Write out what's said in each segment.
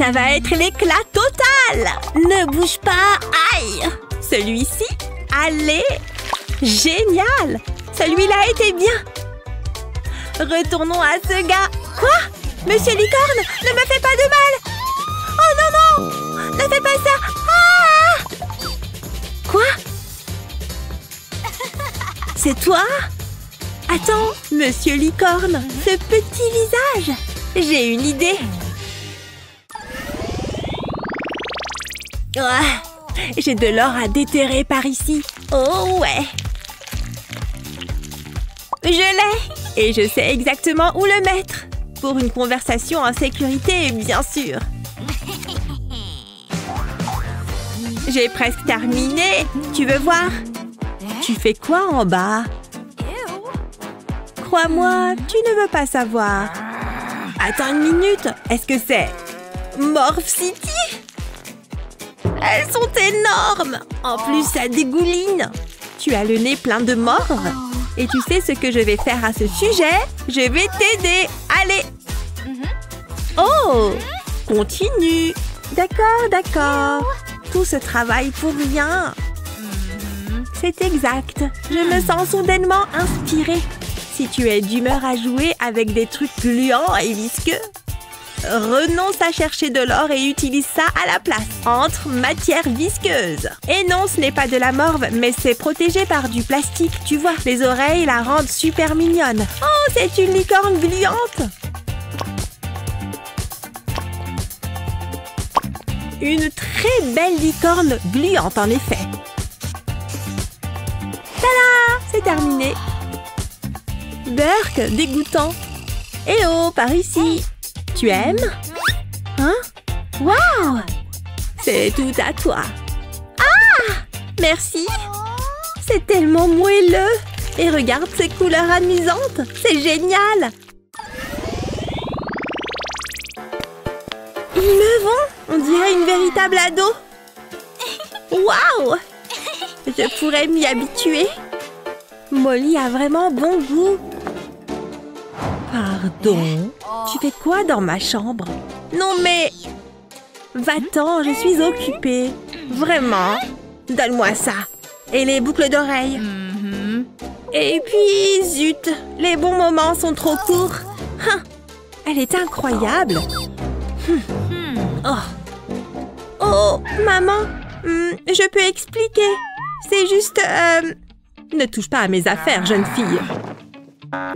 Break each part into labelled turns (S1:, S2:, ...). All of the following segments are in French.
S1: Ça va être l'éclat total. Ne bouge pas. Aïe. Celui-ci Allez. Génial. Celui-là était bien. Retournons à ce gars. Quoi? Monsieur Licorne Ne me fais pas de mal. Oh non, non. Ne fais pas ça. Ah. Quoi? C'est toi? Attends, Monsieur Licorne, ce petit visage. J'ai une idée J'ai de l'or à déterrer par ici. Oh ouais. Je l'ai Et je sais exactement où le mettre. Pour une conversation en sécurité, bien sûr. J'ai presque terminé. Tu veux voir? Tu fais quoi en bas? Crois-moi, tu ne veux pas savoir. Attends une minute, est-ce que c'est Morph City? Elles sont énormes. En plus, ça dégouline. Tu as le nez plein de morve Et tu sais ce que je vais faire à ce sujet? Je vais t'aider. Allez. Oh. Continue. D'accord, d'accord. Tout ce travail pour rien. C'est exact. Je me sens soudainement inspirée. Si tu es d'humeur à jouer avec des trucs gluants et visqueux. Renonce à chercher de l'or et utilise ça à la place, entre matières visqueuses. Et non, ce n'est pas de la morve, mais c'est protégé par du plastique. Tu vois, les oreilles la rendent super mignonne. Oh, c'est une licorne gluante Une très belle licorne gluante, en effet. Tada C'est terminé Burk, dégoûtant. Eh oh, par ici. Tu aimes Hein Waouh C'est tout à toi. Ah Merci. C'est tellement moelleux. Et regarde ces couleurs amusantes. C'est génial. Ils me vont On dirait une véritable ado. Waouh Je pourrais m'y habituer. Molly a vraiment bon goût. Pardon Tu fais quoi dans ma chambre? Non mais... Va-t'en, je suis occupée. Vraiment Donne-moi ça. Et les boucles d'oreilles. Et puis, zut, les bons moments sont trop courts. Hein, elle est incroyable. Oh. oh, maman, hmm, je peux expliquer. C'est juste... Euh, ne touche pas à mes affaires, jeune fille.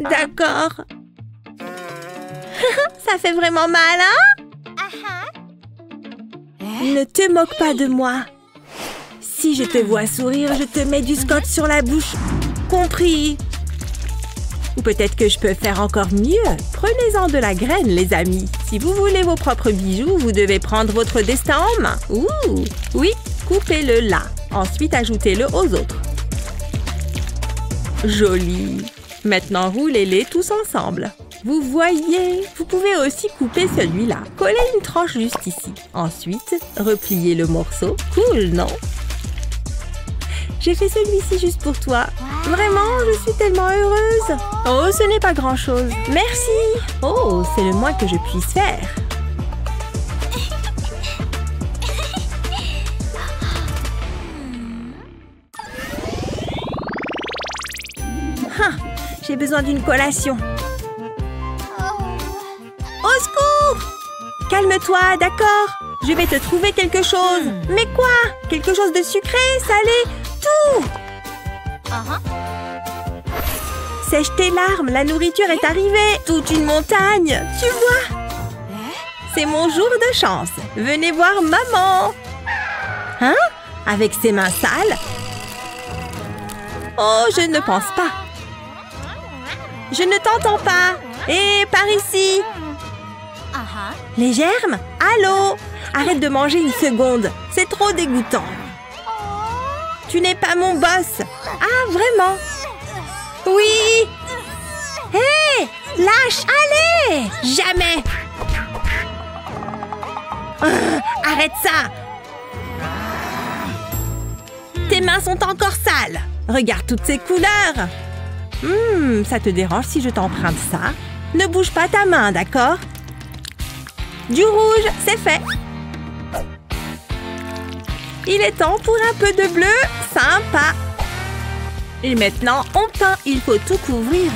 S1: D'accord. Ça fait vraiment mal, hein? Ne te moque pas de moi. Si je te vois sourire, je te mets du scotch sur la bouche. Compris Ou peut-être que je peux faire encore mieux. Prenez-en de la graine, les amis. Si vous voulez vos propres bijoux, vous devez prendre votre destin en main. Ouh Oui, coupez-le là. Ensuite, ajoutez-le aux autres. Joli Maintenant, roulez-les tous ensemble. Vous voyez Vous pouvez aussi couper celui-là. Collez une tranche juste ici. Ensuite, repliez le morceau. Cool, non? J'ai fait celui-ci juste pour toi. Vraiment, je suis tellement heureuse. Oh, ce n'est pas grand-chose. Merci. Oh, c'est le moins que je puisse faire. J'ai besoin d'une collation. Au secours Calme-toi, d'accord? Je vais te trouver quelque chose. Mais quoi? Quelque chose de sucré, salé, tout Sèche tes larmes, la nourriture est arrivée. Toute une montagne, tu vois C'est mon jour de chance. Venez voir maman. Hein? Avec ses mains sales Oh, je ne pense pas. Je ne t'entends pas. Et par ici. Les germes Allô Arrête de manger une seconde. C'est trop dégoûtant. Tu n'es pas mon boss. Ah, vraiment Oui Hé Lâche Allez Jamais ah, Arrête ça Tes mains sont encore sales. Regarde toutes ces couleurs. Hum, ça te dérange si je t'emprunte ça? Ne bouge pas ta main, d'accord?
S2: Du rouge, c'est fait. Il est temps pour un peu de bleu. Sympa. Et maintenant, on peint. Il faut tout couvrir.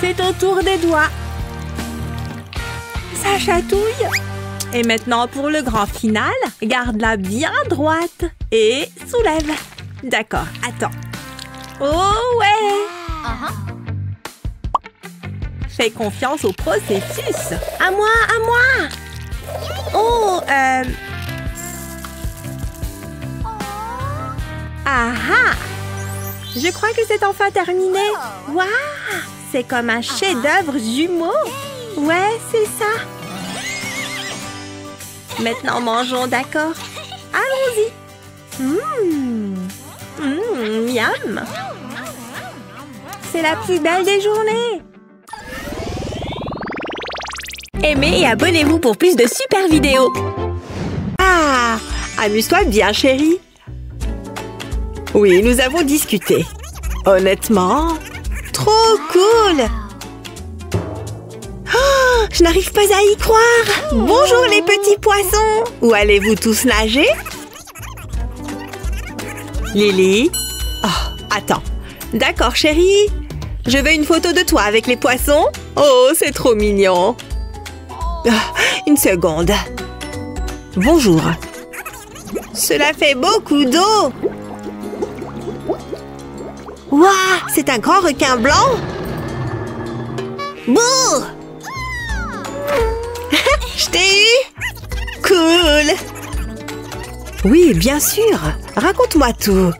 S2: C'est au tour des doigts. Ça chatouille. Et maintenant, pour le grand final, garde-la bien droite et soulève. D'accord, attends. Oh ouais Fais confiance au processus. À moi, à moi Oh, euh... Ah ah Je crois que c'est enfin terminé. Waouh C'est comme un chef-d'œuvre jumeau. Ouais, c'est ça. Maintenant, mangeons, d'accord Allons-y. Hum. Hum, miam. C'est la plus belle des journées. Aimez et abonnez-vous pour plus de super vidéos.
S1: Ah Amuse-toi bien, chérie. Oui, nous avons discuté. Honnêtement, trop cool oh, Je n'arrive pas à y croire Bonjour les petits poissons Où allez-vous tous nager? Lily? Oh, attends. D'accord, chérie. Je veux une photo de toi avec les poissons. Oh, c'est trop mignon. Ah, une seconde. Bonjour. Cela fait beaucoup d'eau. Waouh, c'est un grand requin blanc. Bouh Je t'ai eu Cool Oui, bien sûr. Raconte-moi tout.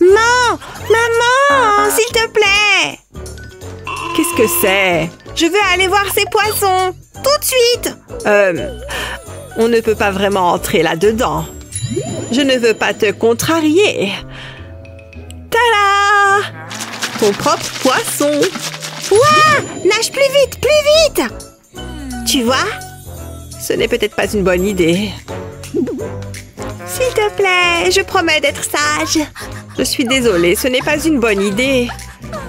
S1: Maman Maman S'il te plaît Qu'est-ce que c'est? Je veux aller voir ces poissons Tout de suite Euh... On ne peut pas vraiment entrer là-dedans. Je ne veux pas te contrarier. Tada Ton propre poisson Ouah Nage plus vite, plus vite Tu vois? Ce n'est peut-être pas une bonne idée. S'il te plaît, je promets d'être sage. Je suis désolée, ce n'est pas une bonne idée.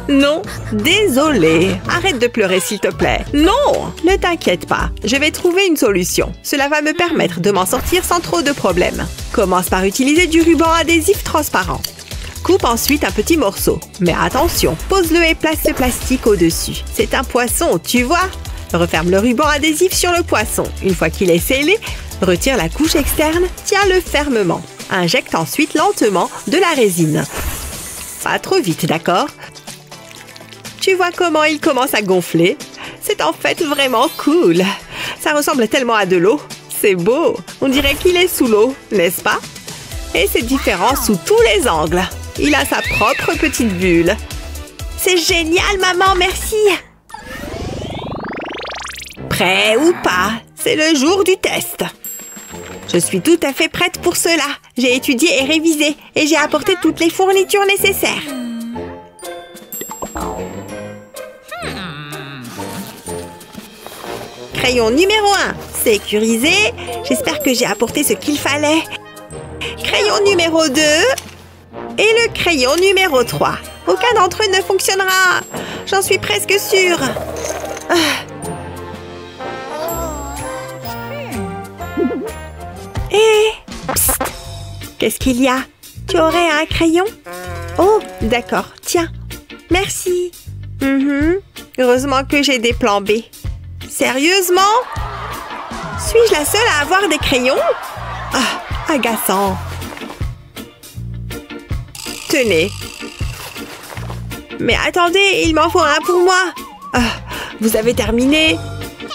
S1: Non, désolée. Arrête de pleurer, s'il te plaît. Non, ne t'inquiète pas. Je vais trouver une solution. Cela va me permettre de m'en sortir sans trop de problèmes. Commence par utiliser du ruban adhésif transparent. Coupe ensuite un petit morceau. Mais attention, pose-le et place ce plastique au-dessus. C'est un poisson, tu vois Referme le ruban adhésif sur le poisson. Une fois qu'il est scellé, retire la couche externe, tiens-le fermement. Injecte ensuite lentement de la résine. Pas trop vite, d'accord? Tu vois comment il commence à gonfler? C'est en fait vraiment cool. Ça ressemble tellement à de l'eau. C'est beau. On dirait qu'il est sous l'eau, n'est-ce pas? Et c'est différent sous tous les angles. Il a sa propre petite bulle. C'est génial, maman, merci Prêt ou pas, c'est le jour du test. Je suis tout à fait prête pour cela. J'ai étudié et révisé et j'ai apporté toutes les fournitures nécessaires. Crayon numéro 1, sécurisé. J'espère que j'ai apporté ce qu'il fallait. Crayon numéro 2 et le crayon numéro 3. Aucun d'entre eux ne fonctionnera. J'en suis presque sûre. Ah. Hé Qu'est-ce qu'il y a? Tu aurais un crayon? Oh, d'accord, tiens. Merci. Mhm. Heureusement que j'ai des plans B. Sérieusement? Suis-je la seule à avoir des crayons? Ah, agaçant. Tenez. Mais attendez, il m'en faut un pour moi. Ah, vous avez terminé?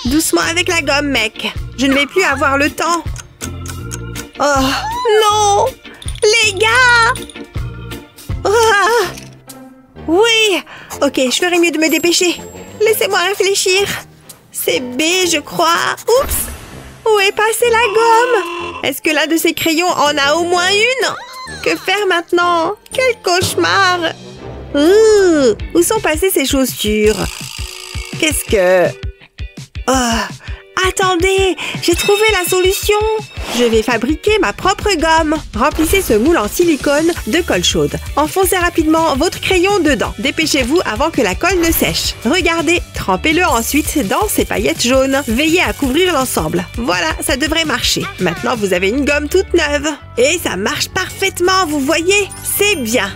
S1: Doucement avec la gomme, mec. Je ne vais plus avoir le temps. Oh, non Les gars ah. Oui Ok, je ferais mieux de me dépêcher. Laissez-moi réfléchir. C'est B, je crois. Oups Où est passée la gomme? Est-ce que l'un de ces crayons en a au moins une? Que faire maintenant? Quel cauchemar Ouh, Où sont passées ces chaussures? Qu'est-ce que... Oh, Attendez, j'ai trouvé la solution Je vais fabriquer ma propre gomme. Remplissez ce moule en silicone de colle chaude. Enfoncez rapidement votre crayon dedans. Dépêchez-vous avant que la colle ne sèche. Regardez, Trempez-le ensuite dans ces paillettes jaunes. Veillez à couvrir l'ensemble. Voilà, ça devrait marcher. Maintenant, vous avez une gomme toute neuve. Et ça marche parfaitement, vous voyez C'est bien.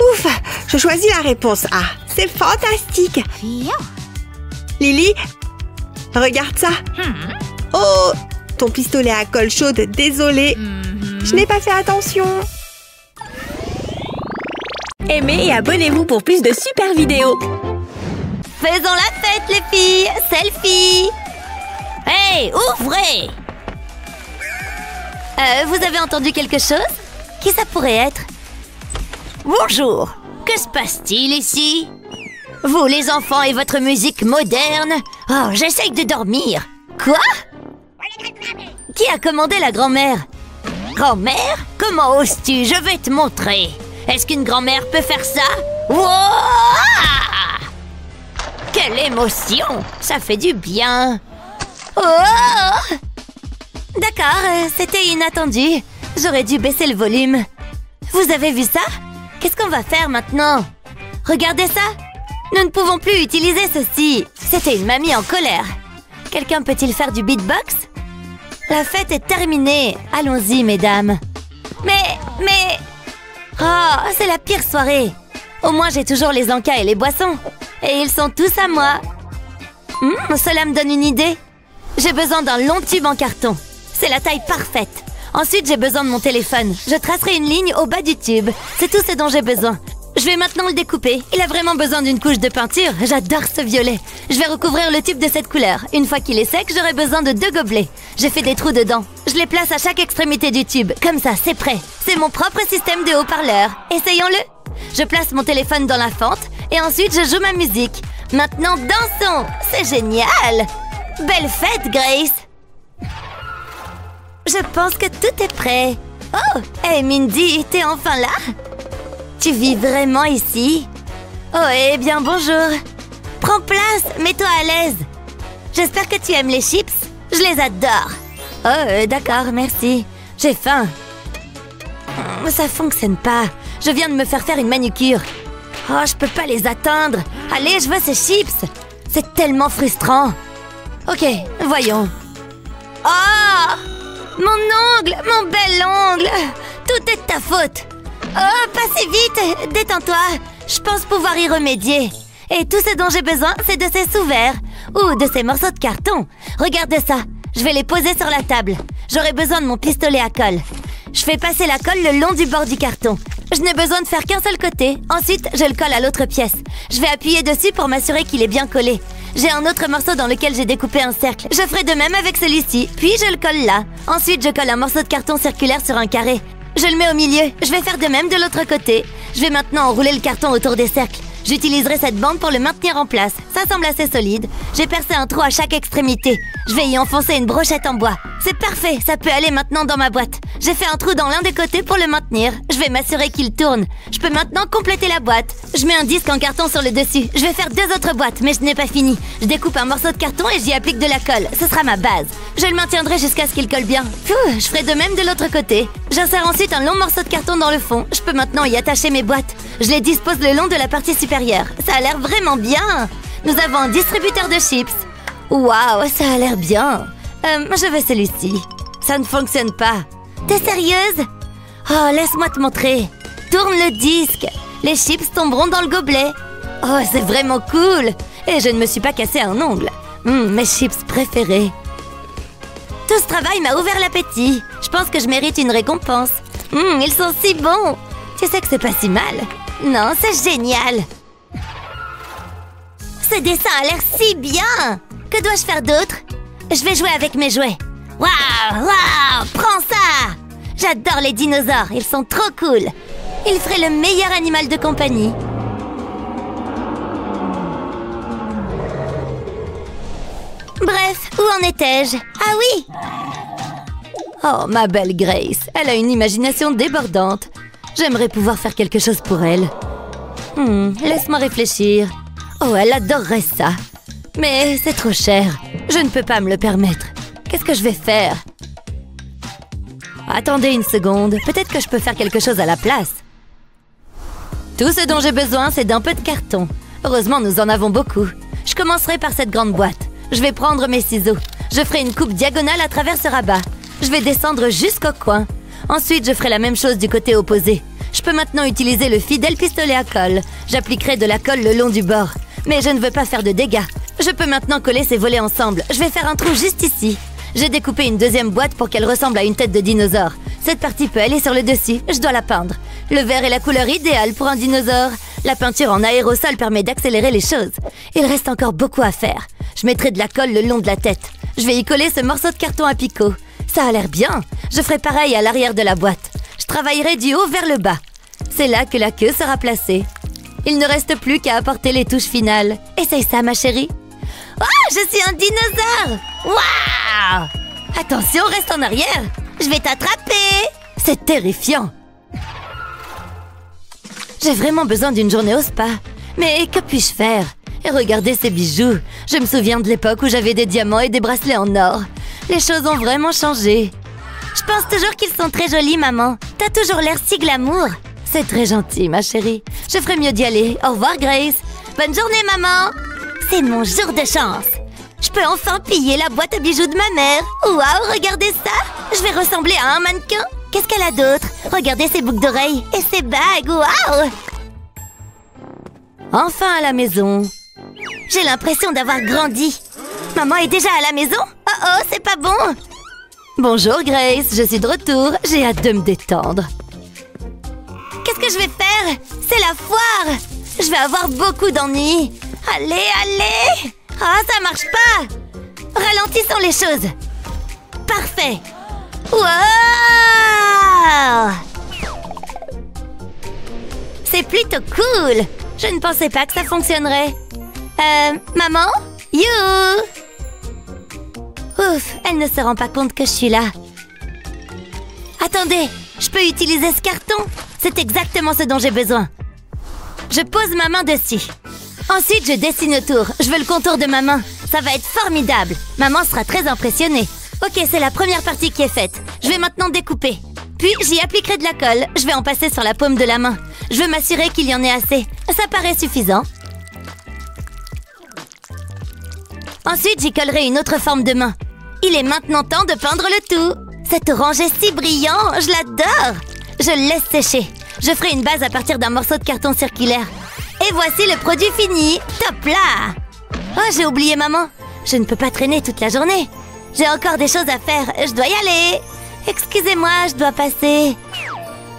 S1: Ouf, je choisis la réponse A. C'est fantastique. Lily, regarde ça. Oh, ton pistolet à colle chaude, désolé. Je n'ai pas fait attention.
S2: Aimez et abonnez-vous pour plus de super vidéos.
S3: Faisons la fête, les filles. Selfie. Hey, ouvrez. Euh, Vous avez entendu quelque chose? Qui ça pourrait être? Bonjour. Que se passe-t-il ici? Vous, les enfants, et votre musique moderne. Oh, j'essaye de dormir. Quoi? Qui a commandé la grand-mère? Grand-mère? Comment oses-tu? Je vais te montrer. Est-ce qu'une grand-mère peut faire ça? Wouah! Quelle émotion! Ça fait du bien. Oh! D'accord, c'était inattendu. J'aurais dû baisser le volume. Vous avez vu ça? Qu'est-ce qu'on va faire maintenant? Regardez ça Nous ne pouvons plus utiliser ceci. C'était une mamie en colère. Quelqu'un peut-il faire du beatbox? La fête est terminée. Allons-y, mesdames. Mais, mais... Oh, c'est la pire soirée. Au moins, j'ai toujours les encas et les boissons. Et ils sont tous à moi. Hum, cela me donne une idée. J'ai besoin d'un long tube en carton. C'est la taille parfaite. Ensuite, j'ai besoin de mon téléphone. Je tracerai une ligne au bas du tube. C'est tout ce dont j'ai besoin. Je vais maintenant le découper. Il a vraiment besoin d'une couche de peinture. J'adore ce violet. Je vais recouvrir le tube de cette couleur. Une fois qu'il est sec, j'aurai besoin de deux gobelets. J'ai fait des trous dedans. Je les place à chaque extrémité du tube. Comme ça, c'est prêt. C'est mon propre système de haut-parleur. Essayons-le. Je place mon téléphone dans la fente et ensuite je joue ma musique. Maintenant, dansons C'est génial Belle fête, Grace Je pense que tout est prêt. Oh, hey Mindy, t'es enfin là Tu vis vraiment ici? Oh, eh bien, bonjour Prends place, mets-toi à l'aise J'espère que tu aimes les chips. Je les adore. Oh, euh, d'accord, merci. J'ai faim. Ça fonctionne pas. Je viens de me faire faire une manucure. Oh, je peux pas les atteindre. Allez, je veux ces chips. C'est tellement frustrant. Ok, voyons. Oh Mon ongle Mon bel ongle Tout est de ta faute. Oh, pas si vite Détends-toi. Je pense pouvoir y remédier. Et tout ce dont j'ai besoin, c'est de ces sous-verres. Ou de ces morceaux de carton. Regarde ça. Je vais les poser sur la table. J'aurai besoin de mon pistolet à colle. Je fais passer la colle le long du bord du carton. Je n'ai besoin de faire qu'un seul côté. Ensuite, je le colle à l'autre pièce. Je vais appuyer dessus pour m'assurer qu'il est bien collé. J'ai un autre morceau dans lequel j'ai découpé un cercle. Je ferai de même avec celui-ci, puis je le colle là. Ensuite, je colle un morceau de carton circulaire sur un carré. Je le mets au milieu. Je vais faire de même de l'autre côté. Je vais maintenant enrouler le carton autour des cercles. J'utiliserai cette bande pour le maintenir en place. Ça semble assez solide. J'ai percé un trou à chaque extrémité. Je vais y enfoncer une brochette en bois. C'est parfait, ça peut aller maintenant dans ma boîte. J'ai fait un trou dans l'un des côtés pour le maintenir. Je vais m'assurer qu'il tourne. Je peux maintenant compléter la boîte. Je mets un disque en carton sur le dessus. Je vais faire deux autres boîtes, mais je n'ai pas fini. Je découpe un morceau de carton et j'y applique de la colle. Ce sera ma base. Je le maintiendrai jusqu'à ce qu'il colle bien. Pfff, je ferai de même de l'autre côté. J'insère ensuite un long morceau de carton dans le fond. Je peux maintenant y attacher mes boîtes. Je les dispose le long de la partie supérieure. Ça a l'air vraiment bien. Nous avons un distributeur de chips. Waouh, ça a l'air bien. Euh, je veux celui-ci. Ça ne fonctionne pas. T'es sérieuse? Oh, laisse-moi te montrer. Tourne le disque. Les chips tomberont dans le gobelet. Oh, c'est vraiment cool. Et je ne me suis pas cassé un ongle. Hum, mes chips préférés. Tout ce travail m'a ouvert l'appétit. Je pense que je mérite une récompense. Hum, ils sont si bons. Tu sais que c'est pas si mal. Non, c'est génial. Ce dessin a l'air si bien. Que dois-je faire d'autre? Je vais jouer avec mes jouets. Waouh, waouh, prends ça J'adore les dinosaures, ils sont trop cool. Ils feraient le meilleur animal de compagnie. Bref, où en étais-je? Ah oui Oh, ma belle Grace, elle a une imagination débordante. J'aimerais pouvoir faire quelque chose pour elle. Hmm, laisse-moi réfléchir. Oh, elle adorerait ça. Mais c'est trop cher. Je ne peux pas me le permettre. Qu'est-ce que je vais faire? Attendez une seconde. Peut-être que je peux faire quelque chose à la place. Tout ce dont j'ai besoin, c'est d'un peu de carton. Heureusement, nous en avons beaucoup. Je commencerai par cette grande boîte. Je vais prendre mes ciseaux. Je ferai une coupe diagonale à travers ce rabat. Je vais descendre jusqu'au coin. Ensuite, je ferai la même chose du côté opposé. Je peux maintenant utiliser le fidèle pistolet à colle. J'appliquerai de la colle le long du bord. Mais je ne veux pas faire de dégâts. Je peux maintenant coller ces volets ensemble. Je vais faire un trou juste ici. J'ai découpé une deuxième boîte pour qu'elle ressemble à une tête de dinosaure. Cette partie peut aller sur le dessus. Je dois la peindre. Le vert est la couleur idéale pour un dinosaure. La peinture en aérosol permet d'accélérer les choses. Il reste encore beaucoup à faire. Je mettrai de la colle le long de la tête. Je vais y coller ce morceau de carton à picot. Ça a l'air bien. Je ferai pareil à l'arrière de la boîte. Je travaillerai du haut vers le bas. C'est là que la queue sera placée. Il ne reste plus qu'à apporter les touches finales. Essaye ça, ma chérie. Oh, je suis un dinosaure Waouh Attention, reste en arrière Je vais t'attraper C'est terrifiant J'ai vraiment besoin d'une journée au spa. Mais que puis-je faire? Et regardez ces bijoux Je me souviens de l'époque où j'avais des diamants et des bracelets en or. Les choses ont vraiment changé. Je pense toujours qu'ils sont très jolis, maman. T'as toujours l'air si glamour. C'est très gentil, ma chérie. Je ferai mieux d'y aller. Au revoir, Grace. Bonne journée, maman. C'est mon jour de chance. Je peux enfin piller la boîte à bijoux de ma mère. Waouh, regardez ça. Je vais ressembler à un mannequin. Qu'est-ce qu'elle a d'autre? Regardez ses boucles d'oreilles et ses bagues. Waouh Enfin à la maison. J'ai l'impression d'avoir grandi. Maman est déjà à la maison? Oh oh, c'est pas bon Bonjour Grace, je suis de retour. J'ai hâte de me détendre. Qu'est-ce que je vais faire? C'est la foire Je vais avoir beaucoup d'ennuis. Allez, allez Ah, ça marche pas Ralentissons les choses. Parfait. Wow C'est plutôt cool. Je ne pensais pas que ça fonctionnerait. Euh, maman? You Ouf, elle ne se rend pas compte que je suis là. Attendez, je peux utiliser ce carton C'est exactement ce dont j'ai besoin. Je pose ma main dessus. Ensuite, je dessine autour. Je veux le contour de ma main. Ça va être formidable. Maman sera très impressionnée. Ok, c'est la première partie qui est faite. Je vais maintenant découper. Puis, j'y appliquerai de la colle. Je vais en passer sur la paume de la main. Je veux m'assurer qu'il y en ait assez. Ça paraît suffisant. Ensuite, j'y collerai une autre forme de main. Il est maintenant temps de peindre le tout. Cet orange est si brillant, je l'adore. Je le laisse sécher. Je ferai une base à partir d'un morceau de carton circulaire. Et voici le produit fini. Top là Oh, j'ai oublié maman. Je ne peux pas traîner toute la journée. J'ai encore des choses à faire. Je dois y aller. Excusez-moi, je dois passer.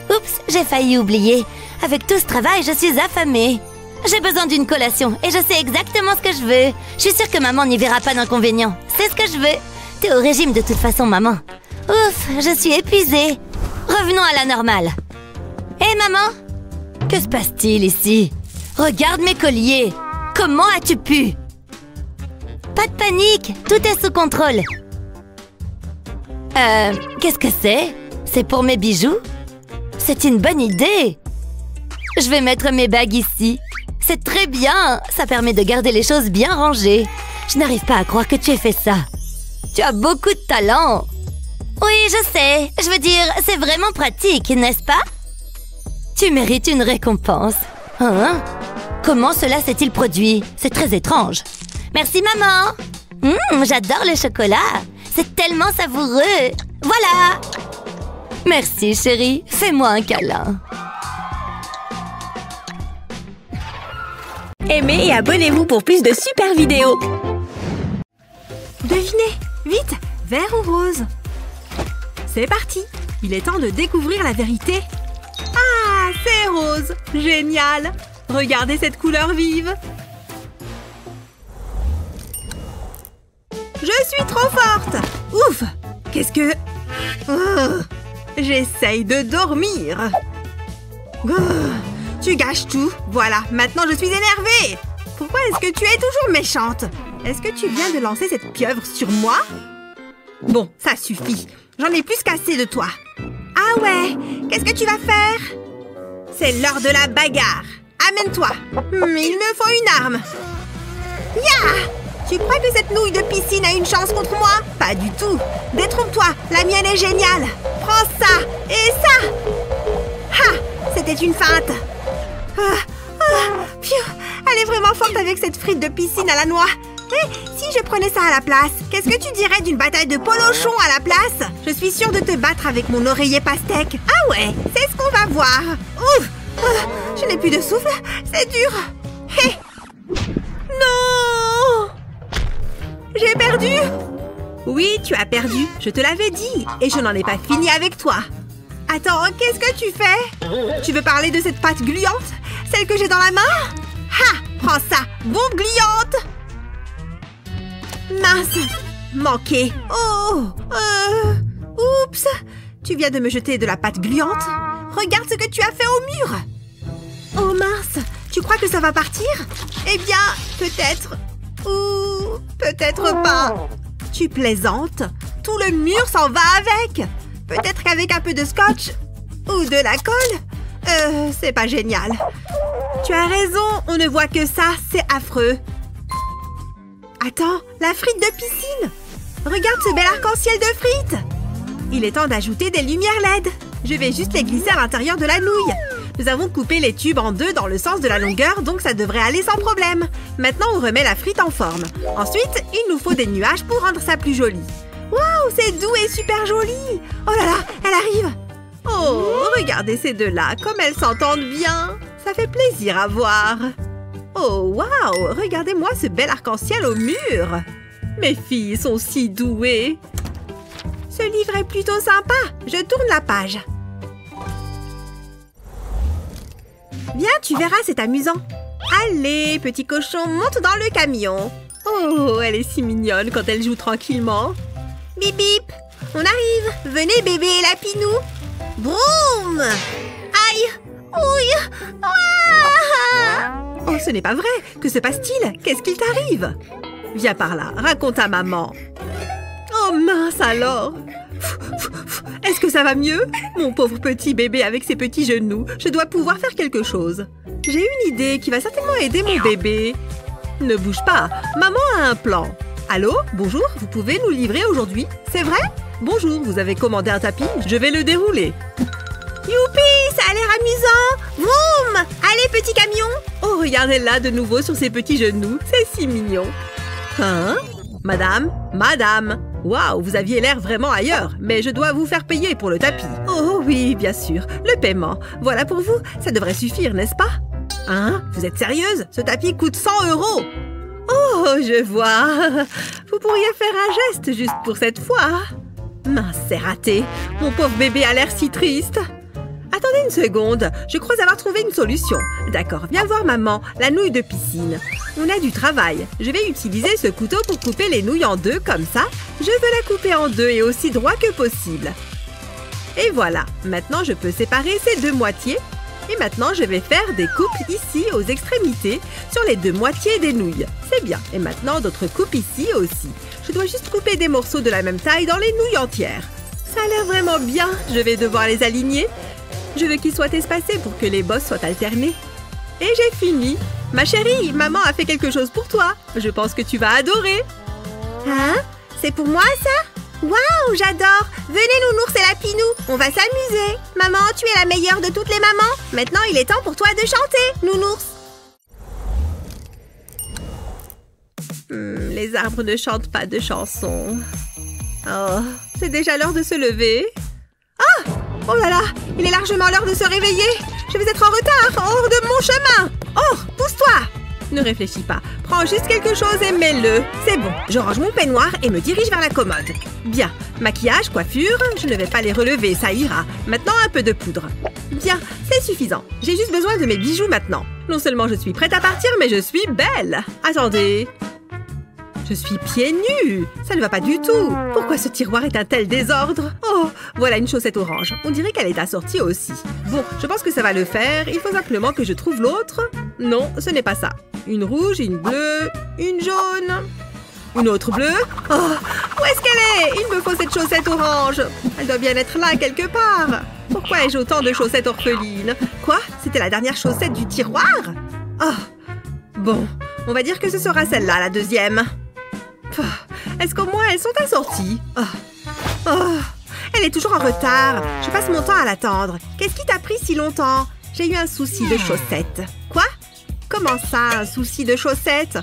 S3: Oups, j'ai failli oublier. Avec tout ce travail, je suis affamée. J'ai besoin d'une collation et je sais exactement ce que je veux. Je suis sûre que maman n'y verra pas d'inconvénient. C'est ce que je veux. T'es au régime de toute façon, maman. Ouf, je suis épuisée. Revenons à la normale. Hé, maman Que se passe-t-il ici? Regarde mes colliers. Comment as-tu pu? Pas de panique, tout est sous contrôle. Euh, qu'est-ce que c'est? C'est pour mes bijoux? C'est une bonne idée Je vais mettre mes bagues ici. C'est très bien Ça permet de garder les choses bien rangées. Je n'arrive pas à croire que tu aies fait ça. Tu as beaucoup de talent. Oui, je sais. Je veux dire, c'est vraiment pratique, n'est-ce pas? Tu mérites une récompense. Hein? Comment cela s'est-il produit? C'est très étrange. Merci, maman. Hum, J'adore le chocolat. C'est tellement savoureux. Voilà. Merci, chérie. Fais-moi un câlin.
S1: Aimez et abonnez-vous pour plus de super vidéos. Devinez, vite, vert ou rose C'est parti, il est temps de découvrir la vérité. Ah, c'est rose, génial. Regardez cette couleur vive. Je suis trop forte. Ouf. Qu'est-ce que... Oh, J'essaye de dormir. Oh, tu gâches tout. Voilà, maintenant je suis énervée. Pourquoi est-ce que tu es toujours méchante? Est-ce que tu viens de lancer cette pieuvre sur moi? Bon, ça suffit. J'en ai plus qu'assez de toi. Ah ouais Qu'est-ce que tu vas faire? C'est l'heure de la bagarre. Amène-toi. Hmm, il me faut une arme. Ya Tu crois que cette nouille de piscine a une chance contre moi? Pas du tout. Détrompe-toi, la mienne est géniale. Prends ça et ça. Ha C'était une feinte. Ah, Oh, elle est vraiment forte avec cette frite de piscine à la noix. Si je prenais ça à la place, qu'est-ce que tu dirais d'une bataille de polochon à la place? Je suis sûre de te battre avec mon oreiller pastèque. Ah ouais, c'est ce qu'on va voir. Ouf Je n'ai plus de souffle, c'est dur. Hé Non J'ai perdu Oui, tu as perdu, je te l'avais dit. Et je n'en ai pas fini avec toi. Attends, qu'est-ce que tu fais? Tu veux parler de cette pâte gluante? Celle que j'ai dans la main? Ha Prends ça Bombe gluante Mince. Manqué. Oh euh, Oups. Tu viens de me jeter de la pâte gluante. Regarde ce que tu as fait au mur. Oh mince. Tu crois que ça va partir? Eh bien, peut-être... Ou... peut-être pas. Tu plaisantes. Tout le mur s'en va avec. Peut-être qu'avec un peu de scotch ou de la colle. Euh, c'est pas génial. Tu as raison, on ne voit que ça, c'est affreux. Attends, la frite de piscine Regarde ce bel arc-en-ciel de frites Il est temps d'ajouter des lumières LED. Je vais juste les glisser à l'intérieur de la nouille. Nous avons coupé les tubes en deux dans le sens de la longueur, donc ça devrait aller sans problème. Maintenant, on remet la frite en forme. Ensuite, il nous faut des nuages pour rendre ça plus joli. Waouh, c'est doux et super joli Oh là là, elle arrive Oh, regardez ces deux-là, comme elles s'entendent bien Ça fait plaisir à voir Oh, waouh Regardez-moi ce bel arc-en-ciel au mur! Mes filles sont si douées! Ce livre est plutôt sympa! Je tourne la page. Viens, tu verras, c'est amusant. Allez, petit cochon, monte dans le camion. Oh, elle est si mignonne quand elle joue tranquillement. Bip bip. On arrive. Venez bébé lapinou Broum Aïe. Ouille ah Oh, ce n'est pas vrai. Que se passe-t-il? Qu'est-ce qu'il t'arrive? Viens par là, raconte à maman. Oh mince alors. Est-ce que ça va mieux? Mon pauvre petit bébé avec ses petits genoux, je dois pouvoir faire quelque chose. J'ai une idée qui va certainement aider mon bébé. Ne bouge pas, maman a un plan. Allô? Bonjour, vous pouvez nous livrer aujourd'hui? C'est vrai? Bonjour, vous avez commandé un tapis? Je vais le dérouler. Youpi Ça a l'air amusant Vroom Allez, petit camion Oh, regardez là de nouveau sur ses petits genoux. C'est si mignon. Hein? Madame? Madame Waouh, vous aviez l'air vraiment ailleurs, mais je dois vous faire payer pour le tapis. Oh oui, bien sûr, le paiement. Voilà pour vous, ça devrait suffire, n'est-ce pas? Hein? Vous êtes sérieuse? Ce tapis coûte 100 euros Oh, je vois. Vous pourriez faire un geste juste pour cette fois. Mince, c'est raté. Mon pauvre bébé a l'air si triste. Attendez une seconde, je crois avoir trouvé une solution. D'accord, viens voir maman, la nouille de piscine. On a du travail. Je vais utiliser ce couteau pour couper les nouilles en deux, comme ça. Je veux la couper en deux et aussi droit que possible. Et voilà, maintenant je peux séparer ces deux moitiés et maintenant, je vais faire des coupes ici aux extrémités sur les deux moitiés des nouilles. C'est bien. Et maintenant, d'autres coupes ici aussi. Je dois juste couper des morceaux de la même taille dans les nouilles entières. Ça a l'air vraiment bien. Je vais devoir les aligner. Je veux qu'ils soient espacés pour que les bosses soient alternées. Et j'ai fini. Ma chérie, maman a fait quelque chose pour toi. Je pense que tu vas adorer. Hein? C'est pour moi ça? Waouh, j'adore Venez nounours et lapinou, on va s'amuser Maman, tu es la meilleure de toutes les mamans Maintenant, il est temps pour toi de chanter, nounours hmm, Les arbres ne chantent pas de chansons. Oh, c'est déjà l'heure de se lever. Ah Oh là là Il est largement l'heure de se réveiller Je vais être en retard Hors de mon chemin Oh Pousse-toi ne réfléchis pas. Prends juste quelque chose et mets-le. C'est bon. Je range mon peignoir et me dirige vers la commode. Bien. Maquillage, coiffure, je ne vais pas les relever, ça ira. Maintenant, un peu de poudre. Bien, c'est suffisant. J'ai juste besoin de mes bijoux maintenant. Non seulement je suis prête à partir, mais je suis belle. Attendez. Je suis pieds nus Ça ne va pas du tout Pourquoi ce tiroir est un tel désordre? Oh, voilà une chaussette orange. On dirait qu'elle est assortie aussi. Bon, je pense que ça va le faire. Il faut simplement que je trouve l'autre. Non, ce n'est pas ça. Une rouge, une bleue, une jaune. Une autre bleue Oh Où est-ce qu'elle est? Il me faut cette chaussette orange Elle doit bien être là quelque part Pourquoi ai-je autant de chaussettes orphelines? Quoi? C'était la dernière chaussette du tiroir? Oh Bon, on va dire que ce sera celle-là, la deuxième. Est-ce qu'au moins elles sont assorties oh. oh. Elle est toujours en retard. Je passe mon temps à l'attendre. Qu'est-ce qui t'a pris si longtemps? J'ai eu un souci de chaussettes. Quoi? Comment ça, un souci de chaussettes?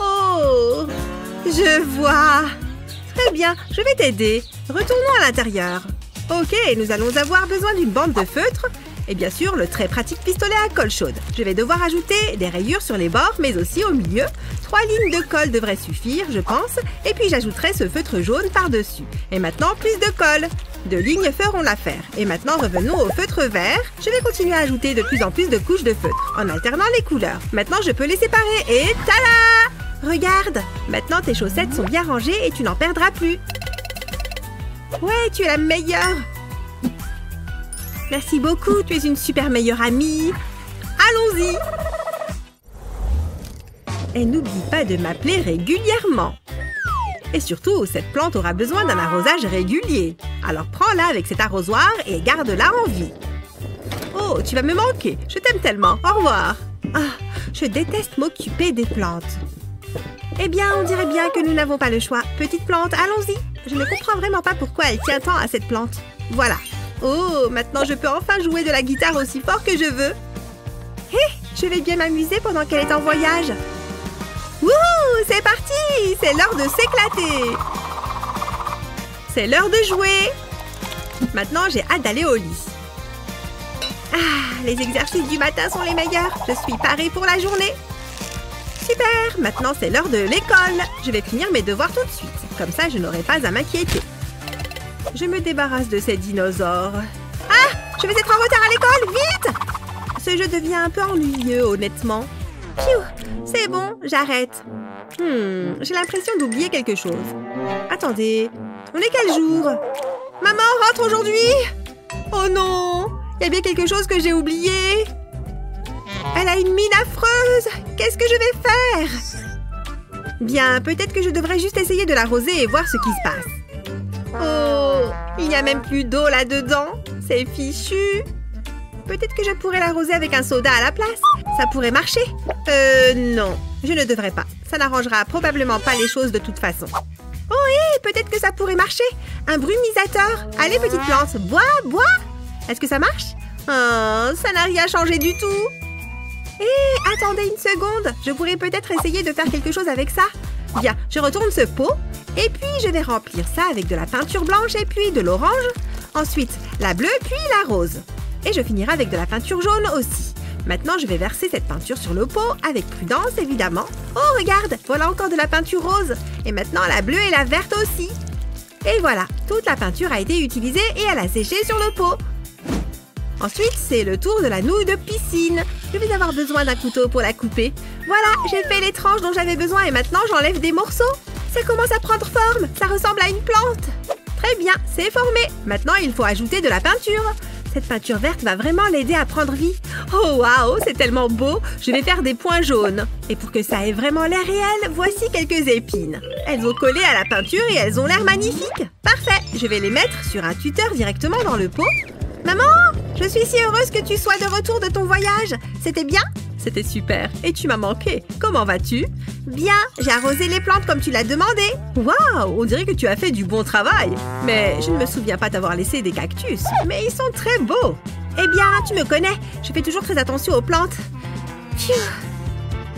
S1: Oh Je vois Très bien, je vais t'aider. Retournons à l'intérieur. Ok, nous allons avoir besoin d'une bande de feutre et bien sûr le très pratique pistolet à colle chaude. Je vais devoir ajouter des rayures sur les bords mais aussi au milieu. Trois lignes de colle devraient suffire, je pense. Et puis j'ajouterai ce feutre jaune par-dessus. Et maintenant plus de colle. Deux lignes feront l'affaire. Et maintenant revenons au feutre vert. Je vais continuer à ajouter de plus en plus de couches de feutre en alternant les couleurs. Maintenant je peux les séparer et tada Regarde Maintenant tes chaussettes sont bien rangées et tu n'en perdras plus. Ouais, tu es la meilleure Merci beaucoup, tu es une super meilleure amie. Allons-y Et n'oublie pas de m'appeler régulièrement. Et surtout, cette plante aura besoin d'un arrosage régulier. Alors prends-la avec cet arrosoir et garde-la en vie. Oh, tu vas me manquer. Je t'aime tellement. Au revoir. Ah, je déteste m'occuper des plantes. Eh bien, on dirait bien que nous n'avons pas le choix. Petite plante, allons-y. Je ne comprends vraiment pas pourquoi elle tient tant à cette plante. Voilà, Oh, maintenant je peux enfin jouer de la guitare aussi fort que je veux. Hé, je vais bien m'amuser pendant qu'elle est en voyage. Wouhou, c'est parti C'est l'heure de s'éclater C'est l'heure de jouer Maintenant, j'ai hâte d'aller au lit. Ah, les exercices du matin sont les meilleurs. Je suis parée pour la journée. Super Maintenant, c'est l'heure de l'école. Je vais finir mes devoirs tout de suite. Comme ça, je n'aurai pas à m'inquiéter. Je me débarrasse de ces dinosaures. Ah Je vais être en retard à l'école Vite Ce jeu devient un peu ennuyeux, honnêtement. C'est bon, j'arrête. Hmm, j'ai l'impression d'oublier quelque chose. Attendez, on est quel jour? Maman rentre aujourd'hui Oh non Il y a bien quelque chose que j'ai oublié Elle a une mine affreuse Qu'est-ce que je vais faire? Bien, peut-être que je devrais juste essayer de l'arroser et voir ce qui se passe. Oh, il n'y a même plus d'eau là-dedans. C'est fichu. Peut-être que je pourrais l'arroser avec un soda à la place. Ça pourrait marcher. Euh, non. Je ne devrais pas. Ça n'arrangera probablement pas les choses de toute façon. Oh, hé, peut-être que ça pourrait marcher. Un brumisateur. Allez, petite plante, bois, bois. Est-ce que ça marche? Oh, ça n'a rien changé du tout. Hé, attendez une seconde. Je pourrais peut-être essayer de faire quelque chose avec ça. Bien, je retourne ce pot et puis je vais remplir ça avec de la peinture blanche et puis de l'orange. Ensuite, la bleue puis la rose. Et je finirai avec de la peinture jaune aussi. Maintenant, je vais verser cette peinture sur le pot, avec prudence évidemment. Oh, regarde, voilà encore de la peinture rose. Et maintenant, la bleue et la verte aussi. Et voilà, toute la peinture a été utilisée et elle a séché sur le pot. Ensuite, c'est le tour de la nouille de piscine. Je vais avoir besoin d'un couteau pour la couper. Voilà, j'ai fait les tranches dont j'avais besoin et maintenant j'enlève des morceaux. Ça commence à prendre forme. Ça ressemble à une plante. Très bien, c'est formé. Maintenant, il faut ajouter de la peinture. Cette peinture verte va vraiment l'aider à prendre vie. Oh waouh, c'est tellement beau Je vais faire des points jaunes. Et pour que ça ait vraiment l'air réel, voici quelques épines. Elles ont collé à la peinture et elles ont l'air magnifiques. Parfait Je vais les mettre sur un tuteur directement dans le pot. Maman Je suis si heureuse que tu sois de retour de ton voyage. C'était bien c'était super. Et tu m'as manqué. Comment vas-tu? Bien, j'ai arrosé les plantes comme tu l'as demandé. Waouh, on dirait que tu as fait du bon travail. Mais je ne me souviens pas t'avoir laissé des cactus. Mais ils sont très beaux. Eh bien, tu me connais. Je fais toujours très attention aux plantes.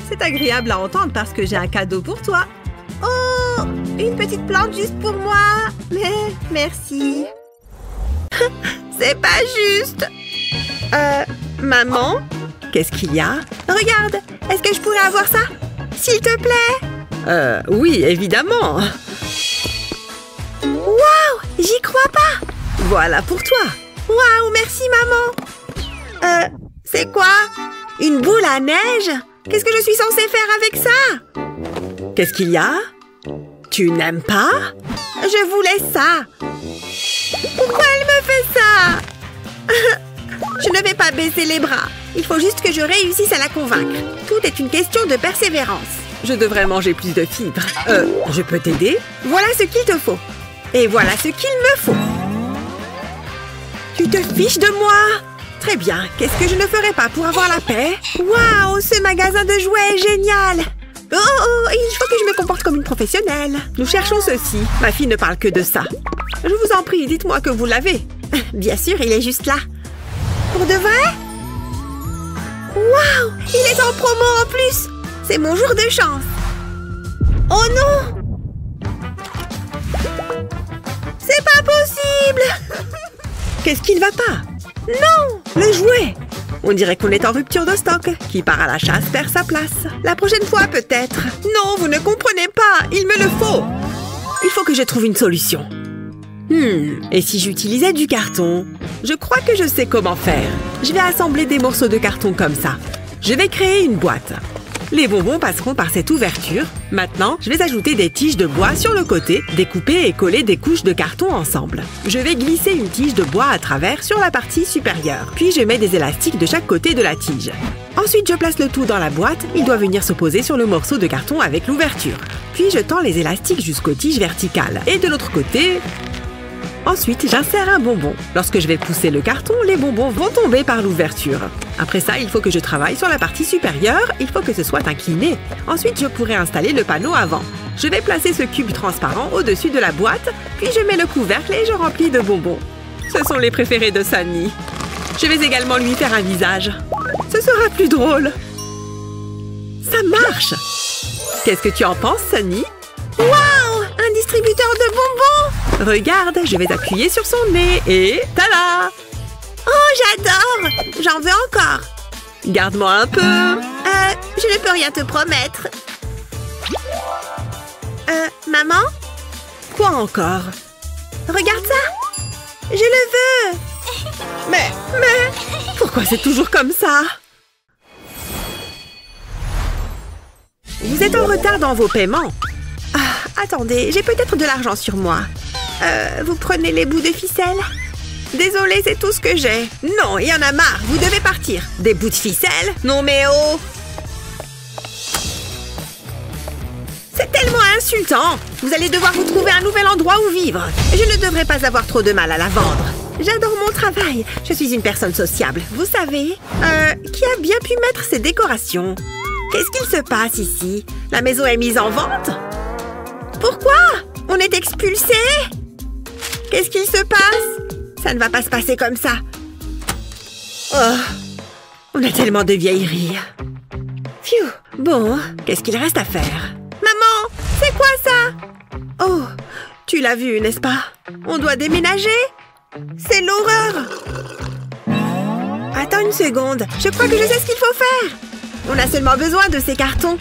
S1: C'est agréable à entendre parce que j'ai un cadeau pour toi. Oh, une petite plante juste pour moi. Mais merci. C'est pas juste. Euh, maman? Qu'est-ce qu'il y a? Regarde Est-ce que je pourrais avoir ça? S'il te plaît?
S2: Euh, oui, évidemment.
S1: Waouh J'y crois pas.
S2: Voilà pour toi.
S1: Waouh, merci maman. Euh, c'est quoi? Une boule à neige? Qu'est-ce que je suis censée faire avec ça?
S2: Qu'est-ce qu'il y a? Tu n'aimes pas?
S1: Je voulais ça. Pourquoi elle me fait ça? Je ne vais pas baisser les bras. Il faut juste que je réussisse à la convaincre. Tout est une question de persévérance.
S2: Je devrais manger plus de fibres. Euh, je peux t'aider?
S1: Voilà ce qu'il te faut. Et voilà ce qu'il me faut. Tu te fiches de moi? Très bien. Qu'est-ce que je ne ferais pas pour avoir la paix? Waouh, ce magasin de jouets est génial Oh, oh, il faut que je me comporte comme une professionnelle.
S2: Nous cherchons ceci. Ma fille ne parle que de ça.
S1: Je vous en prie, dites-moi que vous l'avez. Bien sûr, il est juste là. De vrai? Waouh Il est en promo en plus. C'est mon jour de chance. Oh non! C'est pas possible! Qu'est-ce qui ne va pas? Non Le jouet. On dirait qu'on est en rupture de stock. Qui part à la chasse perd sa place. La prochaine fois, peut-être. Non, vous ne comprenez pas. Il me le faut. Il faut que je trouve une solution. Hmm, et si j'utilisais du carton? Je crois que je sais comment faire. Je vais assembler des morceaux de carton comme ça. Je vais créer une boîte. Les bonbons passeront par cette ouverture. Maintenant, je vais ajouter des tiges de bois sur le côté, découper et coller des couches de carton ensemble. Je vais glisser une tige de bois à travers sur la partie supérieure. Puis je mets des élastiques de chaque côté de la tige. Ensuite, je place le tout dans la boîte. Il doit venir se poser sur le morceau de carton avec l'ouverture. Puis je tends les élastiques jusqu'aux tiges verticales. Et de l'autre côté, Ensuite, j'insère un bonbon. Lorsque je vais pousser le carton, les bonbons vont tomber par l'ouverture. Après ça, il faut que je travaille sur la partie supérieure. Il faut que ce soit incliné. Ensuite, je pourrai installer le panneau avant. Je vais placer ce cube transparent au-dessus de la boîte, puis je mets le couvercle et je remplis de bonbons. Ce sont les préférés de Sunny. Je vais également lui faire un visage. Ce sera plus drôle. Ça marche Qu'est-ce que tu en penses, Sunny?
S2: Waouh Un distributeur de bonbons
S1: Regarde, je vais appuyer sur son nez et tada!
S2: Oh, j'adore! J'en veux encore!
S1: Garde-moi un peu.
S2: Euh, je ne peux rien te promettre. Euh, maman?
S1: Quoi encore?
S2: Regarde ça! Je le veux!
S1: Mais, mais, pourquoi c'est toujours comme ça? Vous êtes en retard dans vos paiements. Ah, attendez, j'ai peut-être de l'argent sur moi. Euh, vous prenez les bouts de ficelle? Désolée, c'est tout ce que j'ai. Non, il y en a marre, vous devez partir. Des bouts de ficelle? Non mais oh C'est tellement insultant Vous allez devoir vous trouver un nouvel endroit où vivre. Je ne devrais pas avoir trop de mal à la vendre. J'adore mon travail. Je suis une personne sociable, vous savez. Euh, qui a bien pu mettre ces décorations? Qu'est-ce qu'il se passe ici? La maison est mise en vente? Pourquoi? On est expulsé? Qu'est-ce qu'il se passe? Ça ne va pas se passer comme ça. Oh, on a tellement de vieilleries. Phew, bon, qu'est-ce qu'il reste à faire? Maman, c'est quoi ça? Oh, tu l'as vu, n'est-ce pas? On doit déménager? C'est l'horreur. Attends une seconde, je crois que je sais ce qu'il faut faire. On a seulement besoin de ces cartons.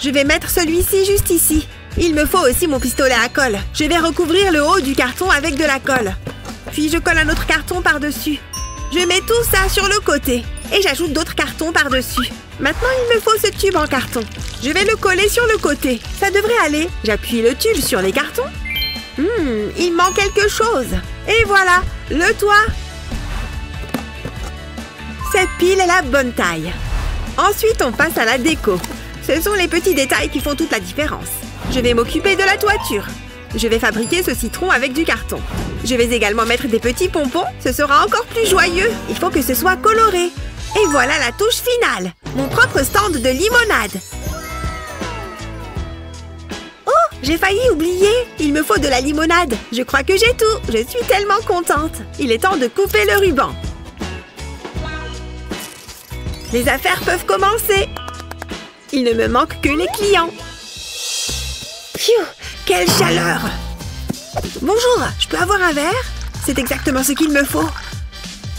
S1: Je vais mettre celui-ci juste ici. Il me faut aussi mon pistolet à colle. Je vais recouvrir le haut du carton avec de la colle. Puis je colle un autre carton par-dessus. Je mets tout ça sur le côté. Et j'ajoute d'autres cartons par-dessus. Maintenant, il me faut ce tube en carton. Je vais le coller sur le côté. Ça devrait aller. J'appuie le tube sur les cartons. Hmm, il manque quelque chose. Et voilà, le toit. Cette pile est la bonne taille. Ensuite, on passe à la déco. Ce sont les petits détails qui font toute la différence. Je vais m'occuper de la toiture. Je vais fabriquer ce citron avec du carton. Je vais également mettre des petits pompons. Ce sera encore plus joyeux. Il faut que ce soit coloré. Et voilà la touche finale. Mon propre stand de limonade. Oh, j'ai failli oublier. Il me faut de la limonade. Je crois que j'ai tout. Je suis tellement contente. Il est temps de couper le ruban. Les affaires peuvent commencer. Il ne me manque que les clients. Phew, quelle chaleur Bonjour, je peux avoir un verre? C'est exactement ce qu'il me faut.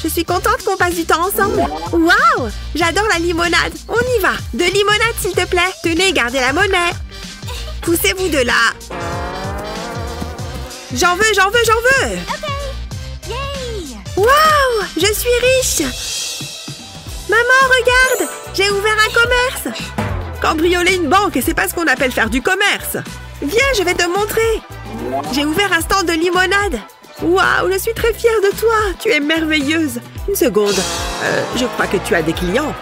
S1: Je suis contente qu'on passe du temps ensemble. Waouh J'adore la limonade. On y va. De limonade, s'il te plaît. Tenez, gardez la monnaie. Poussez-vous de là. J'en veux, j'en veux, j'en veux. Waouh Je suis riche. Maman, regarde J'ai ouvert un commerce Cambrioler une banque, c'est pas ce qu'on appelle faire du commerce Viens, je vais te montrer. J'ai ouvert un stand de limonade. Waouh, je suis très fière de toi. Tu es merveilleuse. Une seconde, euh, je crois que tu as des clients.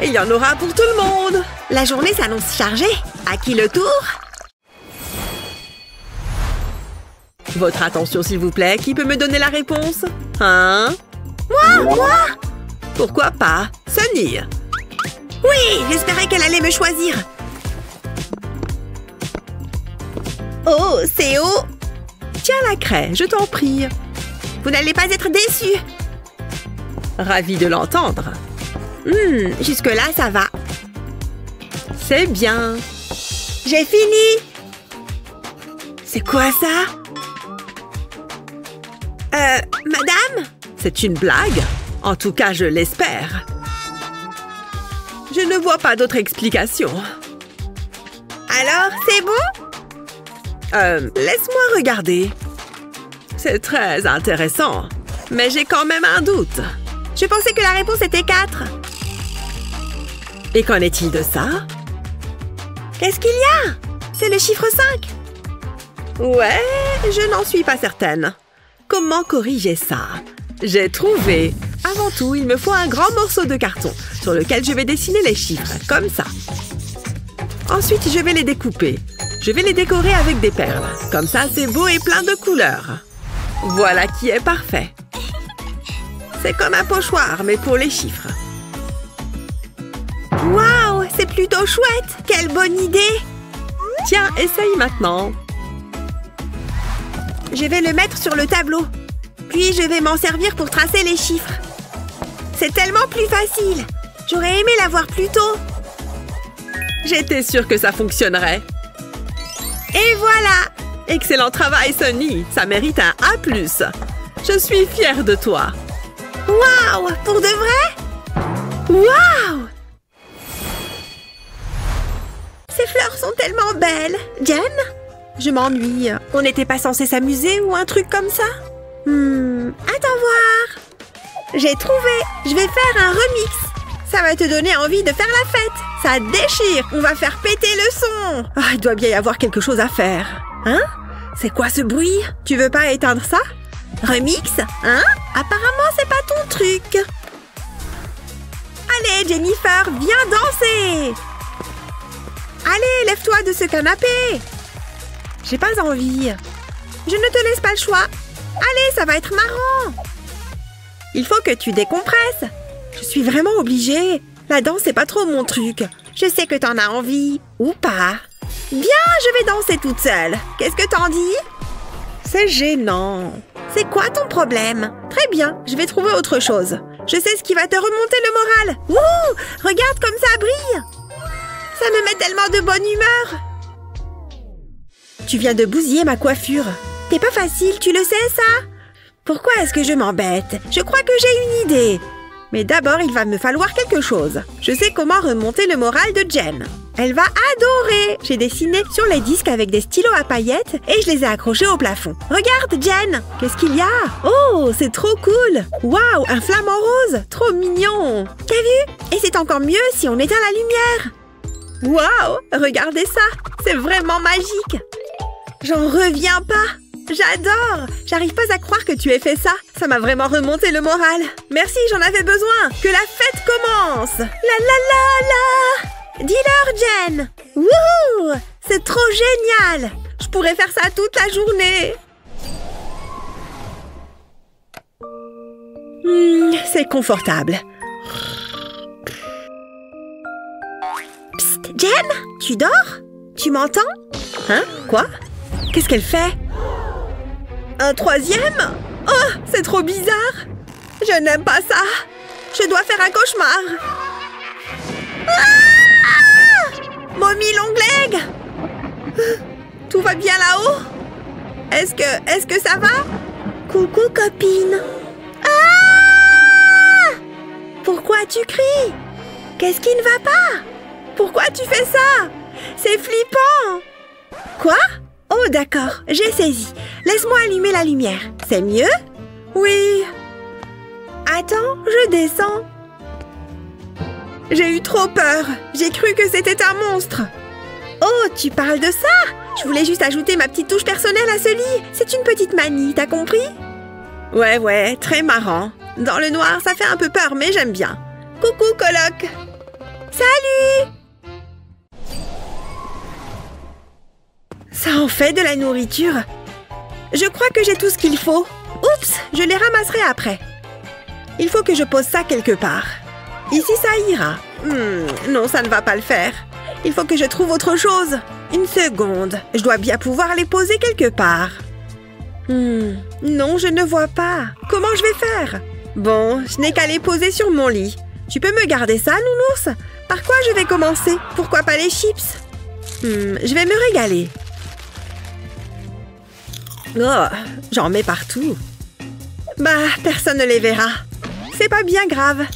S1: Et il y en aura pour tout le monde. La journée s'annonce chargée. À qui le tour? Votre attention, s'il vous plaît. Qui peut me donner la réponse? Hein? Moi? Moi? Pourquoi pas Sunny? Oui, j'espérais qu'elle allait me choisir. Oh, c'est haut Tiens la craie, je t'en prie. Vous n'allez pas être déçus. Ravi de l'entendre. Hmm, jusque-là, ça va. C'est bien. J'ai fini. C'est quoi ça? Euh, madame? C'est une blague En tout cas, je l'espère. Je ne vois pas d'autre explication. Alors, c'est bon? Euh, laisse-moi regarder. C'est très intéressant, mais j'ai quand même un doute. Je pensais que la réponse était 4. Et qu'en est-il de ça? Qu'est-ce qu'il y a? C'est le chiffre 5. Ouais, je n'en suis pas certaine. Comment corriger ça? J'ai trouvé Avant tout, il me faut un grand morceau de carton sur lequel je vais dessiner les chiffres, comme ça. Ensuite, je vais les découper. Je vais les décorer avec des perles. Comme ça, c'est beau et plein de couleurs. Voilà qui est parfait. C'est comme un pochoir, mais pour les chiffres. Waouh, c'est plutôt chouette Quelle bonne idée Tiens, essaye maintenant. Je vais le mettre sur le tableau. Puis je vais m'en servir pour tracer les chiffres. C'est tellement plus facile. J'aurais aimé l'avoir plus tôt. J'étais sûre que ça fonctionnerait. Et voilà Excellent travail, Sonny. Ça mérite un A+. Je suis fière de toi. Waouh Pour de vrai? Waouh Ces fleurs sont tellement belles. Jen? Je m'ennuie. On n'était pas censé s'amuser ou un truc comme ça? Hmm, attends voir. J'ai trouvé. Je vais faire un remix. Ça va te donner envie de faire la fête. Ça déchire. On va faire péter le son. Ah, il doit bien y avoir quelque chose à faire. Hein? C'est quoi ce bruit? Tu veux pas éteindre ça? Remix Hein? Apparemment, c'est pas ton truc. Allez, Jennifer, viens danser. Allez, lève-toi de ce canapé. J'ai pas envie. Je ne te laisse pas le choix. Allez, ça va être marrant. Il faut que tu décompresses. Je suis vraiment obligée. La danse, c'est pas trop mon truc. Je sais que t'en as envie. Ou pas. Bien, je vais danser toute seule. Qu'est-ce que t'en dis? C'est gênant. C'est quoi ton problème? Très bien, je vais trouver autre chose. Je sais ce qui va te remonter le moral. Wouh Regarde comme ça brille Ça me met tellement de bonne humeur. Tu viens de bousiller ma coiffure. T'es pas facile, tu le sais, ça? Pourquoi est-ce que je m'embête? Je crois que j'ai une idée. Mais d'abord, il va me falloir quelque chose. Je sais comment remonter le moral de Jen. Elle va adorer. J'ai dessiné sur les disques avec des stylos à paillettes et je les ai accrochés au plafond. Regarde, Jen. Qu'est-ce qu'il y a? Oh, c'est trop cool. Waouh, un flamant rose. Trop mignon. T'as vu? Et c'est encore mieux si on éteint la lumière. Waouh Regardez ça. C'est vraiment magique. J'en reviens pas J'adore. J'arrive pas à croire que tu aies fait ça. Ça m'a vraiment remonté le moral. Merci, j'en avais besoin. Que la fête commence. La la la la. Dis-leur, Jen. Wouhou. C'est trop génial. Je pourrais faire ça toute la journée. Hmm, C'est confortable. Psst, Jen Tu dors? Tu m'entends? Hein? Quoi? Qu'est-ce qu'elle fait? Un troisième? Oh, c'est trop bizarre. Je n'aime pas ça. Je dois faire un cauchemar. Ah Mommy Longleg. Tout va bien là-haut? Est-ce que... Est-ce que ça va? Coucou, copine. Ah Pourquoi tu cries? Qu'est-ce qui ne va pas? Pourquoi tu fais ça? C'est flippant. Quoi? Oh d'accord, j'ai saisi. Laisse-moi allumer la lumière. C'est mieux? Oui. Attends, je descends. J'ai eu trop peur. J'ai cru que c'était un monstre. Oh, tu parles de ça? Je voulais juste ajouter ma petite touche personnelle à ce lit. C'est une petite manie, t'as compris? Ouais, ouais, très marrant. Dans le noir, ça fait un peu peur, mais j'aime bien. Coucou, coloc Salut Ça en fait de la nourriture. Je crois que j'ai tout ce qu'il faut. Oups, je les ramasserai après. Il faut que je pose ça quelque part. Ici, ça ira. Hmm, non, ça ne va pas le faire. Il faut que je trouve autre chose. Une seconde. Je dois bien pouvoir les poser quelque part. Hmm, non, je ne vois pas. Comment je vais faire? Bon, je n'ai qu'à les poser sur mon lit. Tu peux me garder ça, nounours? Par quoi je vais commencer? Pourquoi pas les chips? Hmm, je vais me régaler. Oh, j'en mets partout. Bah, personne ne les verra. C'est pas bien grave.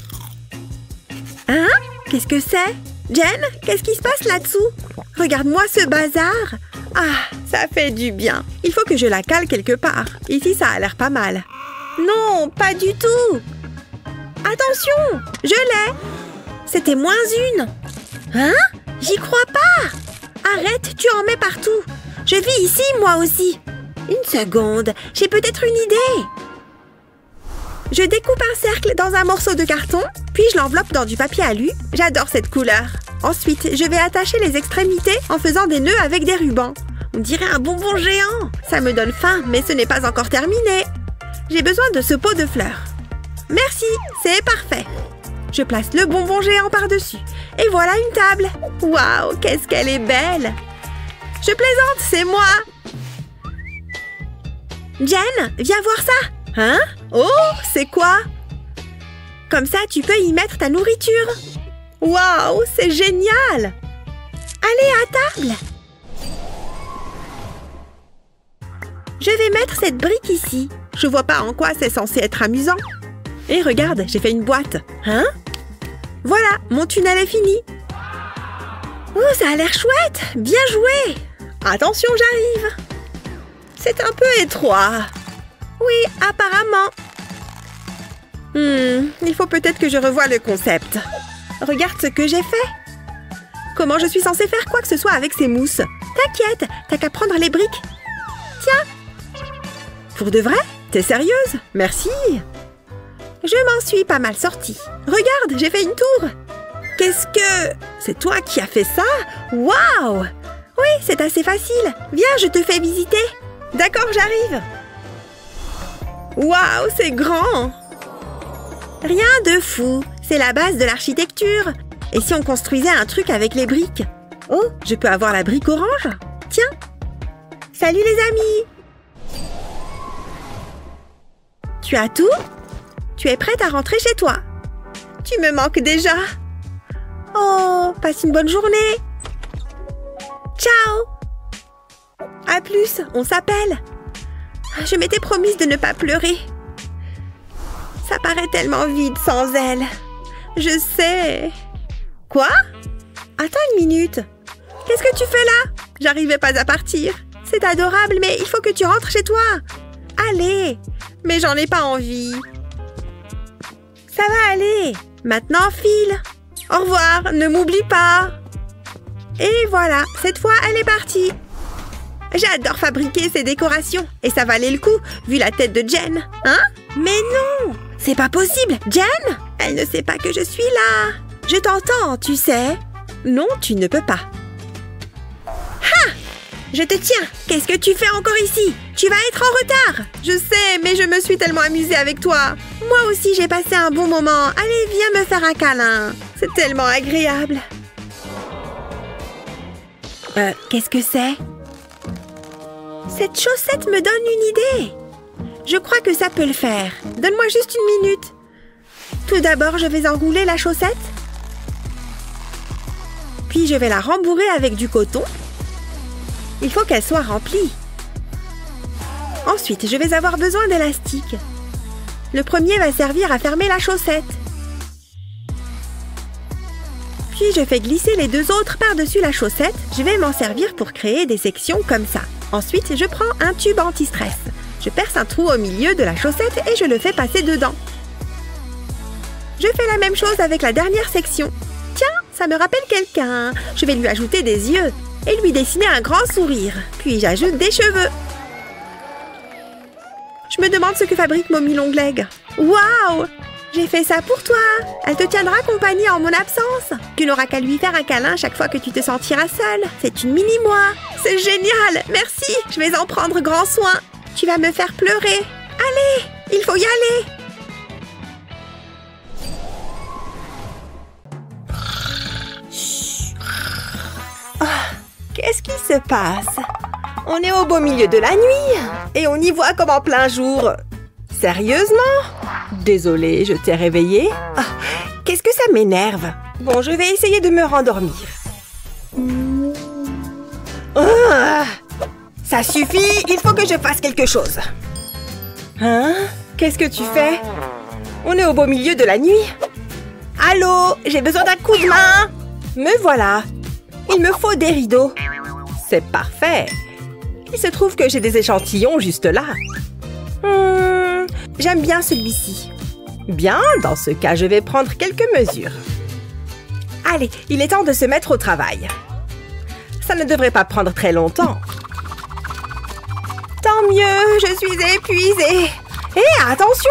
S1: Hein? Qu'est-ce que c'est? Jen, qu'est-ce qui se passe là-dessous? Regarde-moi ce bazar. Ah, ça fait du bien. Il faut que je la cale quelque part. Ici, ça a l'air pas mal. Non, pas du tout. Attention, je l'ai. C'était moins une. Hein? J'y crois pas. Arrête, tu en mets partout. Je vis ici, moi aussi. Une seconde, j'ai peut-être une idée. Je découpe un cercle dans un morceau de carton, puis je l'enveloppe dans du papier alu. J'adore cette couleur. Ensuite, je vais attacher les extrémités en faisant des nœuds avec des rubans. On dirait un bonbon géant. Ça me donne faim, mais ce n'est pas encore terminé. J'ai besoin de ce pot de fleurs. Merci, c'est parfait. Je place le bonbon géant par-dessus. Et voilà une table. Waouh, qu'est-ce qu'elle est belle. Je plaisante, c'est moi. Jen, viens voir ça. Hein? Oh, c'est quoi? Comme ça, tu peux y mettre ta nourriture. Waouh, c'est génial Allez à table Je vais mettre cette brique ici. Je vois pas en quoi c'est censé être amusant. Et regarde, j'ai fait une boîte. Hein? Voilà, mon tunnel est fini. Oh, ça a l'air chouette Bien joué Attention, j'arrive C'est un peu étroit. Oui, apparemment. Hmm, il faut peut-être que je revoie le concept. Regarde ce que j'ai fait. Comment je suis censée faire quoi que ce soit avec ces mousses? T'inquiète, t'as qu'à prendre les briques. Tiens. Pour de vrai? T'es sérieuse? Merci. Je m'en suis pas mal sortie. Regarde, j'ai fait une tour. Qu'est-ce que... C'est toi qui as fait ça? Waouh Oui, c'est assez facile. Viens, je te fais visiter. D'accord, j'arrive. Waouh, c'est grand. Rien de fou, c'est la base de l'architecture. Et si on construisait un truc avec les briques? Oh, je peux avoir la brique orange? Tiens. Salut les amis. Tu as tout? Tu es prête à rentrer chez toi? Tu me manques déjà. Oh, passe une bonne journée. Ciao À plus, on s'appelle Je m'étais promise de ne pas pleurer. Ça paraît tellement vide sans elle. Je sais. Quoi? Attends une minute. Qu'est-ce que tu fais là? J'arrivais pas à partir. C'est adorable, mais il faut que tu rentres chez toi. Allez. Mais j'en ai pas envie. Ça va aller. Maintenant, file. Au revoir, ne m'oublie pas. Et voilà, cette fois, elle est partie. J'adore fabriquer ces décorations. Et ça valait le coup, vu la tête de Jen. Hein? Mais non C'est pas possible Jen Elle ne sait pas que je suis là. Je t'entends, tu sais. Non, tu ne peux pas. Ha Je te tiens Qu'est-ce que tu fais encore ici? Tu vas être en retard Je sais, mais je me suis tellement amusée avec toi. Moi aussi, j'ai passé un bon moment. Allez, viens me faire un câlin. C'est tellement agréable. Euh, qu'est-ce que c'est? Cette chaussette me donne une idée. Je crois que ça peut le faire. Donne-moi juste une minute. Tout d'abord, je vais enrouler la chaussette. Puis je vais la rembourrer avec du coton. Il faut qu'elle soit remplie. Ensuite, je vais avoir besoin d'élastiques. Le premier va servir à fermer la chaussette. Puis je fais glisser les deux autres par-dessus la chaussette. Je vais m'en servir pour créer des sections comme ça. Ensuite, je prends un tube anti-stress. Je perce un trou au milieu de la chaussette et je le fais passer dedans. Je fais la même chose avec la dernière section. Tiens, ça me rappelle quelqu'un. Je vais lui ajouter des yeux et lui dessiner un grand sourire. Puis j'ajoute des cheveux. Je me demande ce que fabrique Mommy Longleg. Waouh J'ai fait ça pour toi. Elle te tiendra compagnie en mon absence. Tu n'auras qu'à lui faire un câlin chaque fois que tu te sentiras seule. C'est une mini-moi. C'est génial. Merci. Je vais en prendre grand soin. Tu vas me faire pleurer. Allez Il faut y aller. Qu'est-ce qui se passe? On est au beau milieu de la nuit et on y voit comme en plein jour. Sérieusement? Désolée, je t'ai réveillé. Ah, qu'est-ce que ça m'énerve? Bon, je vais essayer de me rendormir. Ah, ça suffit, il faut que je fasse quelque chose. Hein? Qu'est-ce que tu fais? On est au beau milieu de la nuit. Allô? J'ai besoin d'un coup de main Me voilà. Il me faut des rideaux. C'est parfait. Il se trouve que j'ai des échantillons juste là. Hmm, J'aime bien celui-ci. Bien, dans ce cas, je vais prendre quelques mesures. Allez, il est temps de se mettre au travail. Ça ne devrait pas prendre très longtemps. Tant mieux, je suis épuisée. Hé, attention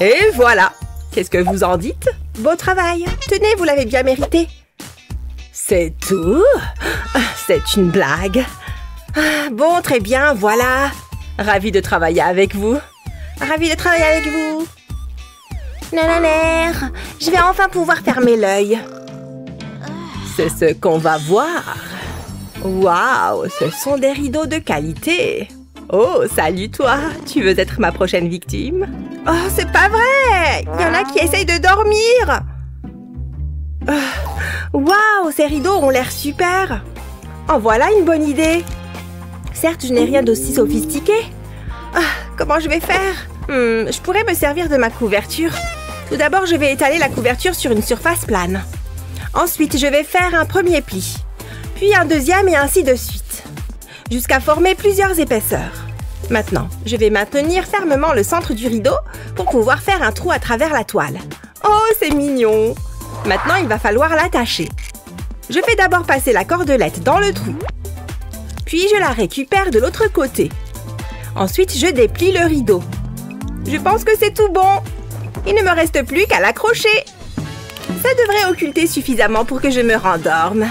S1: Et voilà. Qu'est-ce que vous en dites? Beau travail. Tenez, vous l'avez bien mérité. C'est tout? C'est une blague. Ah, Bon, très bien, voilà. Ravi de travailler avec vous. Ravi de travailler avec vous. Nananer, je vais enfin pouvoir fermer l'œil. C'est ce qu'on va voir. Waouh, ce sont des rideaux de qualité. Oh, salut toi, tu veux être ma prochaine victime? Oh, c'est pas vrai Il y en a qui essayent de dormir Ah, Waouh, ces rideaux ont l'air super En voilà une bonne idée Certes, je n'ai rien d'aussi sophistiqué. Ah, comment je vais faire? Hmm, Je pourrais me servir de ma couverture. Tout d'abord, je vais étaler la couverture sur une surface plane. Ensuite, je vais faire un premier pli, puis un deuxième et ainsi de suite, jusqu'à former plusieurs épaisseurs. Maintenant, je vais maintenir fermement le centre du rideau pour pouvoir faire un trou à travers la toile. Oh, c'est mignon Maintenant, il va falloir l'attacher. Je fais d'abord passer la cordelette dans le trou, puis je la récupère de l'autre côté. Ensuite, je déplie le rideau. Je pense que c'est tout bon. Il ne me reste plus qu'à l'accrocher. Ça devrait occulter suffisamment pour que je me rendorme.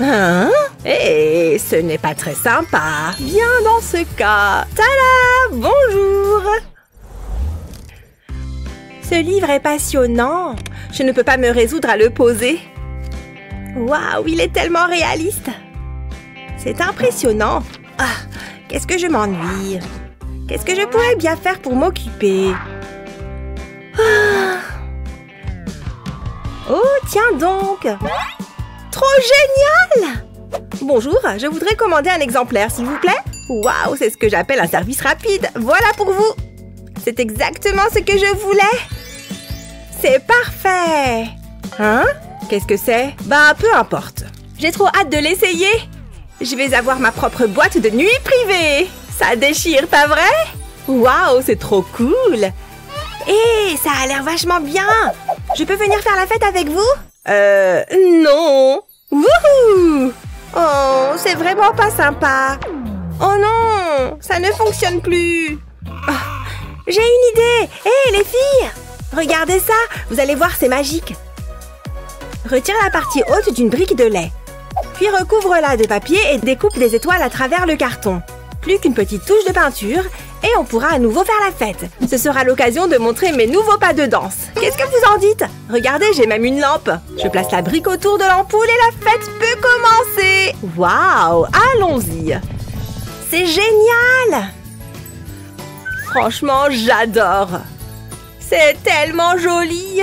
S1: Hein? Eh, ce n'est pas très sympa. Bien dans ce cas. Tada Bonjour Ce livre est passionnant. Je ne peux pas me résoudre à le poser. Waouh, il est tellement réaliste. C'est impressionnant. Ah, qu'est-ce que je m'ennuie. Qu'est-ce que je pourrais bien faire pour m'occuper Ah. Oh, tiens donc Trop génial Bonjour, je voudrais commander un exemplaire, s'il vous plaît. Waouh, c'est ce que j'appelle un service rapide. Voilà pour vous. C'est exactement ce que je voulais. C'est parfait. Hein? Qu'est-ce que c'est? Bah, peu importe. J'ai trop hâte de l'essayer. Je vais avoir ma propre boîte de nuit privée. Ça déchire, pas vrai? Waouh, c'est trop cool. Hé, ça a l'air vachement bien. Je peux venir faire la fête avec vous? Euh, non. Wouhou Oh, c'est vraiment pas sympa. Oh non, ça ne fonctionne plus. Ah, J'ai une idée. Hé, les filles Regardez ça, vous allez voir, c'est magique. Retire la partie haute d'une brique de lait. Recouvre-la de papier et découpe des étoiles à travers le carton. Plus qu'une petite touche de peinture et on pourra à nouveau faire la fête. Ce sera l'occasion de montrer mes nouveaux pas de danse. Qu'est-ce que vous en dites? Regardez, j'ai même une lampe. Je place la brique autour de l'ampoule et la fête peut commencer. Waouh Allons-y. C'est génial Franchement, j'adore. C'est tellement joli.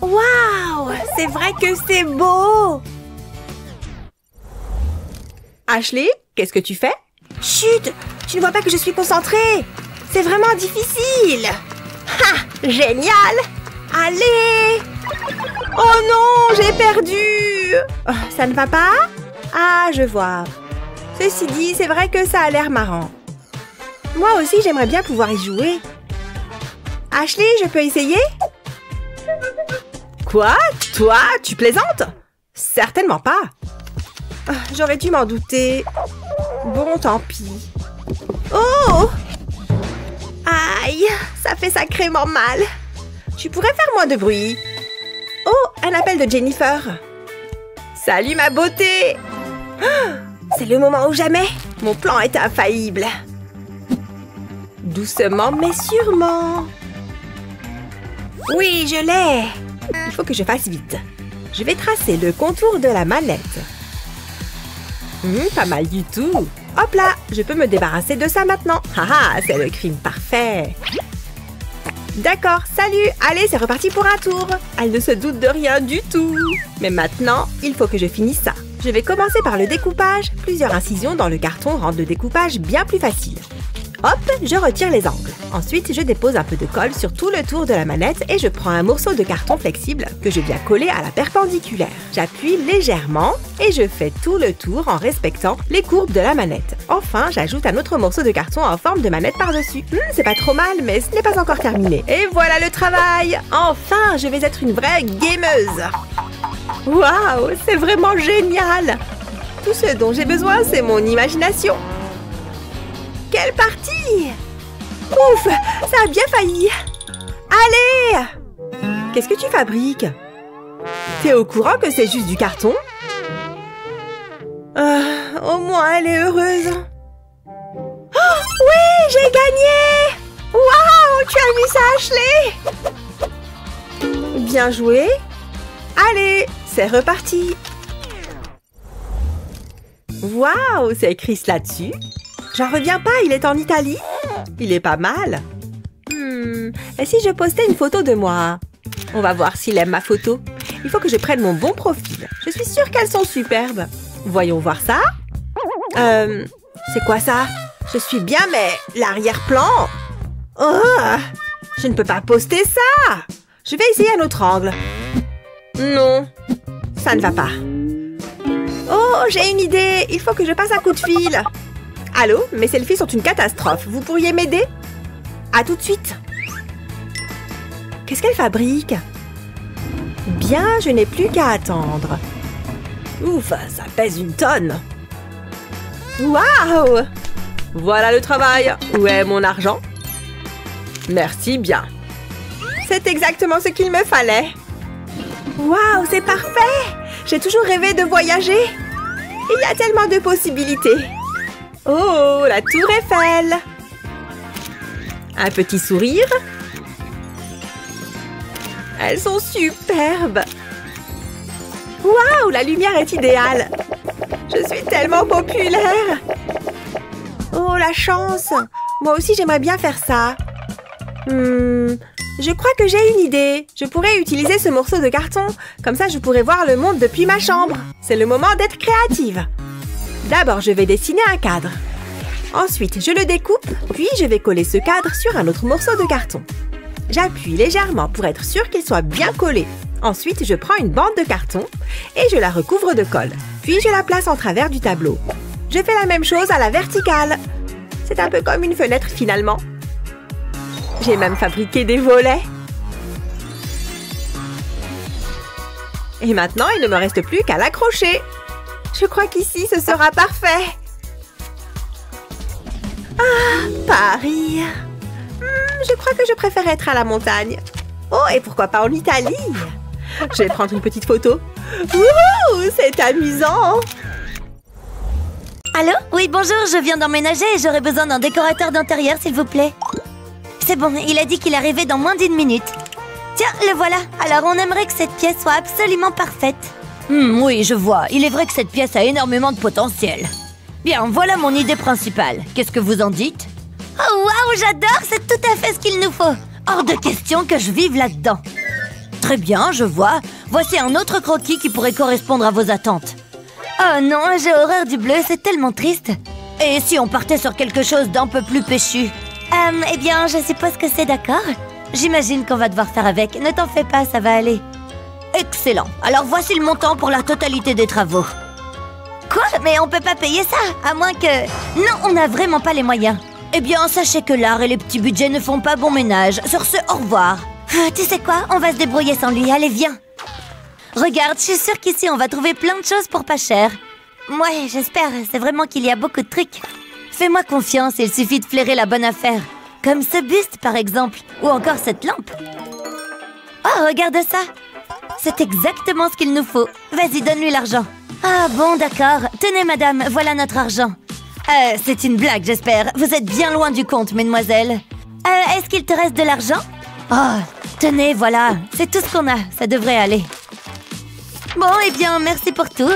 S1: Waouh C'est vrai que c'est beau. Ashley, qu'est-ce que tu fais? Chut Tu ne vois pas que je suis concentrée. C'est vraiment difficile. Ha Génial. Allez. Oh non J'ai perdu. Oh, Ça ne va pas? Ah, je vois. Ceci dit, c'est vrai que ça a l'air marrant. Moi aussi, j'aimerais bien pouvoir y jouer. Ashley, je peux essayer? Quoi? Toi Tu plaisantes? Certainement pas. Ah, J'aurais dû m'en douter. Bon, tant pis. Oh Aïe, ça fait sacrément mal. Tu pourrais faire moins de bruit. Oh, un appel de Jennifer. Salut ma beauté Ah, C'est le moment ou jamais. Mon plan est infaillible. Doucement mais sûrement. Oui, je l'ai. Il faut que je fasse vite. Je vais tracer le contour de la mallette. Hmm, pas mal du tout. Hop là, je peux me débarrasser de ça maintenant. Haha, c'est le crime parfait. D'accord, salut Allez, c'est reparti pour un tour Elle ne se doute de rien du tout Mais maintenant, il faut que je finisse ça. Je vais commencer par le découpage. Plusieurs incisions dans le carton rendent le découpage bien plus facile. Hop, je retire les angles. Ensuite, je dépose un peu de colle sur tout le tour de la manette et je prends un morceau de carton flexible que je viens coller à la perpendiculaire. J'appuie légèrement et je fais tout le tour en respectant les courbes de la manette. Enfin, j'ajoute un autre morceau de carton en forme de manette par-dessus. Hmm, c'est pas trop mal, mais ce n'est pas encore terminé. Et voilà le travail Enfin, je vais être une vraie gameuse Waouh, c'est vraiment génial Tout ce dont j'ai besoin, c'est mon imagination. Quelle partie Ouf, ça a bien failli. Allez. Qu'est-ce que tu fabriques? T'es au courant que c'est juste du carton? Ah, Au moins, elle est heureuse. Oh, oui, j'ai gagné. Waouh, tu as mis ça à Ashley. Bien joué. Allez, c'est reparti. Waouh, c'est écrit là-dessus J'en reviens pas, il est en Italie Il est pas mal Hmm, et si je postais une photo de moi? On va voir s'il aime ma photo. Il faut que je prenne mon bon profil. Je suis sûre qu'elles sont superbes. Voyons voir ça. Euh, c'est quoi ça? Je suis bien, mais l'arrière-plan? Oh Je ne peux pas poster ça Je vais essayer un autre angle. Non, ça ne va pas. Oh, j'ai une idée Il faut que je passe un coup de fil. Allô Mes selfies sont une catastrophe. Vous pourriez m'aider? À tout de suite. Qu'est-ce qu'elle fabrique? Bien, je n'ai plus qu'à attendre. Ouf, ça pèse une tonne. Waouh Voilà le travail. Où est mon argent? Merci bien. C'est exactement ce qu'il me fallait. Waouh, c'est parfait J'ai toujours rêvé de voyager. Il y a tellement de possibilités. Oh, la tour Eiffel Un petit sourire. Elles sont superbes. Waouh, la lumière est idéale. Je suis tellement populaire. Oh, la chance. Moi aussi, j'aimerais bien faire ça. Hmm, je crois que j'ai une idée. Je pourrais utiliser ce morceau de carton. Comme ça, je pourrais voir le monde depuis ma chambre. C'est le moment d'être créative. D'abord, je vais dessiner un cadre. Ensuite, je le découpe, puis je vais coller ce cadre sur un autre morceau de carton. J'appuie légèrement pour être sûr qu'il soit bien collé. Ensuite, je prends une bande de carton et je la recouvre de colle. Puis, je la place en travers du tableau. Je fais la même chose à la verticale. C'est un peu comme une fenêtre finalement. J'ai même fabriqué des volets. Et maintenant, il ne me reste plus qu'à l'accrocher. Je crois qu'ici, ce sera parfait. Ah, Paris. Hmm, je crois que je préfère être à la montagne. Oh, et pourquoi pas en Italie? Je vais prendre une petite photo. Wouhou, c'est amusant
S3: Allô? Oui, bonjour, je viens d'emménager et j'aurais besoin d'un décorateur d'intérieur, s'il vous plaît. C'est bon, il a dit qu'il arrivait dans moins d'une minute. Tiens, le voilà. Alors, on aimerait que cette pièce soit absolument parfaite. Hmm, oui, je vois. Il est vrai que cette pièce a énormément de potentiel. Bien, voilà mon idée principale. Qu'est-ce que vous en dites? Oh, waouh, j'adore C'est tout à fait ce qu'il nous faut. Hors de question que je vive là-dedans. Très bien, je vois. Voici un autre croquis qui pourrait correspondre à vos attentes. Oh non, j'ai horreur du bleu, c'est tellement triste. Et si on partait sur quelque chose d'un peu plus péchu? Euh, eh bien, je suppose que c'est d'accord. J'imagine qu'on va devoir faire avec. Ne t'en fais pas, ça va aller. Excellent. Alors voici le montant pour la totalité des travaux. Quoi? Mais on peut pas payer ça, à moins que... Non, on n'a vraiment pas les moyens. Eh bien, sachez que l'art et les petits budgets ne font pas bon ménage. Sur ce, au revoir. Ah, Tu sais quoi? On va se débrouiller sans lui. Allez, viens. Regarde, je suis sûre qu'ici, on va trouver plein de choses pour pas cher. Ouais, j'espère. C'est vraiment qu'il y a beaucoup de trucs. Fais-moi confiance, il suffit de flairer la bonne affaire. Comme ce buste, par exemple. Ou encore cette lampe. Oh, regarde ça C'est exactement ce qu'il nous faut. Vas-y, donne-lui l'argent. Ah bon, d'accord. Tenez, madame, voilà notre argent. Euh, c'est une blague, j'espère. Vous êtes bien loin du compte, mesdemoiselles. Euh, est-ce qu'il te reste de l'argent? Oh, tenez, voilà. C'est tout ce qu'on a. Ça devrait aller. Bon, eh bien, merci pour tout.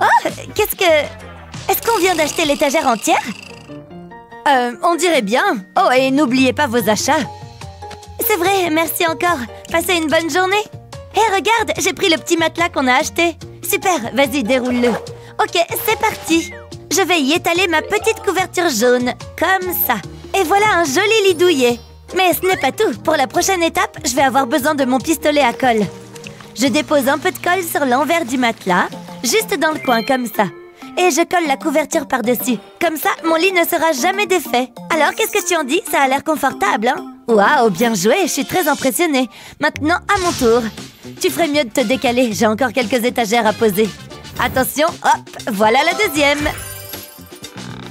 S3: Oh, qu'est-ce que... Est-ce qu'on vient d'acheter l'étagère entière? Euh, on dirait bien. Oh, et n'oubliez pas vos achats. c'est vrai, merci encore. Passez une bonne journée. Hé, regarde, j'ai pris le petit matelas qu'on a acheté. Super, vas-y, déroule-le. Ok, c'est parti. Je vais y étaler ma petite couverture jaune, comme ça. Et voilà un joli lit douillet. Mais ce n'est pas tout. Pour la prochaine étape, je vais avoir besoin de mon pistolet à colle. Je dépose un peu de colle sur l'envers du matelas, juste dans le coin, comme ça. Et je colle la couverture par-dessus. Comme ça, mon lit ne sera jamais défait. Alors, qu'est-ce que tu en dis? Ça a l'air confortable, hein? Waouh, bien joué, je suis très impressionnée. Maintenant, à mon tour. Tu ferais mieux de te décaler, j'ai encore quelques étagères à poser. Attention, hop, voilà la deuxième.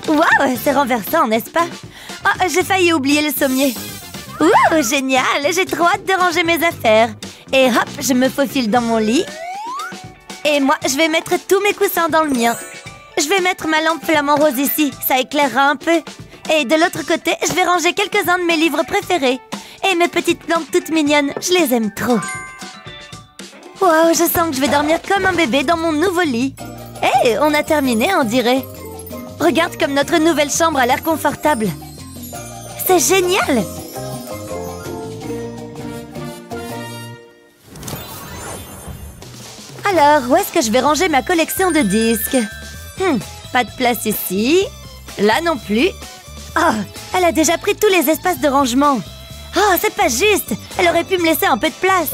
S3: Waouh, c'est renversant, n'est-ce pas? Oh, j'ai failli oublier le sommier. Ouh, génial, j'ai trop hâte de ranger mes affaires. Et hop, je me faufile dans mon lit. Et moi, je vais mettre tous mes coussins dans le mien. Je vais mettre ma lampe flamant rose ici, ça éclairera un peu. Et de l'autre côté, je vais ranger quelques-uns de mes livres préférés. Et mes petites lampes toutes mignonnes, je les aime trop. Waouh, je sens que je vais dormir comme un bébé dans mon nouveau lit. Hé, on a terminé, on dirait. Regarde comme notre nouvelle chambre a l'air confortable. C'est génial Alors, où est-ce que je vais ranger ma collection de disques? Hmm, pas de place ici. Là non plus. Oh, elle a déjà pris tous les espaces de rangement. Oh, c'est pas juste Elle aurait pu me laisser un peu de place.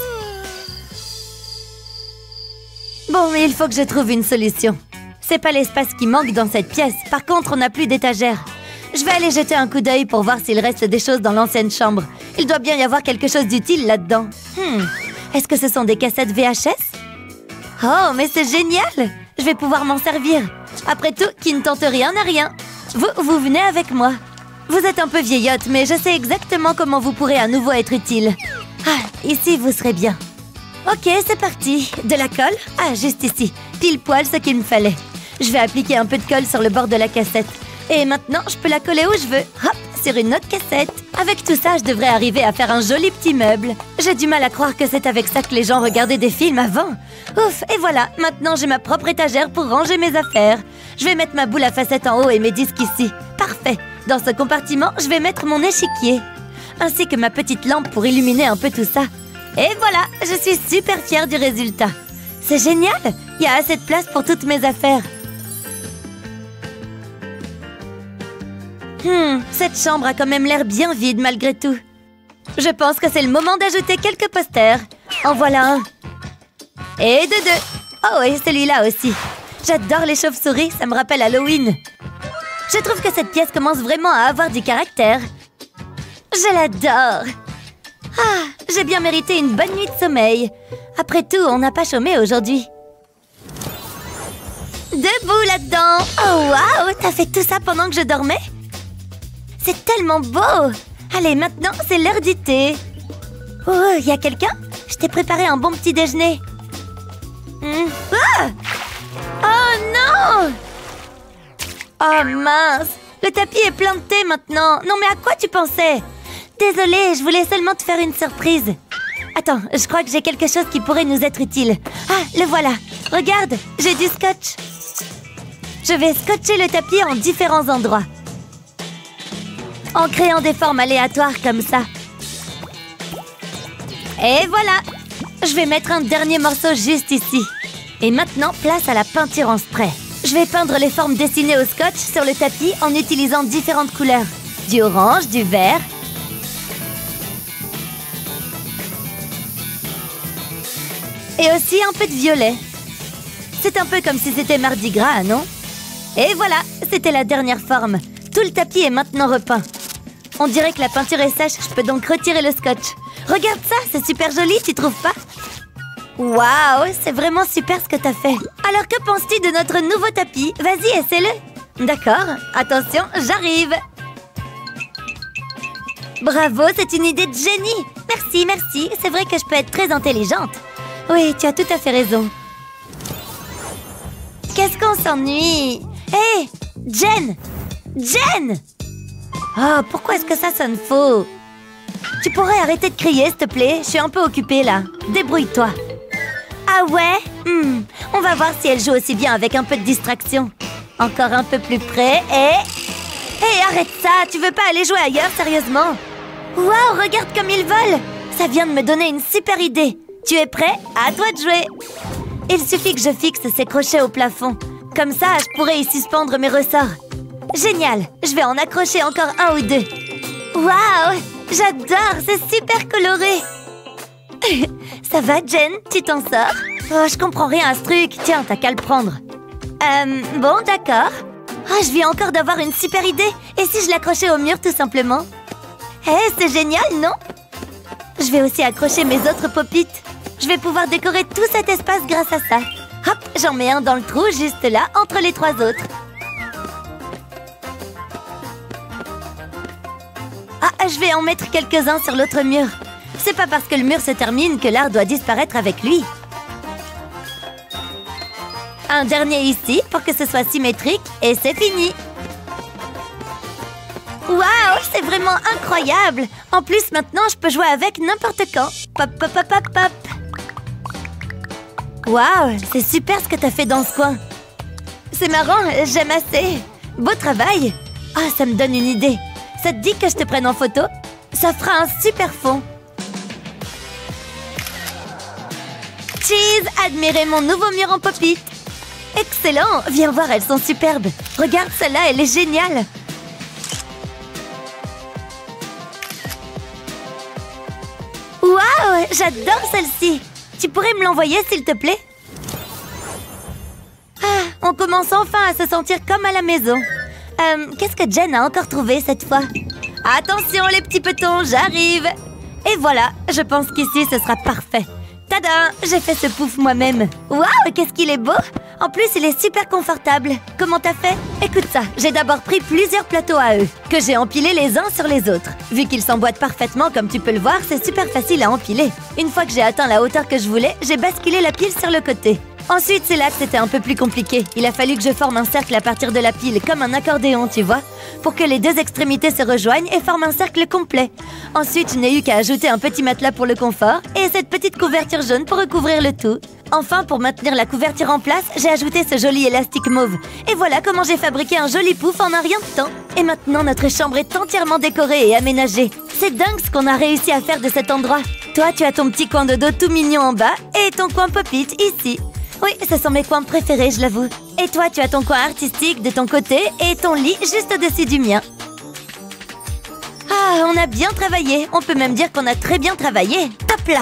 S3: Bon, mais il faut que je trouve une solution. C'est pas l'espace qui manque dans cette pièce. Par contre, on n'a plus d'étagère. Je vais aller jeter un coup d'œil pour voir s'il reste des choses dans l'ancienne chambre. Il doit bien y avoir quelque chose d'utile là-dedans. Hmm. Est-ce que ce sont des cassettes VHS Oh, mais c'est génial Je vais pouvoir m'en servir. Après tout, qui ne tente rien n'a rien. Vous, vous venez avec moi. Vous êtes un peu vieillotte, mais je sais exactement comment vous pourrez à nouveau être utile. Ah, ici, vous serez bien. Ok, c'est parti. De la colle Ah, juste ici. Pile poil ce qu'il me fallait. Je vais appliquer un peu de colle sur le bord de la cassette. Et maintenant, je peux la coller où je veux. Hop, sur une autre cassette. Avec tout ça, je devrais arriver à faire un joli petit meuble. J'ai du mal à croire que c'est avec ça que les gens regardaient des films avant. Ouf, et voilà, maintenant j'ai ma propre étagère pour ranger mes affaires. Je vais mettre ma boule à facettes en haut et mes disques ici. Parfait. Dans ce compartiment, je vais mettre mon échiquier. Ainsi que ma petite lampe pour illuminer un peu tout ça. Et voilà, je suis super fière du résultat. C'est génial Il y a assez de place pour toutes mes affaires. Hmm, cette chambre a quand même l'air bien vide malgré tout. Je pense que c'est le moment d'ajouter quelques posters. En voilà un. Et de deux. Oh, et celui-là aussi. J'adore les chauves-souris, ça me rappelle Halloween. Je trouve que cette pièce commence vraiment à avoir du caractère. Je l'adore. Ah, j'ai bien mérité une bonne nuit de sommeil. Après tout, on n'a pas chômé aujourd'hui. Debout là-dedans Oh waouh, t'as fait tout ça pendant que je dormais? C'est tellement beau Allez, maintenant, c'est l'heure du thé. Oh, y a quelqu'un? Je t'ai préparé un bon petit déjeuner. Hmm. Ah oh non Oh mince Le tapis est plein de thé maintenant. Non mais à quoi tu pensais? Désolée, je voulais seulement te faire une surprise. Attends, je crois que j'ai quelque chose qui pourrait nous être utile. Ah, le voilà. Regarde, j'ai du scotch. Je vais scotcher le tapis en différents endroits. En créant des formes aléatoires comme ça. Et voilà Je vais mettre un dernier morceau juste ici. Et maintenant, place à la peinture en spray. Je vais peindre les formes dessinées au scotch sur le tapis en utilisant différentes couleurs. Du orange, du vert Et aussi un peu de violet. C'est un peu comme si c'était Mardi Gras, non? Et voilà, c'était la dernière forme. Tout le tapis est maintenant repeint. On dirait que la peinture est sèche, je peux donc retirer le scotch. Regarde ça, c'est super joli, tu trouves pas? Waouh, c'est vraiment super ce que t'as fait. Alors que penses-tu de notre nouveau tapis? Vas-y, essaie-le. D'accord, attention, j'arrive. Bravo, c'est une idée de génie. Merci, merci. C'est vrai que je peux être très intelligente. Oui, tu as tout à fait raison. Qu'est-ce qu'on s'ennuie? Hé Jen Jen Oh, pourquoi est-ce que ça sonne faux? Tu pourrais arrêter de crier, s'il te plaît Je suis un peu occupée, là. Débrouille-toi. Ah ouais? Hmm, On va voir si elle joue aussi bien avec un peu de distraction. Encore un peu plus près et... Hé, arrête ça Tu veux pas aller jouer ailleurs, sérieusement? Waouh, regarde comme il vole Ça vient de me donner une super idée. Tu es prêt? À toi de jouer Il suffit que je fixe ces crochets au plafond. Comme ça, je pourrais y suspendre mes ressorts. Génial Je vais en accrocher encore un ou deux. Waouh J'adore C'est super coloré Ça va, Jen? Tu t'en sors? Oh, je comprends rien à ce truc. Tiens, t'as qu'à le prendre. Euh, bon, d'accord. Oh, je viens encore d'avoir une super idée. Et si je l'accrochais au mur, tout simplement? Eh, c'est génial, non? Je vais aussi accrocher mes autres pop Je vais pouvoir décorer tout cet espace grâce à ça. Hop, j'en mets un dans le trou, juste là, entre les trois autres. Ah, je vais en mettre quelques-uns sur l'autre mur. C'est pas parce que le mur se termine que l'art doit disparaître avec lui. Un dernier ici pour que ce soit symétrique et c'est fini. Waouh, c'est vraiment incroyable En plus, maintenant, je peux jouer avec n'importe quand. Pop, pop, pop, pop, pop. Waouh, c'est super ce que t'as fait dans ce coin. C'est marrant, j'aime assez. Beau travail. Ah, ça me donne une idée. Ça te dit que je te prenne en photo? Ça fera un super fond. Cheese, admirez mon nouveau mur en pop-it. Excellent Viens voir, elles sont superbes Regarde celle-là, elle est géniale Waouh J'adore celle-ci Tu pourrais me l'envoyer, s'il te plaît? Ah, on commence enfin à se sentir comme à la maison. Euh, Qu'est-ce que Jen a encore trouvé cette fois? Attention les petits petons, j'arrive. Et voilà, je pense qu'ici ce sera parfait Tada J'ai fait ce pouf moi-même. Waouh, qu'est-ce qu'il est beau. En plus, il est super confortable. Comment t'as fait? Écoute ça, j'ai d'abord pris plusieurs plateaux à eux Que j'ai empilés les uns sur les autres. Vu qu'ils s'emboîtent parfaitement comme tu peux le voir, c'est super facile à empiler. Une fois que j'ai atteint la hauteur que je voulais, j'ai basculé la pile sur le côté Ensuite, c'est là que c'était un peu plus compliqué. Il a fallu que je forme un cercle à partir de la pile, comme un accordéon, tu vois, pour que les deux extrémités se rejoignent et forment un cercle complet. Ensuite, je n'ai eu qu'à ajouter un petit matelas pour le confort et cette petite couverture jaune pour recouvrir le tout. Enfin, pour maintenir la couverture en place, j'ai ajouté ce joli élastique mauve. Et voilà comment j'ai fabriqué un joli pouf en un rien de temps. Et maintenant, notre chambre est entièrement décorée et aménagée. C'est dingue ce qu'on a réussi à faire de cet endroit. Toi, tu as ton petit coin de dos tout mignon en bas et ton coin pop-it ici. Oui, ce sont mes coins préférés, je l'avoue. Et toi, tu as ton coin artistique de ton côté et ton lit juste au-dessus du mien. Ah, on a bien travaillé. On peut même dire qu'on a très bien travaillé. Top là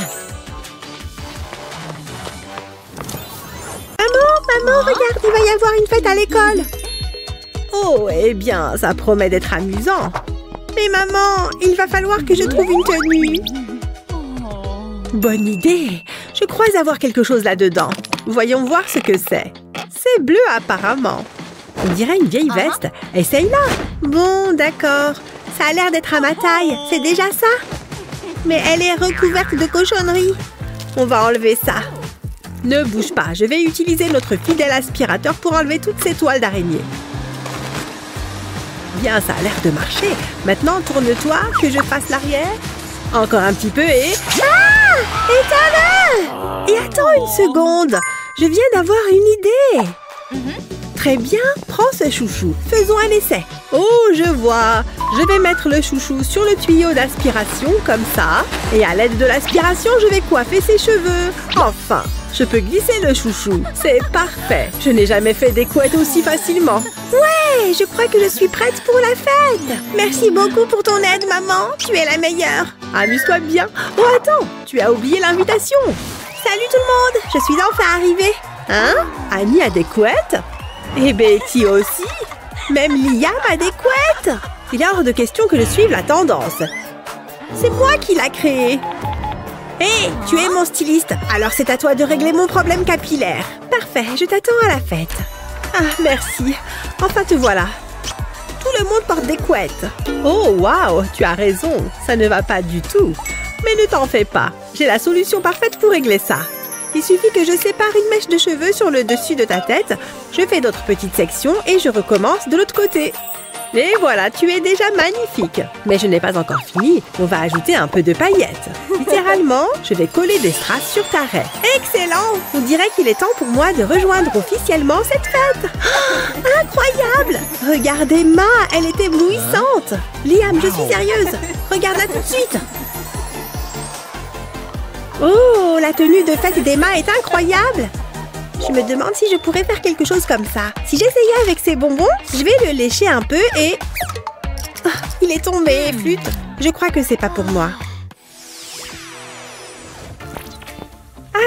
S1: Maman, maman, regarde, il va y avoir une fête à l'école. Oh, eh bien, ça promet d'être amusant. Mais maman, il va falloir que je trouve une tenue. Bonne idée. Je crois avoir quelque chose là-dedans. Voyons voir ce que c'est. C'est bleu apparemment. On dirait une vieille veste. Essaye-la. Bon, d'accord. Ça a l'air d'être à ma taille. C'est déjà ça Mais elle est recouverte de cochonneries. On va enlever ça. Ne bouge pas. Je vais utiliser notre fidèle aspirateur pour enlever toutes ces toiles d'araignée. Bien, ça a l'air de marcher. Maintenant, tourne-toi, que je fasse l'arrière. Encore un petit peu et... Ah Et attends une seconde Je viens d'avoir une idée Très bien, prends ce chouchou. Faisons un essai. Oh, je vois. Je vais mettre le chouchou sur le tuyau d'aspiration, comme ça. Et à l'aide de l'aspiration, je vais coiffer ses cheveux. Enfin, je peux glisser le chouchou. C'est parfait. Je n'ai jamais fait des couettes aussi facilement. Ouais, je crois que je suis prête pour la fête. Merci beaucoup pour ton aide, maman. Tu es la meilleure. Amuse-toi bien. Oh, attends, tu as oublié l'invitation. Salut tout le monde, je suis enfin arrivée. Hein? Annie a des couettes? Et Betty aussi Même Liam a des couettes Il est hors de question que je suive la tendance. C'est moi qui l'a créée. Hé, tu es mon styliste, alors c'est à toi de régler mon problème capillaire. Parfait, je t'attends à la fête. Ah, merci. Enfin, te voilà. Tout le monde porte des couettes. Oh, waouh, tu as raison, ça ne va pas du tout. Mais ne t'en fais pas, j'ai la solution parfaite pour régler ça. Il suffit que je sépare une mèche de cheveux sur le dessus de ta tête, je fais d'autres petites sections et je recommence de l'autre côté. Et voilà, tu es déjà magnifique. Mais je n'ai pas encore fini. On va ajouter un peu de paillettes. Littéralement, je vais coller des strass sur ta raie. Excellent On dirait qu'il est temps pour moi de rejoindre officiellement cette fête. incroyable Regardez Ma, elle est éblouissante. Liam, je suis sérieuse. Regarde-la tout de suite Oh, la tenue de fête d'Emma est incroyable Je me demande si je pourrais faire quelque chose comme ça. Si j'essayais avec ces bonbons, je vais le lécher un peu et... Oh, il est tombé, flûte. Je crois que c'est pas pour moi.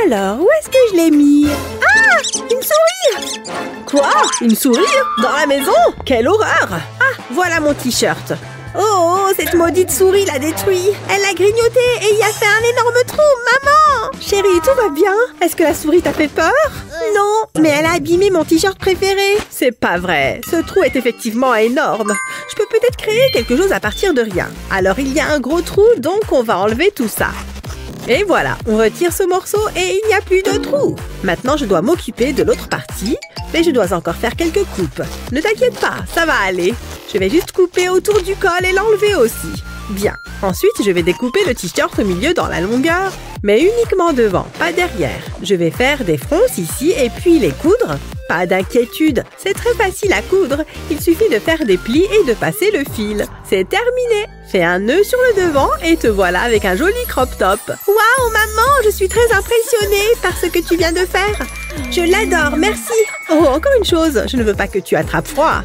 S1: Alors, où est-ce que je l'ai mis? Ah Une souris Quoi? Une souris? Dans la maison? Quelle horreur Ah, voilà mon t-shirt. Oh, oh, cette maudite souris l'a détruit. Elle l'a grignoté et y a fait un énorme trou. Maman Chérie, tout va bien Est-ce que la souris t'a fait peur? Non, mais elle a abîmé mon t-shirt préféré. C'est pas vrai. Ce trou est effectivement énorme. Je peux peut-être créer quelque chose à partir de rien. Alors il y a un gros trou, donc on va enlever tout ça. Et voilà, on retire ce morceau et il n'y a plus de trou. Maintenant, je dois m'occuper de l'autre partie, mais je dois encore faire quelques coupes. Ne t'inquiète pas, ça va aller. Je vais juste couper autour du col et l'enlever aussi. Bien. Ensuite, je vais découper le t-shirt au milieu dans la longueur, mais uniquement devant, pas derrière. Je vais faire des fronces ici et puis les coudre. Pas d'inquiétude, c'est très facile à coudre. Il suffit de faire des plis et de passer le fil. C'est terminé. Fais un nœud sur le devant et te voilà avec un joli crop top. Waouh, maman, je suis très impressionnée par ce que tu viens de faire. Je l'adore, merci. Oh, encore une chose, je ne veux pas que tu attrapes froid.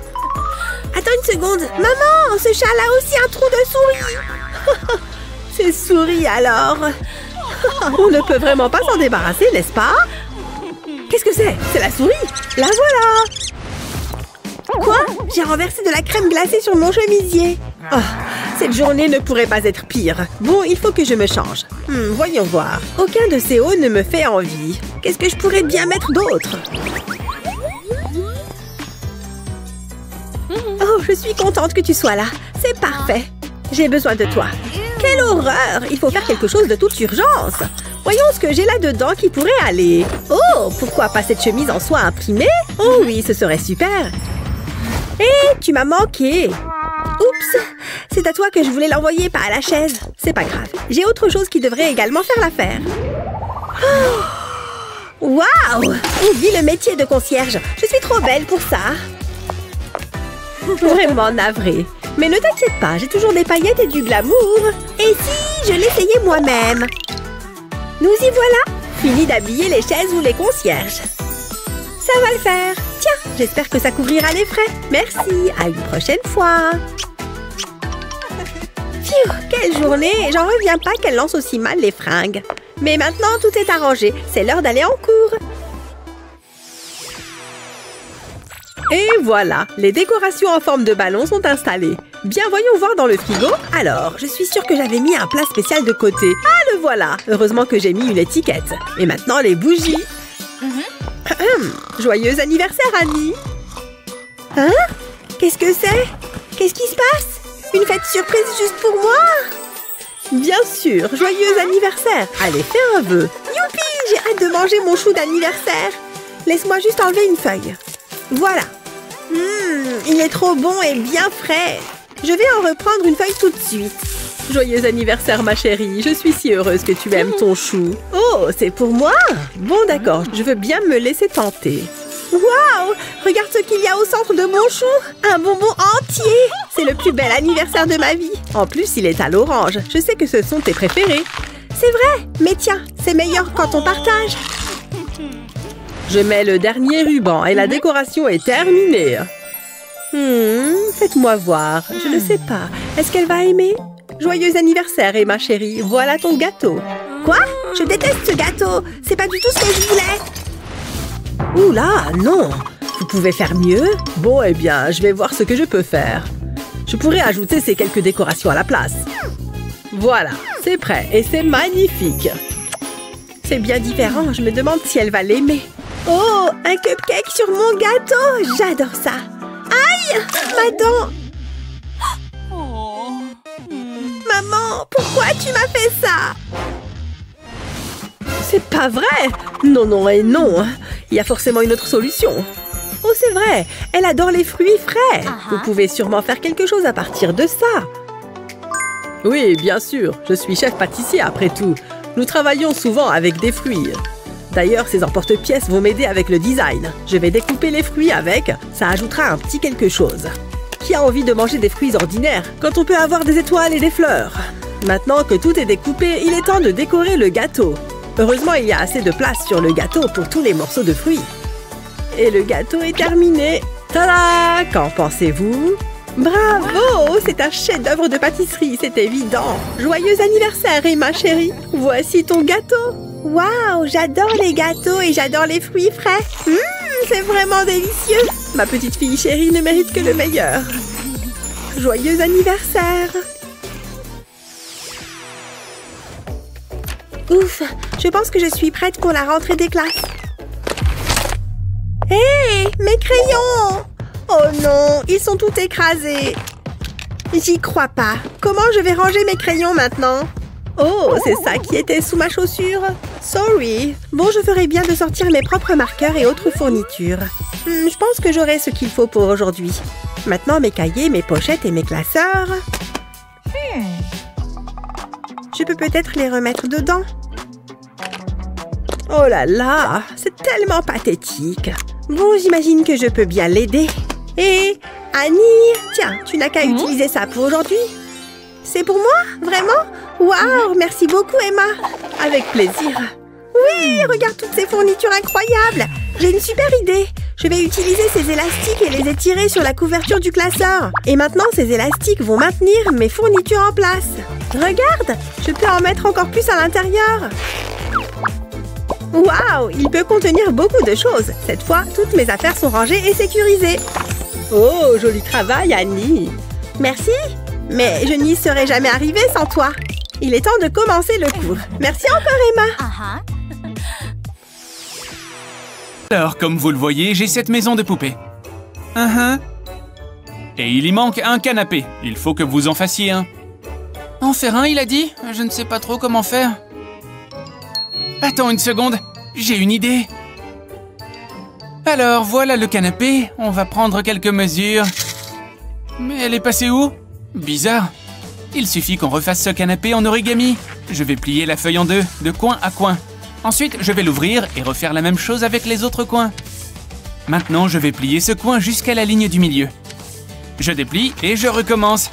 S1: Attends une seconde. Maman, ce chat a aussi un trou de souris. C'est souris alors. On ne peut vraiment pas s'en débarrasser, n'est-ce pas? Qu'est-ce que c'est? C'est la souris La voilà Quoi? J'ai renversé de la crème glacée sur mon chemisier. Oh, cette journée ne pourrait pas être pire. Bon, il faut que je me change. Hmm, voyons voir. Aucun de ces hauts ne me fait envie. Qu'est-ce que je pourrais bien mettre d'autre? Oh, je suis contente que tu sois là. C'est parfait. J'ai besoin de toi. Quelle horreur Il faut faire quelque chose de toute urgence. Voyons ce que j'ai là-dedans qui pourrait aller. Oh, pourquoi pas cette chemise en soie imprimée? Oh oui, ce serait super. Hé, tu m'as manqué. Oups, c'est à toi que je voulais l'envoyer, pas à la chaise. C'est pas grave. J'ai autre chose qui devrait également faire l'affaire. Waouh On vit le métier de concierge. Je suis trop belle pour ça. Vraiment navrée. Mais ne t'inquiète pas, j'ai toujours des paillettes et du glamour. Et si je l'essayais moi-même Nous y voilà Fini d'habiller les chaises ou les concierges. Ça va le faire. Tiens, j'espère que ça couvrira les frais. Merci, à une prochaine fois. Phew, quelle journée J'en reviens pas qu'elle lance aussi mal les fringues. Mais maintenant, tout est arrangé. C'est l'heure d'aller en cours. Et voilà, les décorations en forme de ballon sont installées. Bien, voyons voir dans le frigo. Alors, je suis sûre que j'avais mis un plat spécial de côté. Ah, le voilà Heureusement que j'ai mis une étiquette. Et maintenant, les bougies. Joyeux anniversaire, Annie Hein? Qu'est-ce que c'est? Qu'est-ce qui se passe? Une fête surprise juste pour moi? Bien sûr, joyeux anniversaire Allez, fais un vœu Youpi J'ai hâte de manger mon chou d'anniversaire Laisse-moi juste enlever une feuille. Voilà Hum, il est trop bon et bien frais. Je vais en reprendre une feuille tout de suite. Joyeux anniversaire, ma chérie. Je suis si heureuse que tu aimes ton chou. Oh, c'est pour moi? Bon, d'accord. Je veux bien me laisser tenter. Waouh Regarde ce qu'il y a au centre de mon chou Un bonbon entier C'est le plus bel anniversaire de ma vie En plus, il est à l'orange. Je sais que ce sont tes préférés. C'est vrai Mais tiens, c'est meilleur quand on partage. Je mets le dernier ruban et la décoration est terminée. Hmm, faites-moi voir. Je ne sais pas. Est-ce qu'elle va aimer? Joyeux anniversaire, Emma chérie. Voilà ton gâteau. Quoi? Je déteste ce gâteau. C'est pas du tout ce que je voulais. Ouh là, non. Vous pouvez faire mieux? Bon, eh bien, je vais voir ce que je peux faire. Je pourrais ajouter ces quelques décorations à la place. Voilà, c'est prêt et c'est magnifique. C'est bien différent. Je me demande si elle va l'aimer. Oh, un cupcake sur mon gâteau J'adore ça. Aïe Ma dent Maman, pourquoi tu m'as fait ça? C'est pas vrai. Non, non et non Il y a forcément une autre solution. Oh, c'est vrai. Elle adore les fruits frais. Vous pouvez sûrement faire quelque chose à partir de ça. Oui, bien sûr. Je suis chef pâtissier après tout. Nous travaillons souvent avec des fruits D'ailleurs, ces emporte-pièces vont m'aider avec le design. Je vais découper les fruits avec, ça ajoutera un petit quelque chose. Qui a envie de manger des fruits ordinaires quand on peut avoir des étoiles et des fleurs? Maintenant que tout est découpé, il est temps de décorer le gâteau. Heureusement, il y a assez de place sur le gâteau pour tous les morceaux de fruits. Et le gâteau est terminé. Tada Qu'en pensez-vous? Bravo C'est un chef-d'œuvre de pâtisserie, c'est évident. Joyeux anniversaire, Emma chérie. Voici ton gâteau. Waouh J'adore les gâteaux et j'adore les fruits frais. Hum, c'est vraiment délicieux. Ma petite fille chérie ne mérite que le meilleur. Joyeux anniversaire Ouf, je pense que je suis prête pour la rentrée des classes. Hé, mes crayons Oh non, ils sont tout écrasés. J'y crois pas. Comment je vais ranger mes crayons maintenant? Oh, c'est ça qui était sous ma chaussure Sorry. Bon, je ferai bien de sortir mes propres marqueurs et autres fournitures. Hmm, je pense que j'aurai ce qu'il faut pour aujourd'hui. Maintenant, mes cahiers, mes pochettes et mes classeurs. Je peux peut-être les remettre dedans. Oh là là, c'est tellement pathétique. Bon, j'imagine que je peux bien l'aider. Et Annie, tiens, tu n'as qu'à utiliser ça pour aujourd'hui. C'est pour moi Vraiment? Waouh, merci beaucoup Emma. Avec plaisir. Oui, regarde toutes ces fournitures incroyables. J'ai une super idée. Je vais utiliser ces élastiques et les étirer sur la couverture du classeur. Et maintenant, ces élastiques vont maintenir mes fournitures en place. Regarde, je peux en mettre encore plus à l'intérieur. Waouh Il peut contenir beaucoup de choses. Cette fois, toutes mes affaires sont rangées et sécurisées. Oh, joli travail, Annie. Merci. Mais je n'y serais jamais arrivée sans toi. Il est temps de commencer le cours. Merci encore, Emma.
S4: Alors, comme vous le voyez, j'ai cette maison de poupées. Uh Et il y manque un canapé. Il faut que vous en fassiez un. En faire un, il a dit Je ne sais pas trop comment faire. Attends une seconde, j'ai une idée. Alors, voilà le canapé. On va prendre quelques mesures. Mais elle est passée où? Bizarre. Il suffit qu'on refasse ce canapé en origami. Je vais plier la feuille en deux, de coin à coin. Ensuite, je vais l'ouvrir et refaire la même chose avec les autres coins. Maintenant, je vais plier ce coin jusqu'à la ligne du milieu. Je déplie et je recommence.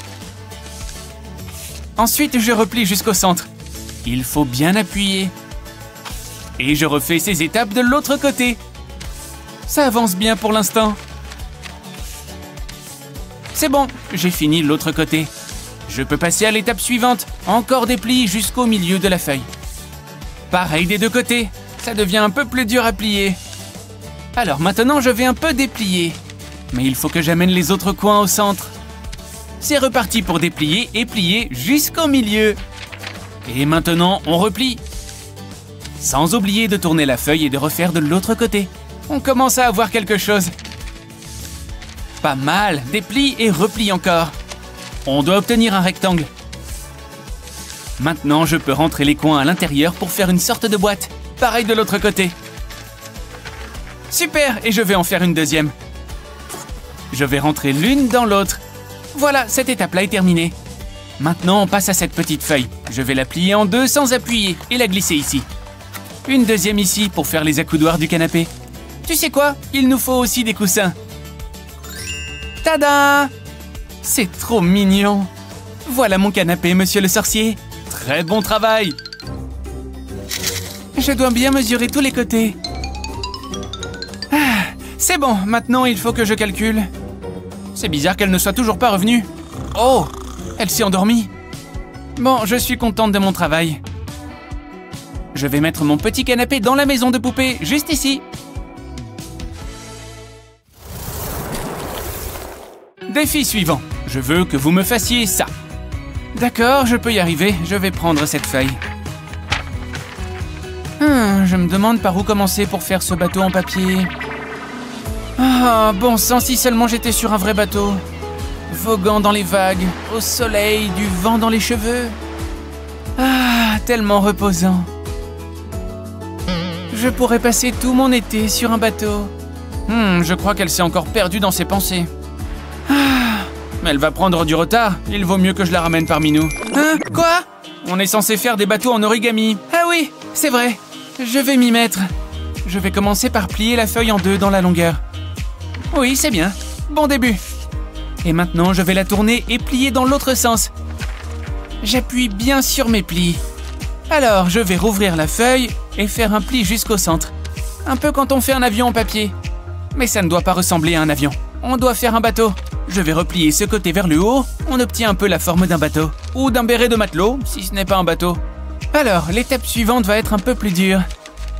S4: Ensuite, je replie jusqu'au centre. Il faut bien appuyer. Et je refais ces étapes de l'autre côté. Ça avance bien pour l'instant. C'est bon, j'ai fini l'autre côté. Je peux passer à l'étape suivante, encore des plis jusqu'au milieu de la feuille. Pareil des deux côtés, ça devient un peu plus dur à plier. Alors maintenant je vais un peu déplier. Mais il faut que j'amène les autres coins au centre. C'est reparti pour déplier et plier jusqu'au milieu. Et maintenant on replie. Sans oublier de tourner la feuille et de refaire de l'autre côté. On commence à avoir quelque chose. Pas mal, déplie et replie encore. On doit obtenir un rectangle. Maintenant, je peux rentrer les coins à l'intérieur pour faire une sorte de boîte. Pareil de l'autre côté. Super, et je vais en faire une deuxième. Je vais rentrer l'une dans l'autre. Voilà, cette étape-là est terminée. Maintenant, on passe à cette petite feuille. Je vais la plier en deux sans appuyer et la glisser ici. Une deuxième ici pour faire les accoudoirs du canapé. Tu sais quoi? Il nous faut aussi des coussins. Tada C'est trop mignon Voilà mon canapé, monsieur le sorcier. Très bon travail Je dois bien mesurer tous les côtés. Ah, c'est bon, maintenant il faut que je calcule. C'est bizarre qu'elle ne soit toujours pas revenue. Oh Elle s'est endormie. Bon, je suis contente de mon travail. Je vais mettre mon petit canapé dans la maison de poupée, juste ici. Défi suivant. Je veux que vous me fassiez ça. D'accord, je peux y arriver. Je vais prendre cette feuille. Hum, je me demande par où commencer pour faire ce bateau en papier. Ah, bon sang, si seulement j'étais sur un vrai bateau. Voguant dans les vagues, au soleil, du vent dans les cheveux. Ah, tellement reposant. Je pourrais passer tout mon été sur un bateau. Hmm, je crois qu'elle s'est encore perdue dans ses pensées. Mais elle va prendre du retard. Il vaut mieux que je la ramène parmi nous. Hein Quoi? On est censé faire des bateaux en origami. Ah oui, c'est vrai. Je vais m'y mettre. Je vais commencer par plier la feuille en deux dans la longueur. Oui, c'est bien. Bon début. Et maintenant, je vais la tourner et plier dans l'autre sens. J'appuie bien sur mes plis. Alors, je vais rouvrir la feuille et faire un pli jusqu'au centre. Un peu quand on fait un avion en papier. Mais ça ne doit pas ressembler à un avion. On doit faire un bateau. Je vais replier ce côté vers le haut. On obtient un peu la forme d'un bateau. Ou d'un béret de matelot, si ce n'est pas un bateau. Alors, l'étape suivante va être un peu plus dure.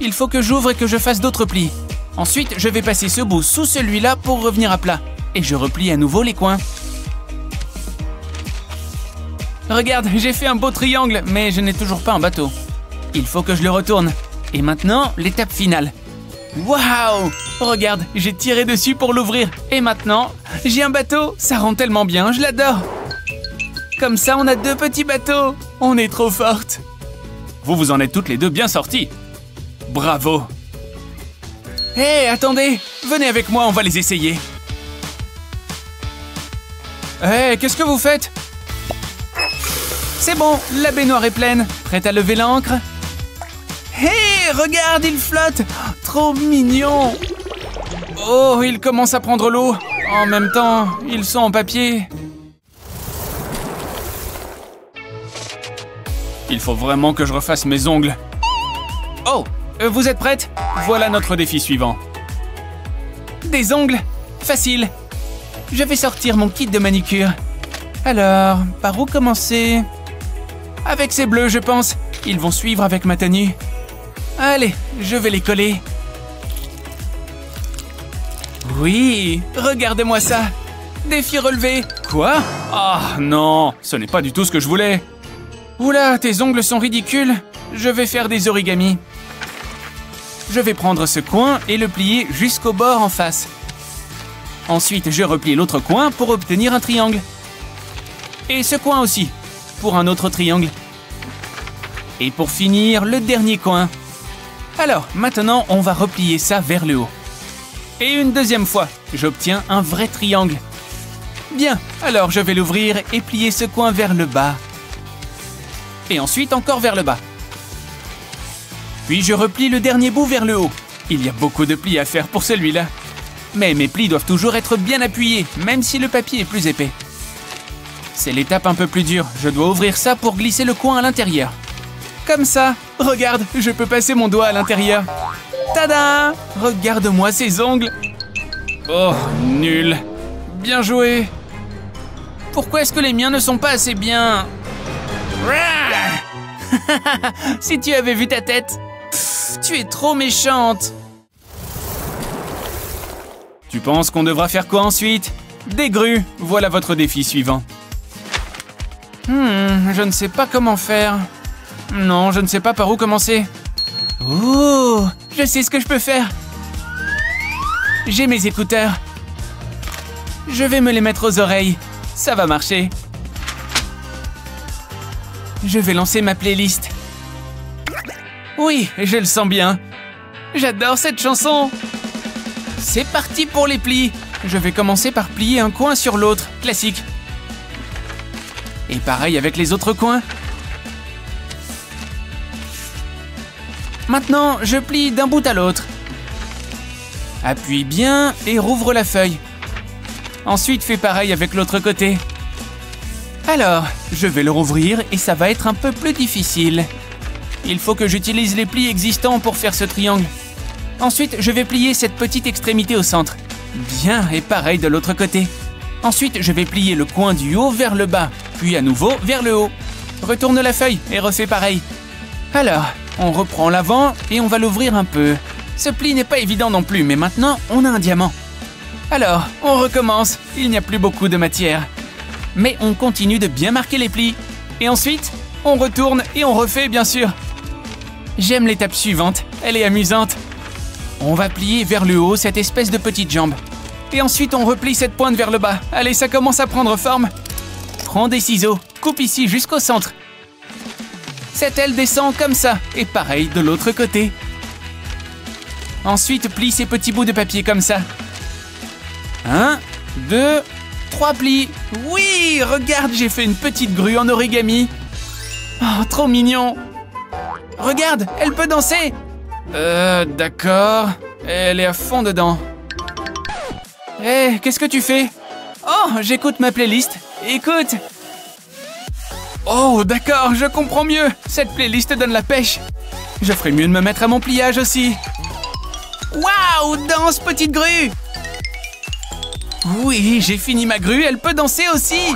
S4: Il faut que j'ouvre et que je fasse d'autres plis. Ensuite, je vais passer ce bout sous celui-là pour revenir à plat. Et je replie à nouveau les coins. Regarde, j'ai fait un beau triangle, mais je n'ai toujours pas un bateau. Il faut que je le retourne. Et maintenant, l'étape finale. Waouh Regarde, j'ai tiré dessus pour l'ouvrir. Et maintenant, j'ai un bateau. Ça rend tellement bien, je l'adore. Comme ça, on a deux petits bateaux. On est trop fortes. Vous vous en êtes toutes les deux bien sorties. Bravo. Hé, attendez Venez avec moi, on va les essayer. Hé, qu'est-ce que vous faites? C'est bon, la baignoire est pleine. Prête à lever l'ancre? Regarde, il flotte Trop mignon Oh, il commence à prendre l'eau. En même temps, ils sont en papier. Il faut vraiment que je refasse mes ongles. Oh, euh, vous êtes prête? Voilà notre défi suivant. Des ongles? Facile. Je vais sortir mon kit de manicure. Alors, par où commencer? Avec ces bleus, je pense. Ils vont suivre avec ma tenue. Allez, je vais les coller. Oui, regardez-moi ça. Défi relevé. Quoi? Ah non, ce n'est pas du tout ce que je voulais. Oula, tes ongles sont ridicules. Je vais faire des origamis. Je vais prendre ce coin et le plier jusqu'au bord en face. Ensuite, je replie l'autre coin pour obtenir un triangle. Et ce coin aussi, pour un autre triangle. Et pour finir, le dernier coin. Alors, maintenant, on va replier ça vers le haut. Et une deuxième fois, j'obtiens un vrai triangle. Bien, alors je vais l'ouvrir et plier ce coin vers le bas. Et ensuite encore vers le bas. Puis je replie le dernier bout vers le haut. Il y a beaucoup de plis à faire pour celui-là. Mais mes plis doivent toujours être bien appuyés, même si le papier est plus épais. C'est l'étape un peu plus dure. Je dois ouvrir ça pour glisser le coin à l'intérieur. Comme ça. Regarde, je peux passer mon doigt à l'intérieur. Tada Regarde-moi ces ongles. Oh, nul. Bien joué. Pourquoi est-ce que les miens ne sont pas assez bien? Si tu avais vu ta tête. Tu es trop méchante. Tu penses qu'on devra faire quoi ensuite? Des grues. Voilà votre défi suivant. Hmm, je ne sais pas comment faire. Non, je ne sais pas par où commencer. Oh, je sais ce que je peux faire. J'ai mes écouteurs. Je vais me les mettre aux oreilles. Ça va marcher. Je vais lancer ma playlist. Oui, je le sens bien. J'adore cette chanson. C'est parti pour les plis. Je vais commencer par plier un coin sur l'autre, classique. Et pareil avec les autres coins. Maintenant, je plie d'un bout à l'autre. Appuie bien et rouvre la feuille. Ensuite, fais pareil avec l'autre côté. Alors, je vais le rouvrir et ça va être un peu plus difficile. Il faut que j'utilise les plis existants pour faire ce triangle. Ensuite, je vais plier cette petite extrémité au centre. Bien, et pareil de l'autre côté. Ensuite, je vais plier le coin du haut vers le bas, puis à nouveau vers le haut. Retourne la feuille et refais pareil. Alors, on reprend l'avant et on va l'ouvrir un peu. Ce pli n'est pas évident non plus, mais maintenant, on a un diamant. Alors, on recommence. Il n'y a plus beaucoup de matière. Mais on continue de bien marquer les plis. Et ensuite, on retourne et on refait, bien sûr. J'aime l'étape suivante. Elle est amusante. On va plier vers le haut cette espèce de petite jambe. Et ensuite, on replie cette pointe vers le bas. Allez, ça commence à prendre forme. Prends des ciseaux, coupe ici jusqu'au centre. Cette aile descend comme ça, et pareil de l'autre côté. Ensuite, plie ces petits bouts de papier comme ça. Un, deux, trois plis. Oui, regarde, j'ai fait une petite grue en origami. Oh, trop mignon. Regarde, elle peut danser. Euh, d'accord. Elle est à fond dedans. Hé, qu'est-ce que tu fais? Oh, j'écoute ma playlist. Écoute. Oh, d'accord, je comprends mieux. Cette playlist donne la pêche. Je ferais mieux de me mettre à mon pliage aussi. Waouh, danse petite grue Oui, j'ai fini ma grue, elle peut danser aussi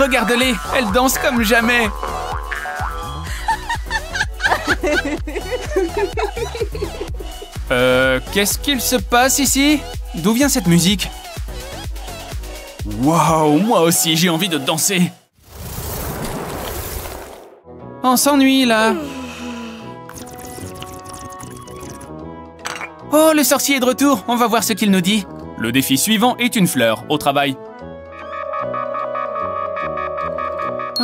S4: Regarde-les, elle danse comme jamais Euh, qu'est-ce qu'il se passe ici? D'où vient cette musique? Waouh, moi aussi j'ai envie de danser On s'ennuie là Oh, le sorcier est de retour On va voir ce qu'il nous dit. Le défi suivant est une fleur, au travail.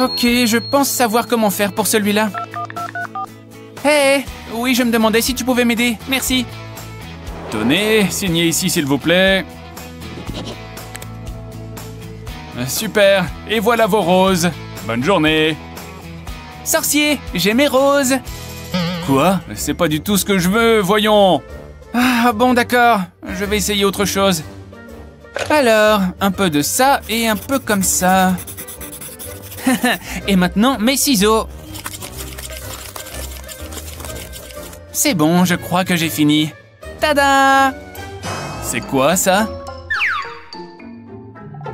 S4: Ok, je pense savoir comment faire pour celui-là. Hé Oui, je me demandais si tu pouvais m'aider. Merci. Tenez, signez ici s'il vous plaît. Super, et voilà vos roses. Bonne journée. Sorcier, j'ai mes roses. Quoi? C'est pas du tout ce que je veux, voyons. Ah bon d'accord, je vais essayer autre chose. Alors, un peu de ça et un peu comme ça. et maintenant, mes ciseaux. C'est bon, je crois que j'ai fini. Tada C'est quoi ça?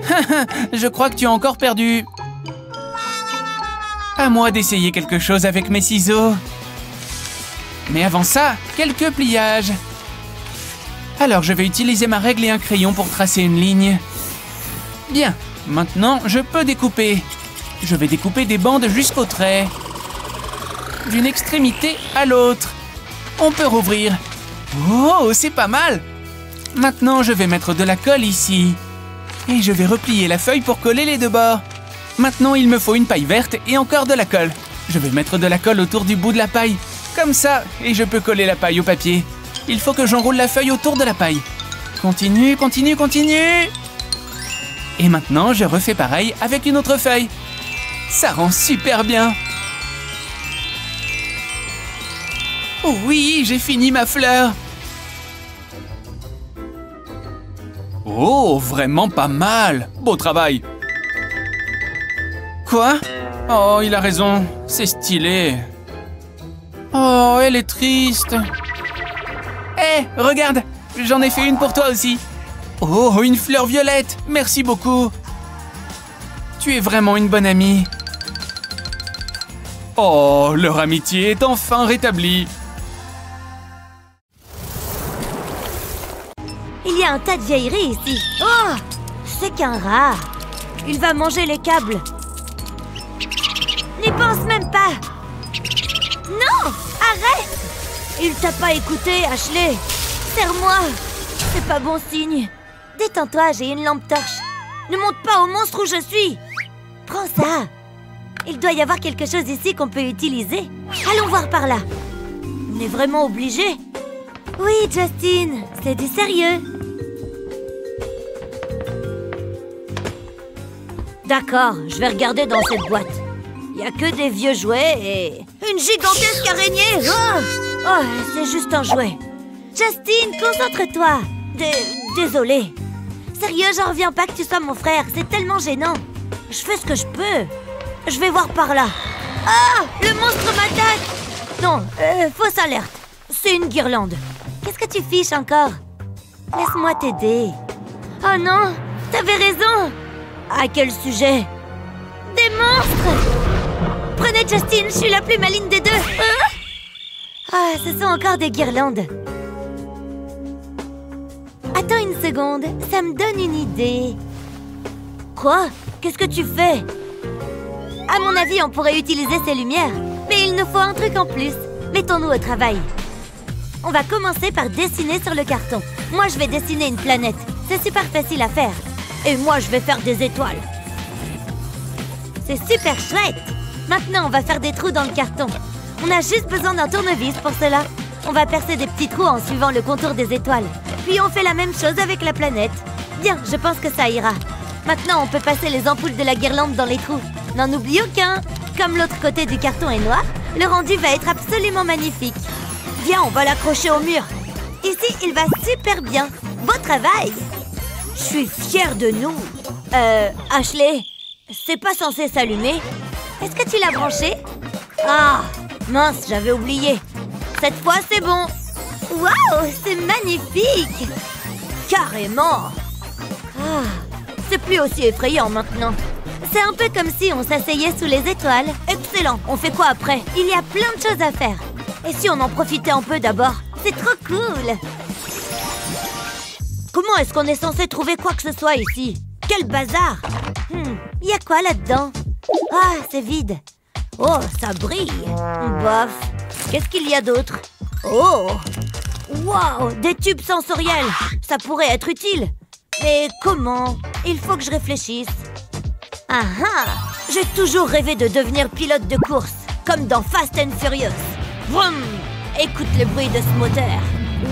S4: Je crois que tu as encore perdu. À moi d'essayer quelque chose avec mes ciseaux. Mais avant ça, quelques pliages. Alors je vais utiliser ma règle et un crayon pour tracer une ligne. Bien, maintenant je peux découper. Je vais découper des bandes jusqu'au trait. D'une extrémité à l'autre. On peut rouvrir. Oh, c'est pas mal Maintenant je vais mettre de la colle ici. Et je vais replier la feuille pour coller les deux bords. Maintenant il me faut une paille verte et encore de la colle. Je vais mettre de la colle autour du bout de la paille. Comme ça, et je peux coller la paille au papier. Il faut que j'enroule la feuille autour de la paille. Continue, continue, continue Et maintenant, je refais pareil avec une autre feuille. Ça rend super bien Oh oui, j'ai fini ma fleur Oh, vraiment pas mal Beau travail Quoi? Oh, il a raison, c'est stylé. Oh, elle est triste. Hé, regarde J'en ai fait une pour toi aussi Oh, une fleur violette Merci beaucoup Tu es vraiment une bonne amie. Oh, leur amitié est enfin rétablie
S3: Il y a un tas de vieilleries ici. Oh C'est qu'un rat. Il va manger les câbles. N'y pense même pas. Non Arrête. Il t'a pas écouté, Ashley. Serre-moi. C'est pas bon signe. Détends-toi, j'ai une lampe torche. Ne monte pas au monstre où je suis. Prends ça. Il doit y avoir quelque chose ici qu'on peut utiliser. Allons voir par là. On est vraiment obligé. Oui, Justin, c'est du sérieux. D'accord, je vais regarder dans cette boîte. Il y a que des vieux jouets et... Une gigantesque araignée Oh, oh c'est juste un jouet. Justine, concentre-toi. Désolée. Sérieux, j'en reviens pas que tu sois mon frère. C'est tellement gênant. Je fais ce que je peux. Je vais voir par là. Ah Le monstre m'attaque Non, euh, fausse alerte. C'est une guirlande. Qu'est-ce que tu fiches encore? Laisse-moi t'aider. Oh non T'avais raison À quel sujet? Des monstres Je suis la plus maligne des deux hein Ah, ce sont encore des guirlandes. Attends une seconde, ça me donne une idée. Quoi? Qu'est-ce que tu fais? À mon avis, on pourrait utiliser ces lumières. Mais il nous faut un truc en plus. Mettons-nous au travail. On va commencer par dessiner sur le carton. Moi, je vais dessiner une planète. C'est super facile à faire. Et moi, je vais faire des étoiles. C'est super chouette Maintenant, on va faire des trous dans le carton. On a juste besoin d'un tournevis pour cela. On va percer des petits trous en suivant le contour des étoiles. Puis on fait la même chose avec la planète. Bien, je pense que ça ira. Maintenant, on peut passer les ampoules de la guirlande dans les trous. N'en oublie aucun Comme l'autre côté du carton est noir, le rendu va être absolument magnifique. Viens, on va l'accrocher au mur. Ici, il va super bien. Beau travail Je suis fière de nous. Euh, Ashley, c'est pas censé s'allumer Est-ce que tu l'as branché? Ah, mince, j'avais oublié. Cette fois, c'est bon. Waouh, c'est magnifique Carrément Ah, c'est plus aussi effrayant maintenant. C'est un peu comme si on s'asseyait sous les étoiles. Excellent, on fait quoi après? Il y a plein de choses à faire. Et si on en profitait un peu d'abord? C'est trop cool Comment est-ce qu'on est censé trouver quoi que ce soit ici? Quel bazar Hmm, y a quoi là-dedans? Ah, c'est vide. Oh, ça brille. Bof. Qu'est-ce qu'il y a d'autre? Oh Waouh Des tubes sensoriels Ça pourrait être utile. Mais comment? Il faut que je réfléchisse. Ah ah J'ai toujours rêvé de devenir pilote de course, comme dans Fast and Furious. Vroom Écoute le bruit de ce moteur.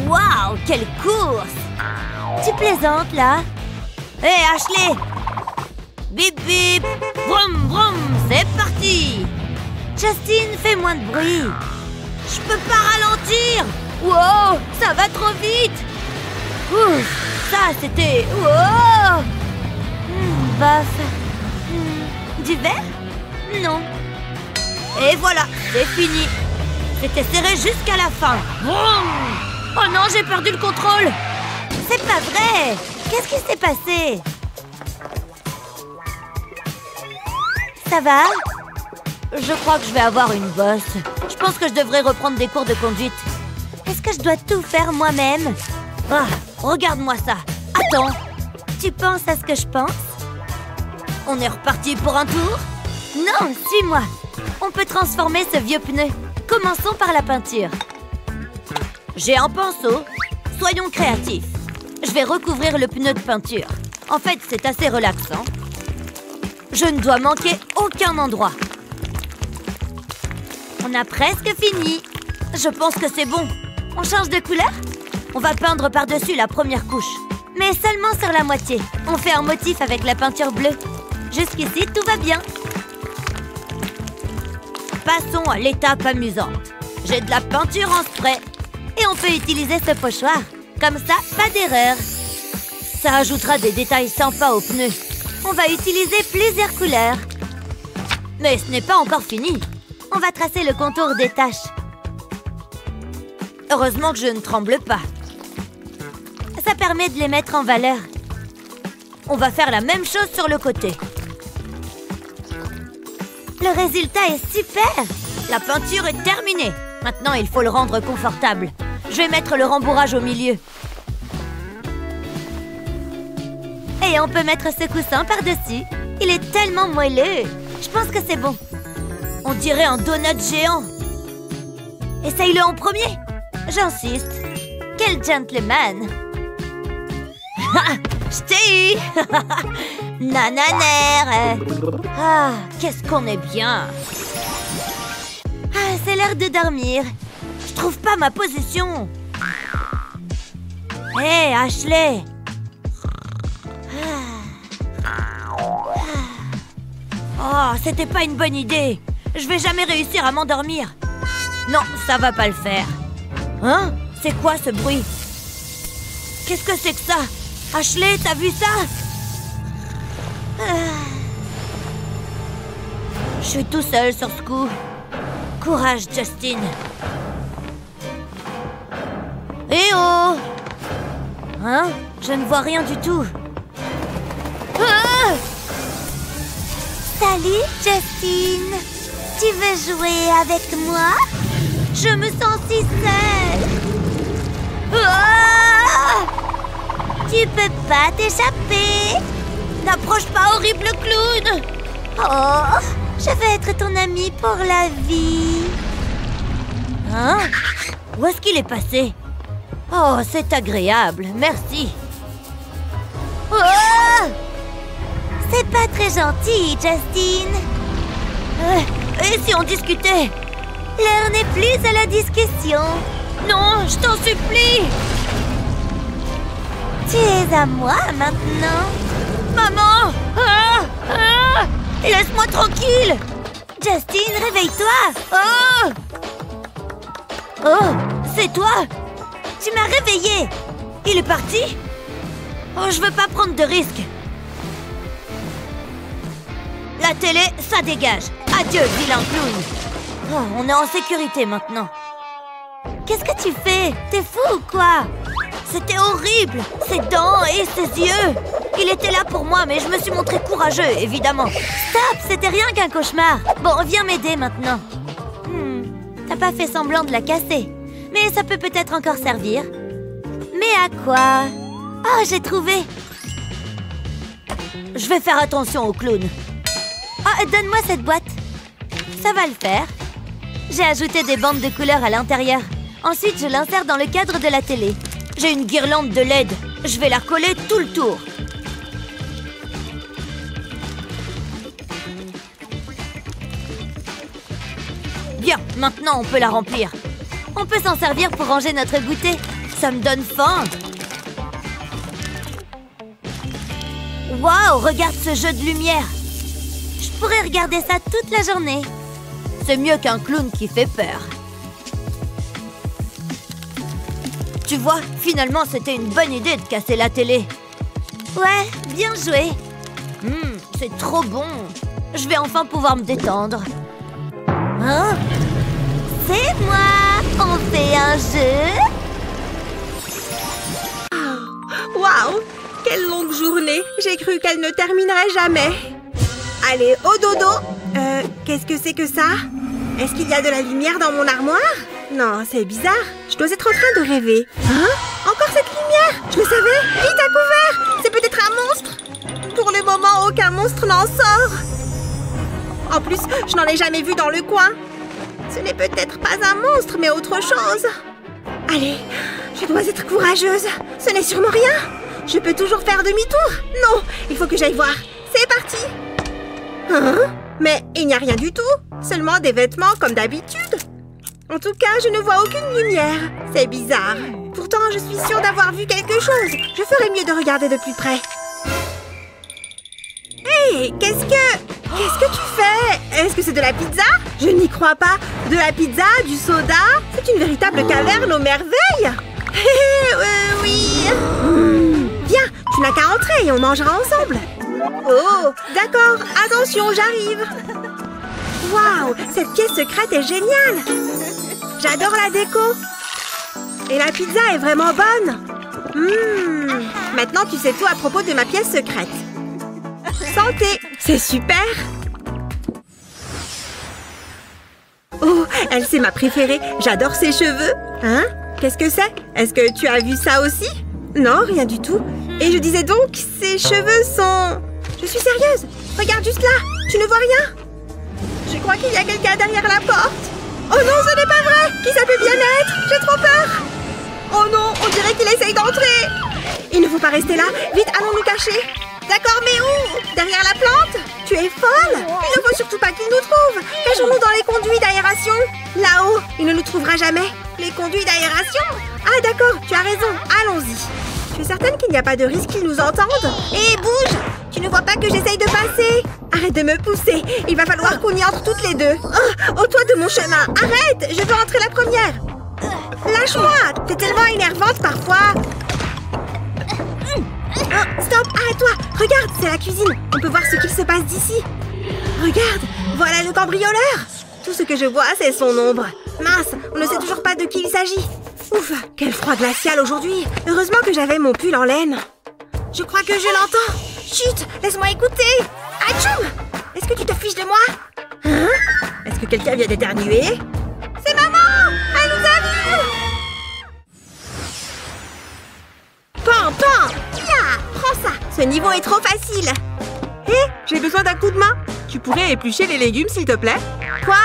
S3: Waouh Quelle course Tu plaisantes là Hé Ashley Bip bip. Vroom vroom. C'est parti. Justin, fais moins de bruit. Je peux pas ralentir. Wow Ça va trop vite. Ouf Ça, c'était... Wow. Hmm, Bof. Hmm, Du verre? Non. Et voilà, c'est fini. C'était serré jusqu'à la fin. Vroom. Oh non, j'ai perdu le contrôle. C'est pas vrai. Qu'est-ce qui s'est passé? Ça va Je crois que je vais avoir une bosse. Je pense que je devrais reprendre des cours de conduite. Est-ce que je dois tout faire moi-même Ah, regarde-moi ça. Attends. Tu penses à ce que je pense On est reparti pour un tour Non, suis-moi. On peut transformer ce vieux pneu. Commençons par la peinture. J'ai un pinceau. Soyons créatifs. Je vais recouvrir le pneu de peinture. En fait, c'est assez relaxant. Je ne dois manquer aucun endroit. On a presque fini. Je pense que c'est bon. On change de couleur? On va peindre par-dessus la première couche. Mais seulement sur la moitié. On fait un motif avec la peinture bleue. Jusqu'ici, tout va bien. Passons à l'étape amusante. J'ai de la peinture en spray. Et on peut utiliser ce pochoir. Comme ça, pas d'erreur. Ça ajoutera des détails sympas aux pneus. On va utiliser plusieurs couleurs. Mais ce n'est pas encore fini. On va tracer le contour des taches. Heureusement que je ne tremble pas. Ça permet de les mettre en valeur. On va faire la même chose sur le côté. Le résultat est super La peinture est terminée Maintenant, il faut le rendre confortable. Je vais mettre le rembourrage au milieu. On peut mettre ce coussin par-dessus. Il est tellement moelleux. Je pense que c'est bon. On dirait un donut géant. Essaye-le en premier. J'insiste. Quel gentleman. Je t'ai eu Nananer Ah, qu'est-ce qu'on est bien Ah, c'est l'heure de dormir. Je trouve pas ma position. Hé, Ashley Oh, c'était pas une bonne idée. Je vais jamais réussir à m'endormir. Non, ça va pas le faire. Hein? C'est quoi ce bruit? Qu'est-ce que c'est que ça? Ashley, t'as vu ça? Je suis tout seul sur ce coup. Courage, Justin. Eh oh Hein? Je ne vois rien du tout. Salut, Justine. Tu veux jouer avec moi? Je me sens si seule. Ah tu peux pas t'échapper. N'approche pas, horrible clown. Oh, je vais être ton ami pour la vie. Hein? Où est-ce qu'il est passé? Oh, c'est agréable, merci. Oh c'est pas très gentil, Justine. Euh, et si on discutait? L'heure n'est plus à la discussion. Non, je t'en supplie. Tu es à moi maintenant. Maman ah, ah, Laisse-moi tranquille. Justine, réveille-toi. Oh Oh, c'est toi Tu m'as réveillé. Il est parti Oh, je veux pas prendre de risques. La télé, ça dégage. Adieu, vilain clown. Oh, on est en sécurité maintenant. Qu'est-ce que tu fais? T'es fou ou quoi? C'était horrible Ses dents et ses yeux Il était là pour moi, mais je me suis montré courageux, évidemment. Stop C'était rien qu'un cauchemar. Bon, viens m'aider maintenant. Hmm, t'as pas fait semblant de la casser. Mais ça peut peut-être encore servir. Mais à quoi? Oh, j'ai trouvé Je vais faire attention au clown. Ah, donne-moi cette boîte. Ça va le faire. J'ai ajouté des bandes de couleurs à l'intérieur. Ensuite, je l'insère dans le cadre de la télé. J'ai une guirlande de LED. Je vais la recoller tout le tour. Bien, maintenant on peut la remplir. On peut s'en servir pour ranger notre goûter. Ça me donne faim. Waouh, regarde ce jeu de lumière. Je pourrais regarder ça toute la journée. C'est mieux qu'un clown qui fait peur. Tu vois, finalement, c'était une bonne idée de casser la télé. Ouais, bien joué. Hum, c'est trop bon. Je vais enfin pouvoir me détendre. Hein? C'est moi On fait un jeu
S1: Waouh Quelle longue journée J'ai cru qu'elle ne terminerait jamais. Allez, au dodo Euh, qu'est-ce que c'est que ça? Est-ce qu'il y a de la lumière dans mon armoire? Non, c'est bizarre. Je dois être en train de rêver. Hein? Encore cette lumière? Je le savais Vite à couvert C'est peut-être un monstre Pour le moment, aucun monstre n'en sort En plus, je n'en ai jamais vu dans le coin. Ce n'est peut-être pas un monstre, mais autre chose. Allez, je dois être courageuse. Ce n'est sûrement rien. Je peux toujours faire demi-tour. Non, il faut que j'aille voir. C'est parti. Hein? Mais il n'y a rien du tout. Seulement des vêtements comme d'habitude. En tout cas, je ne vois aucune lumière. C'est bizarre. Pourtant, je suis sûre d'avoir vu quelque chose. Je ferais mieux de regarder de plus près. Hé, qu'est-ce que... Qu'est-ce que tu fais? Est-ce que c'est de la pizza? Je n'y crois pas. De la pizza, du soda? C'est une véritable caverne aux merveilles. Euh, oui. Viens, tu n'as qu'à entrer et on mangera ensemble. Oh, d'accord. Attention, j'arrive. Waouh, cette pièce secrète est géniale. J'adore la déco. Et la pizza est vraiment bonne. Hmm, Maintenant, tu sais tout à propos de ma pièce secrète. Santé C'est super Oh, elle c'est ma préférée. J'adore ses cheveux. Hein? Qu'est-ce que c'est? Est-ce que tu as vu ça aussi? Non, rien du tout. Et je disais donc, ses cheveux sont... Je suis sérieuse. Regarde juste là. Tu ne vois rien. Je crois qu'il y a quelqu'un derrière la porte. Oh non, ce n'est pas vrai. Qui ça peut bien être? J'ai trop peur. Oh non, on dirait qu'il essaye d'entrer. Il ne faut pas rester là. Vite, allons nous cacher. D'accord, mais où? Derrière la plante? Tu es folle. Il ne faut surtout pas qu'il nous trouve. Cachons-nous dans les conduits d'aération. Là-haut, il ne nous trouvera jamais. Les conduits d'aération? Ah d'accord, tu as raison, allons-y Tu es certaine qu'il n'y a pas de risque qu'il nous entende Hé, bouge! Tu ne vois pas que j'essaye de passer? Arrête de me pousser. Il va falloir qu'on y entre toutes les deux. Oh, ôte-toi de mon chemin. Arrête! Je veux entrer la première. Lâche-moi! T'es tellement énervante parfois. Oh, stop, arrête-toi. Regarde, c'est la cuisine. On peut voir ce qu'il se passe d'ici. Regarde, voilà le cambrioleur. Tout ce que je vois, c'est son ombre. Mince, on ne sait toujours pas de qui il s'agit Ouf, quel froid glacial aujourd'hui. Heureusement que j'avais mon pull en laine. Je crois que je l'entends. Chut, laisse-moi écouter. Atchoum Est-ce que tu te fiches de moi? Hein? Est-ce que quelqu'un vient d'éternuer? C'est maman! Elle nous a vus! Pan, pan! Ya Prends ça. Ce niveau est trop facile. Hé, j'ai besoin d'un coup de main. Tu pourrais éplucher les légumes, s'il te plaît. Quoi?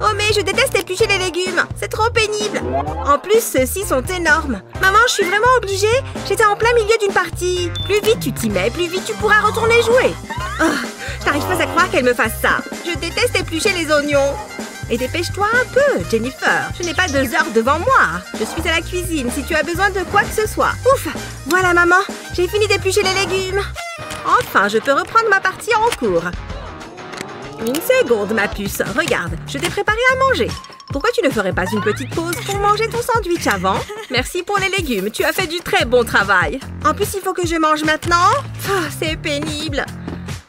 S1: Oh mais je déteste éplucher les légumes C'est trop pénible En plus, ceux-ci sont énormes Maman, je suis vraiment obligée J'étais en plein milieu d'une partie Plus vite tu t'y mets, plus vite tu pourras retourner jouer Oh, je n'arrive pas à croire qu'elle me fasse ça Je déteste éplucher les oignons et dépêche-toi un peu, Jennifer. Je n'ai pas deux heures devant moi. Je suis à la cuisine si tu as besoin de quoi que ce soit. Ouf Voilà, maman. J'ai fini d'éplucher les légumes. Enfin, je peux reprendre ma partie en cours. Une seconde, ma puce. Regarde, je t'ai préparé à manger. pourquoi tu ne ferais pas une petite pause pour manger ton sandwich avant? Merci pour les légumes, tu as fait du très bon travail. En plus, il faut que je mange maintenant Ah, C'est pénible.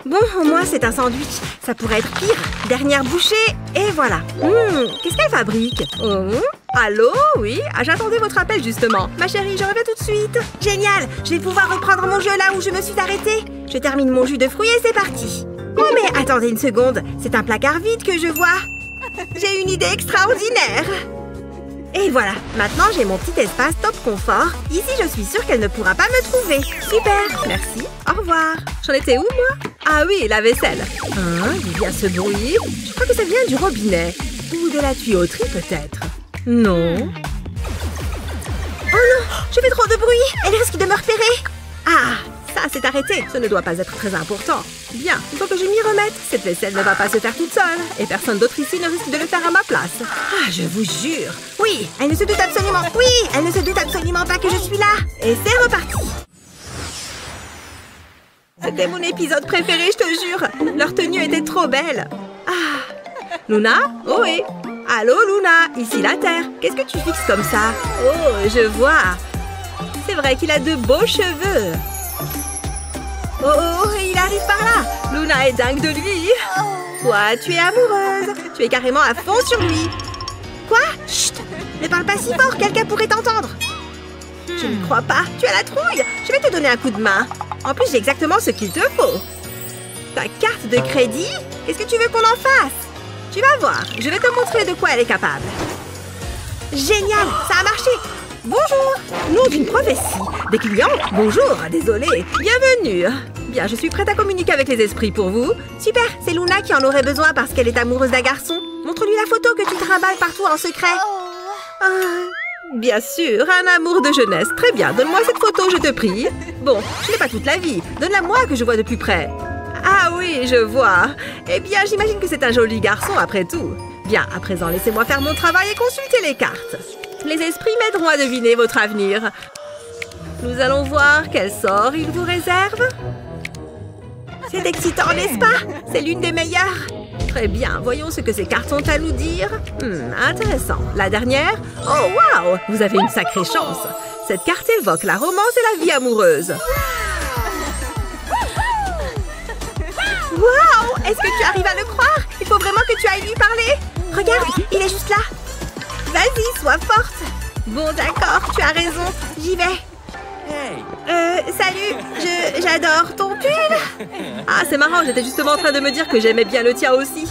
S1: Bon, au moins c'est un sandwich. Ça pourrait être pire. Dernière bouchée, et voilà. Hum, Qu'est-ce qu'elle fabrique? Hum, Allô? Oui ah, J'attendais votre appel justement. Ma chérie, je reviens tout de suite. Génial Je vais pouvoir reprendre mon jeu là où je me suis arrêtée. Je termine mon jus de fruits et c'est parti. Oh mais attendez une seconde. C'est un placard vide que je vois. J'ai une idée extraordinaire. Et voilà, maintenant j'ai mon petit espace top confort. Ici, je suis sûre qu'elle ne pourra pas me trouver. Super, merci, au revoir. J'en étais où, moi? Ah oui, la vaisselle. Hein, il y a ce bruit. Je crois que ça vient du robinet. Ou de la tuyauterie, peut-être. Non. Oh non, je fais trop de bruit. Elle risque de me repérer. Ah, ça, c'est arrêté. Ce ne doit pas être très important. Bien, il faut que je m'y remette. Cette vaisselle ne va pas se faire toute seule. Et personne d'autre ici ne risque de le faire à ma place. Ah, je vous jure. Oui, elle ne se doute absolument. Oui, elle ne se doute absolument pas que je suis là. Et c'est reparti. C'était mon épisode préféré, je te jure. Leur tenue était trop belle. Ah. Luna? Oh oui. Allô, Luna? Ici la Terre. Qu'est-ce que tu fixes comme ça? Oh, je vois. C'est vrai qu'il a de beaux cheveux. Oh, oh, il arrive par là. Luna est dingue de lui. Toi, tu es amoureuse? Tu es carrément à fond sur lui. Quoi? Chut Ne parle pas si fort, quelqu'un pourrait t'entendre. Je ne crois pas. Tu as la trouille. Je vais te donner un coup de main. En plus, j'ai exactement ce qu'il te faut. Ta carte de crédit? Qu'est-ce que tu veux qu'on en fasse? Tu vas voir. Je vais te montrer de quoi elle est capable. Génial Ça a marché Bonjour Nom d'une prophétie. Des clients Bonjour, désolé. Bienvenue. Bien, je suis prête à communiquer avec les esprits pour vous. Super, c'est Luna qui en aurait besoin parce qu'elle est amoureuse d'un garçon. Montre-lui la photo que tu trimbales partout en secret. Ah, bien sûr, un amour de jeunesse. Très bien, donne-moi cette photo, je te prie. Bon, je n'ai pas toute la vie. Donne-la-moi que je vois de plus près. Ah oui, je vois. Eh bien, j'imagine que c'est un joli garçon après tout. Bien, à présent, laissez-moi faire mon travail et consulter les cartes. Les esprits m'aideront à deviner votre avenir. Nous allons voir quel sort ils vous réservent. C'est excitant, n'est-ce pas? C'est l'une des meilleures. Très bien, voyons ce que ces cartes ont à nous dire. Hmm, intéressant. La dernière Oh, waouh Vous avez une sacrée chance. Cette carte évoque la romance et la vie amoureuse. Waouh Est-ce que tu arrives à le croire? Il faut vraiment que tu ailles lui parler. Regarde, il est juste là. Vas-y, sois forte. Bon, d'accord, tu as raison. J'y vais. Euh, salut, je, j'adore ton pull. Ah, c'est marrant, j'étais justement en train de me dire que j'aimais bien le tien aussi.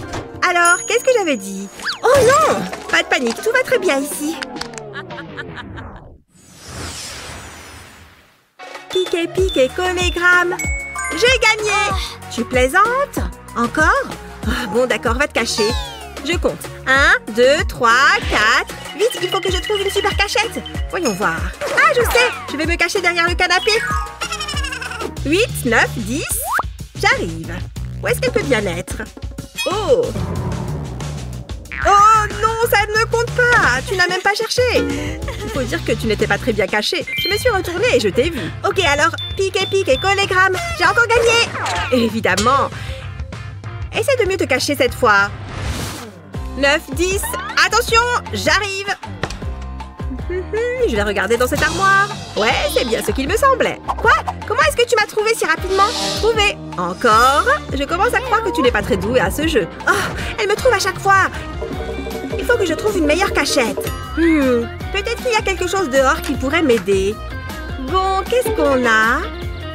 S1: Alors, qu'est-ce que j'avais dit? Oh non Pas de panique, tout va très bien ici. Piqué, piqué, collégramme. J'ai gagné Tu plaisantes? Encore? Ah, Bon, d'accord, va te cacher. Je compte. 1, 2, 3, 4. Vite, il faut que je trouve une super cachette. Voyons voir. Ah, je sais Je vais me cacher derrière le canapé. 8, 9, 10. J'arrive. Où est-ce qu'elle peut bien être? Oh Oh non, ça ne compte pas Tu n'as même pas cherché Il faut dire que tu n'étais pas très bien caché. Je me suis retournée et je t'ai vu. Ok, alors, pique et pique et collégramme. J'ai encore gagné Évidemment Essaie de mieux te cacher cette fois. 9, 10. Attention, j'arrive. Je vais regarder dans cette armoire. Ouais, c'est bien ce qu'il me semblait. Quoi? Comment est-ce que tu m'as trouvé si rapidement? Trouvé. Encore? Je commence à croire que tu n'es pas très douée à ce jeu. Oh, elle me trouve à chaque fois. Il faut que je trouve une meilleure cachette. Hmm, peut-être qu'il y a quelque chose dehors qui pourrait m'aider. Bon, qu'est-ce qu'on a?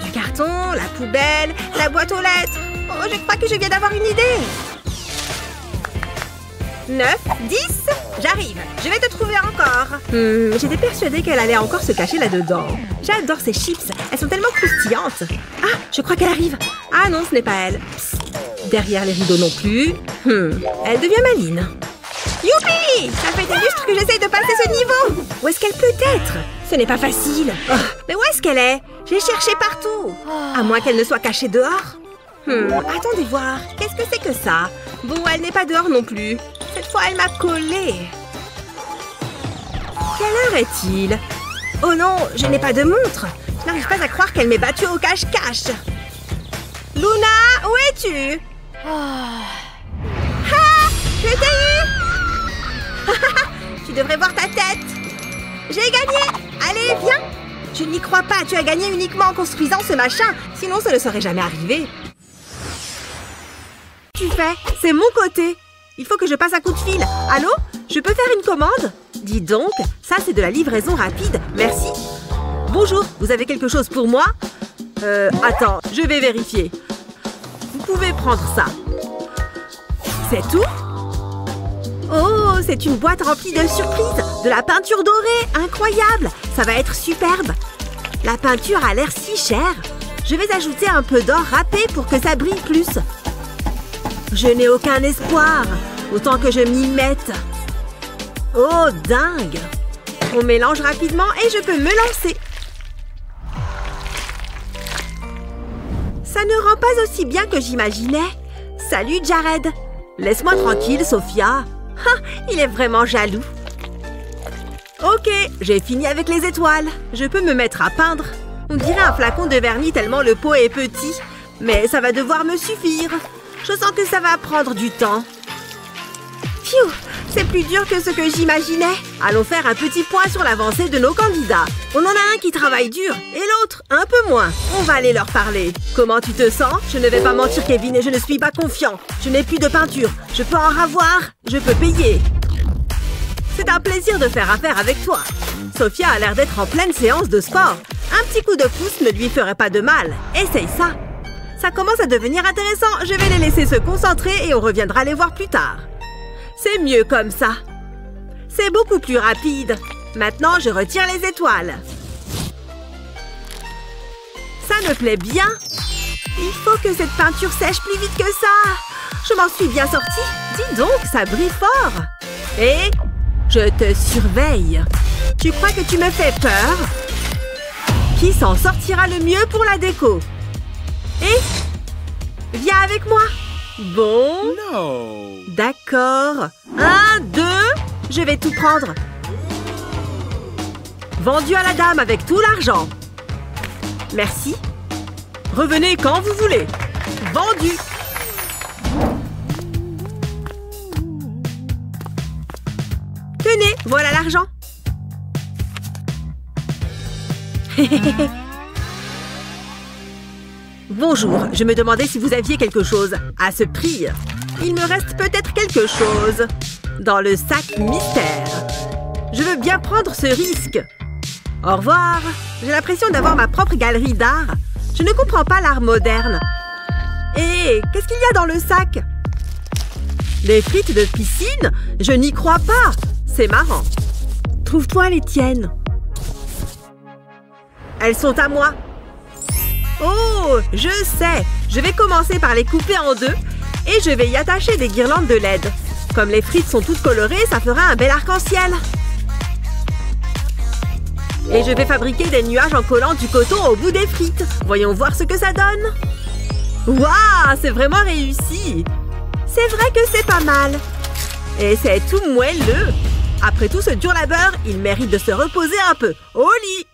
S1: Du carton, la poubelle, la boîte aux lettres. Oh, je crois que je viens d'avoir une idée. 9, 10, j'arrive. Je vais te trouver encore. Hmm, j'étais persuadée qu'elle allait encore se cacher là-dedans. J'adore ces chips. Elles sont tellement croustillantes. Ah, je crois qu'elle arrive. Ah non, ce n'est pas elle. Psst. Derrière les rideaux non plus. Hmm, elle devient maline. Youpi Ça fait des lustres que j'essaye de passer ce niveau. Où est-ce qu'elle peut être? Ce n'est pas facile. Oh, mais où est-ce qu'elle est, J'ai cherché partout. À moins qu'elle ne soit cachée dehors. Hmm, attendez voir. Qu'est-ce que c'est que ça? Bon, elle n'est pas dehors non plus. Cette fois, elle m'a collé. Quelle heure est-il? Oh non, je n'ai pas de montre. Je n'arrive pas à croire qu'elle m'ait battue au cache-cache. Luna, où es-tu? Ah Je t'ai tu devrais voir ta tête. J'ai gagné Allez, viens Je n'y crois pas, tu as gagné uniquement en construisant ce machin. Sinon, ça ne serait jamais arrivé. C'est mon côté. Il faut que je passe un coup de fil. Allô? Je peux faire une commande? Dis donc, ça c'est de la livraison rapide. Merci. Bonjour, vous avez quelque chose pour moi? Euh, attends, je vais vérifier. Vous pouvez prendre ça. C'est tout? Oh, c'est une boîte remplie de surprises De la peinture dorée Incroyable Ça va être superbe La peinture a l'air si chère Je vais ajouter un peu d'or râpé pour que ça brille plus. Je n'ai aucun espoir Autant que je m'y mette Oh, dingue On mélange rapidement et je peux me lancer Ça ne rend pas aussi bien que j'imaginais Salut, Jared Laisse-moi tranquille, Sophia ah, il est vraiment jaloux. Ok, j'ai fini avec les étoiles. Je peux me mettre à peindre. On dirait un flacon de vernis tellement le pot est petit. Mais ça va devoir me suffire. Je sens que ça va prendre du temps. Phew, c'est plus dur que ce que j'imaginais. Allons faire un petit point sur l'avancée de nos candidats. On en a un qui travaille dur et l'autre un peu moins. On va aller leur parler. Comment tu te sens? Je ne vais pas mentir, Kevin, et je ne suis pas confiant. Je n'ai plus de peinture. Je peux en avoir. Je peux payer. C'est un plaisir de faire affaire avec toi. Sophia a l'air d'être en pleine séance de sport. Un petit coup de pouce ne lui ferait pas de mal. Essaye ça. Ça commence à devenir intéressant. Je vais les laisser se concentrer et on reviendra les voir plus tard. C'est mieux comme ça. C'est beaucoup plus rapide. Maintenant, je retire les étoiles. Ça me plaît bien. Il faut que cette peinture sèche plus vite que ça. Je m'en suis bien sortie. Dis donc, ça brille fort. Et je te surveille. Tu crois que tu me fais peur? Qui s'en sortira le mieux pour la déco? Et Viens avec moi. Bon.
S5: Non.
S1: D'accord. Un, deux. Je vais tout prendre. Vendu à la dame avec tout l'argent. Merci. Revenez quand vous voulez. Vendu. Tenez, voilà l'argent. Bonjour, je me demandais si vous aviez quelque chose. À ce prix, il me reste peut-être quelque chose. Dans le sac mystère. Je veux bien prendre ce risque. Au revoir. J'ai l'impression d'avoir ma propre galerie d'art. Je ne comprends pas l'art moderne. Et qu'est-ce qu'il y a dans le sac? Des frites de piscine? Je n'y crois pas. C'est marrant. Trouve-toi les tiennes. Elles sont à moi. Oh, je sais Je vais commencer par les couper en deux et je vais y attacher des guirlandes de LED. Comme les frites sont toutes colorées, ça fera un bel arc-en-ciel. Et je vais fabriquer des nuages en collant du coton au bout des frites. Voyons voir ce que ça donne. Waouh, c'est vraiment réussi C'est vrai que c'est pas mal. Et c'est tout moelleux. Après tout ce dur labeur, il mérite de se reposer un peu. Au lit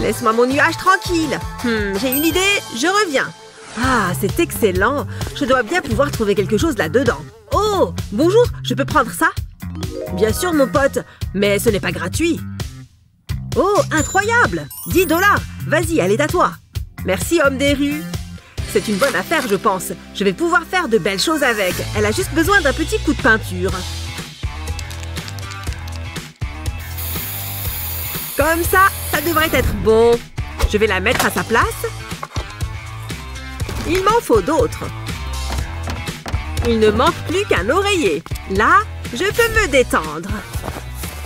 S1: Laisse-moi mon nuage tranquille. Hmm, j'ai une idée, je reviens. Ah, c'est excellent. Je dois bien pouvoir trouver quelque chose là-dedans. Oh, bonjour, je peux prendre ça? Bien sûr, mon pote, mais ce n'est pas gratuit. Oh, incroyable 10 dollars Vas-y, est à toi. Merci, homme des rues. C'est une bonne affaire, je pense. Je vais pouvoir faire de belles choses avec. Elle a juste besoin d'un petit coup de peinture. Comme ça, ça devrait être bon. Je vais la mettre à sa place. Il m'en faut d'autres. Il ne manque plus qu'un oreiller. Là, je peux me détendre.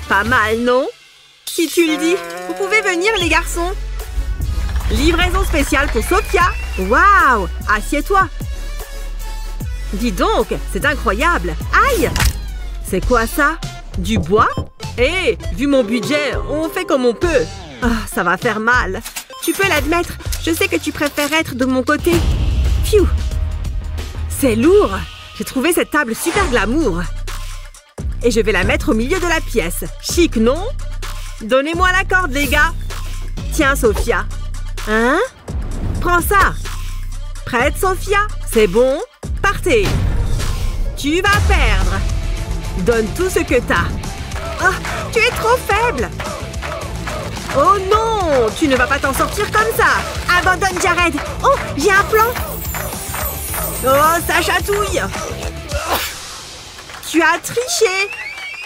S1: Pas mal, non? Si tu le dis, vous pouvez venir, les garçons. Livraison spéciale pour Sophia. Waouh Assieds-toi. Dis donc, c'est incroyable. Aïe C'est quoi ça? Du bois? Hé, vu mon budget, on fait comme on peut. Ah, ça va faire mal. Tu peux l'admettre, je sais que tu préfères être de mon côté. Phew C'est lourd J'ai trouvé cette table super glamour. Et je vais la mettre au milieu de la pièce. Chic, non? Donnez-moi la corde, les gars. Tiens, Sophia. Hein? Prends ça. Prête, Sophia? C'est bon? Partez. Tu vas perdre. Donne tout ce que t'as. Ah, tu es trop faible. Oh non, tu ne vas pas t'en sortir comme ça. Abandonne, Jared. Oh, j'ai un plan. Oh, ça chatouille. Tu as triché.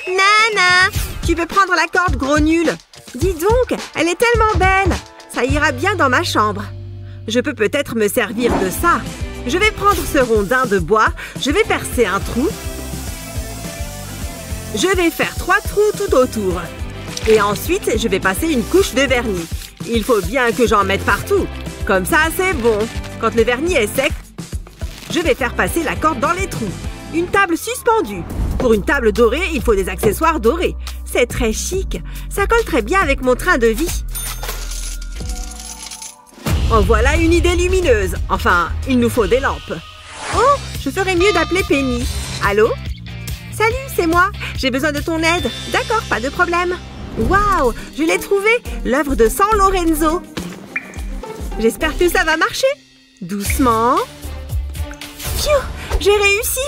S1: Nana, tu peux prendre la corde, gros nul. Dis donc, elle est tellement belle. Ça ira bien dans ma chambre. Je peux peut-être me servir de ça. Je vais prendre ce rondin de bois, je vais percer un trou. Je vais faire trois trous tout autour. Et ensuite, je vais passer une couche de vernis. Il faut bien que j'en mette partout. Comme ça, c'est bon. Quand le vernis est sec, je vais faire passer la corde dans les trous. Une table suspendue. Pour une table dorée, il faut des accessoires dorés. C'est très chic. Ça colle très bien avec mon train de vie. En voilà une idée lumineuse. Enfin, il nous faut des lampes. Oh, je ferais mieux d'appeler Penny. Allô? Salut, c'est moi. J'ai besoin de ton aide. D'accord, pas de problème. Waouh, je l'ai trouvé L'œuvre de San Lorenzo. J'espère que ça va marcher. Doucement. Phew, j'ai réussi.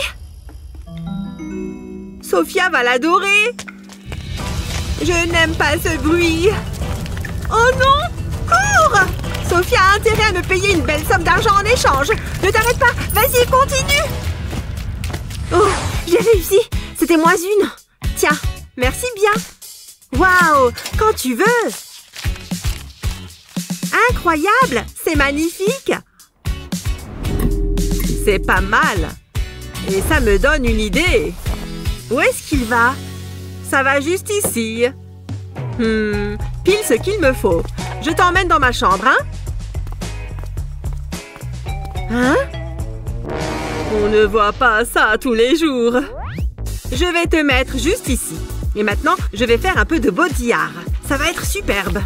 S1: Sophia va l'adorer. Je n'aime pas ce bruit. Oh non Cours Sophia a intérêt à me payer une belle somme d'argent en échange. Ne t'arrête pas. Vas-y, continue. Oh, j'ai réussi. C'était moins une. Tiens, merci bien. Waouh, quand tu veux. Incroyable, c'est magnifique. C'est pas mal. Et ça me donne une idée. Où est-ce qu'il va? Ça va juste ici. Hmm, pile ce qu'il me faut. Je t'emmène dans ma chambre, hein? Hein? On ne voit pas ça tous les jours. Je vais te mettre juste ici. Et maintenant, je vais faire un peu de body art. Ça va être superbe.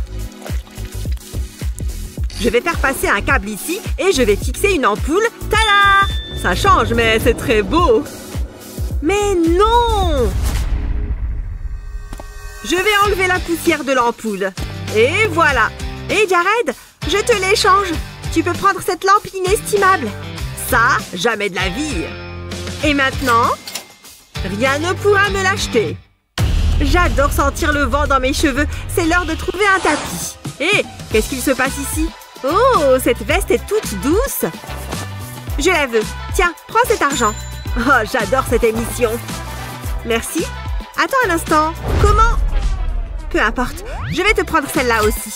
S1: Je vais faire passer un câble ici et je vais fixer une ampoule. Tada Ça change, mais c'est très beau. Mais non Je vais enlever la poussière de l'ampoule. Et voilà. Et Jared, je te l'échange. Tu peux prendre cette lampe inestimable. Ça, jamais de la vie. Et maintenant, rien ne pourra me l'acheter. J'adore sentir le vent dans mes cheveux. C'est l'heure de trouver un tapis. Hé, qu'est-ce qu'il se passe ici? Oh, cette veste est toute douce. Je la veux. Tiens, prends cet argent. Oh, j'adore cette émission. Merci. Attends un instant. Comment? Peu importe. Je vais te prendre celle-là aussi.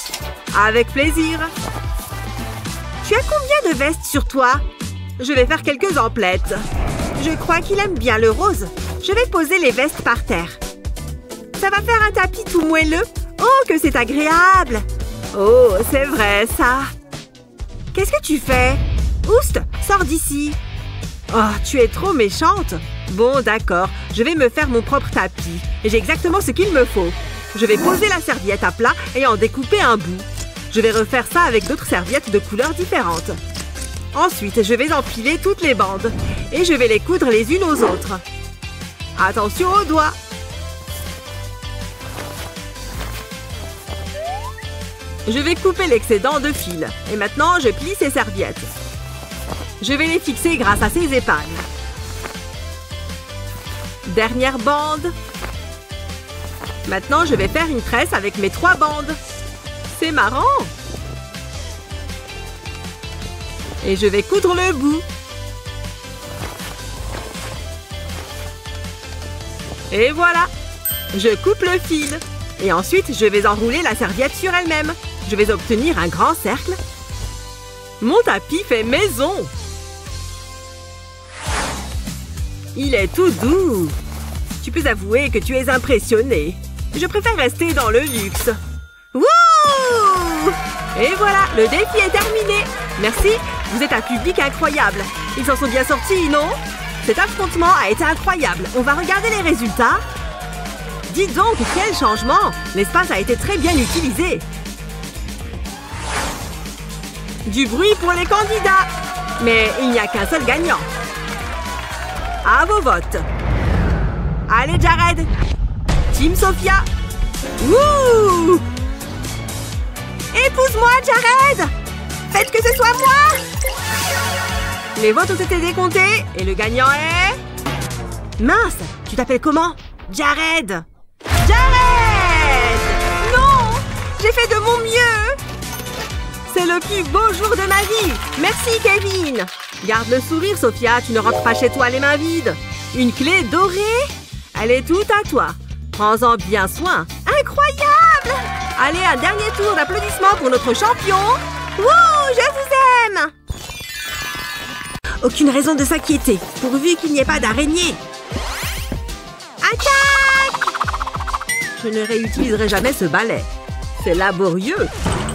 S1: Avec plaisir. Tu as combien de vestes sur toi? Je vais faire quelques emplettes. Je crois qu'il aime bien le rose. Je vais poser les vestes par terre. Ça va faire un tapis tout moelleux. Oh, que c'est agréable Oh, c'est vrai, ça Qu'est-ce que tu fais? Oust, sors d'ici Oh, tu es trop méchante Bon, d'accord, je vais me faire mon propre tapis. J'ai exactement ce qu'il me faut. Je vais poser la serviette à plat et en découper un bout. Je vais refaire ça avec d'autres serviettes de couleurs différentes. Ensuite, je vais empiler toutes les bandes. Et je vais les coudre les unes aux autres. Attention aux doigts Je vais couper l'excédent de fil. Et maintenant, je plie ces serviettes. Je vais les fixer grâce à ces épingles. Dernière bande. Maintenant, je vais faire une tresse avec mes trois bandes. C'est marrant Et je vais coudre le bout. Et voilà Je coupe le fil. Et ensuite, je vais enrouler la serviette sur elle-même. Je vais obtenir un grand cercle. Mon tapis fait maison Il est tout doux Tu peux avouer que tu es impressionné. Je préfère rester dans le luxe. Wouh Et voilà, le défi est terminé Merci, vous êtes un public incroyable. Ils s'en sont bien sortis, non? Cet affrontement a été incroyable. On va regarder les résultats. Dis donc, quel changement L'espace a été très bien utilisé. Du bruit pour les candidats Mais il n'y a qu'un seul gagnant. À vos votes. Allez, Jared Team Sophia Wouh Épouse-moi, Jared. Faites que ce soit moi. Les votes ont été décomptés et le gagnant est... Mince Tu t'appelles comment? Jared. Jared! Non J'ai fait de mon mieux. C'est le plus beau jour de ma vie. Merci, Kevin. Garde le sourire, Sophia, tu ne rentres pas chez toi les mains vides. Une clé dorée? Elle est toute à toi. Prends-en bien soin. Incroyable Allez, un dernier tour d'applaudissements pour notre champion Wouh Je vous aime Aucune raison de s'inquiéter, pourvu qu'il n'y ait pas d'araignée Attaque Je ne réutiliserai jamais ce balai. C'est laborieux.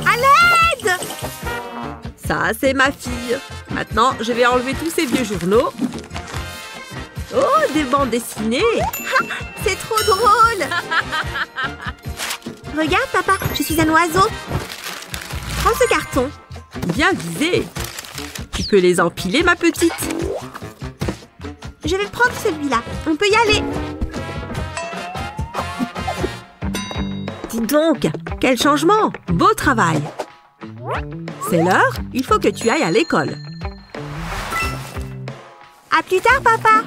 S1: À l'aide Ça, c'est ma fille. Maintenant, je vais enlever tous ces vieux journaux. Oh, des bandes dessinées C'est trop drôle
S6: Regarde, papa, je suis un oiseau.
S1: Prends ce carton. Bien visé. Tu peux les empiler, ma petite.
S6: Je vais prendre celui-là. On peut y aller.
S1: Dis donc, quel changement Beau travail C'est l'heure, il faut que tu ailles à l'école.
S6: À plus tard, papa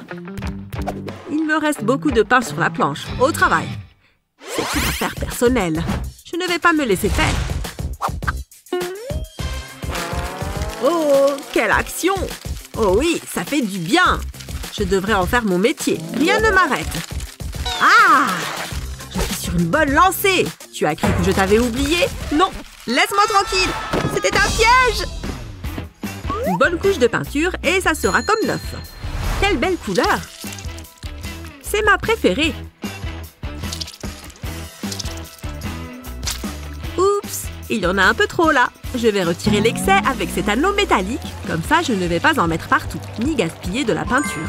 S1: Il me reste beaucoup de pain sur la planche. Au travail. C'est une affaire personnelle. Je ne vais pas me laisser faire. Oh, quelle action Oh oui, ça fait du bien Je devrais en faire mon métier. Rien ne m'arrête. Ah Je suis sur une bonne lancée Tu as cru que je t'avais oublié? Non Laisse-moi tranquille C'était un piège Une bonne couche de peinture et ça sera comme neuf. Quelle belle couleur C'est ma préférée. Il y en a un peu trop là. Je vais retirer l'excès avec cet anneau métallique. Comme ça, je ne vais pas en mettre partout, ni gaspiller de la peinture.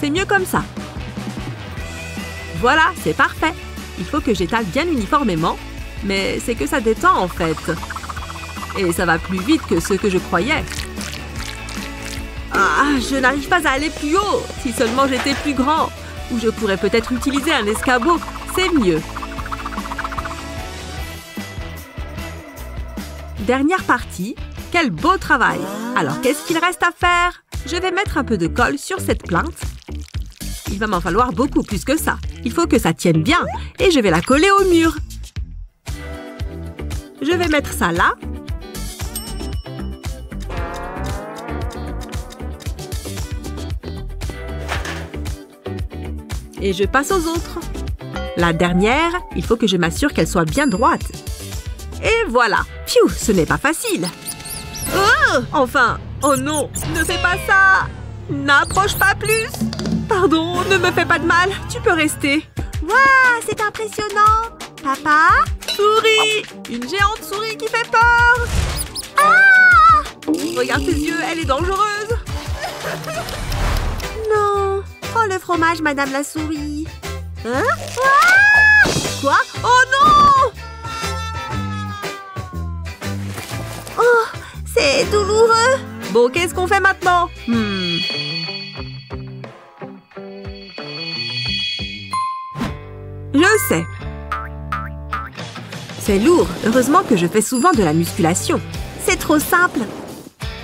S1: C'est mieux comme ça. Voilà, c'est parfait. Il faut que j'étale bien uniformément. Mais c'est que ça détend en fait. Et ça va plus vite que ce que je croyais. Ah, je n'arrive pas à aller plus haut. Si seulement j'étais plus grand. Ou je pourrais peut-être utiliser un escabeau. C'est mieux. Dernière partie. Quel beau travail. Alors, qu'est-ce qu'il reste à faire? Je vais mettre un peu de colle sur cette plinte. Il va m'en falloir beaucoup plus que ça. Il faut que ça tienne bien. Et je vais la coller au mur. Je vais mettre ça là. Et je passe aux autres. La dernière, il faut que je m'assure qu'elle soit bien droite. Et voilà. Pfiou, ce n'est pas facile. Oh Enfin, oh non, ne fais pas ça. N'approche pas plus. Pardon, ne me fais pas de mal, tu peux rester.
S6: Waouh, c'est impressionnant. Papa
S1: Souris. Une géante souris qui fait peur. Ah Regarde ses yeux, elle est dangereuse.
S6: Non. Oh, le fromage, madame la souris.
S1: Hein ah Quoi Oh non
S6: Oh, c'est douloureux
S1: Bon, qu'est-ce qu'on fait maintenant? Hmm... Je sais. C'est lourd. Heureusement que je fais souvent de la musculation.
S6: C'est trop simple.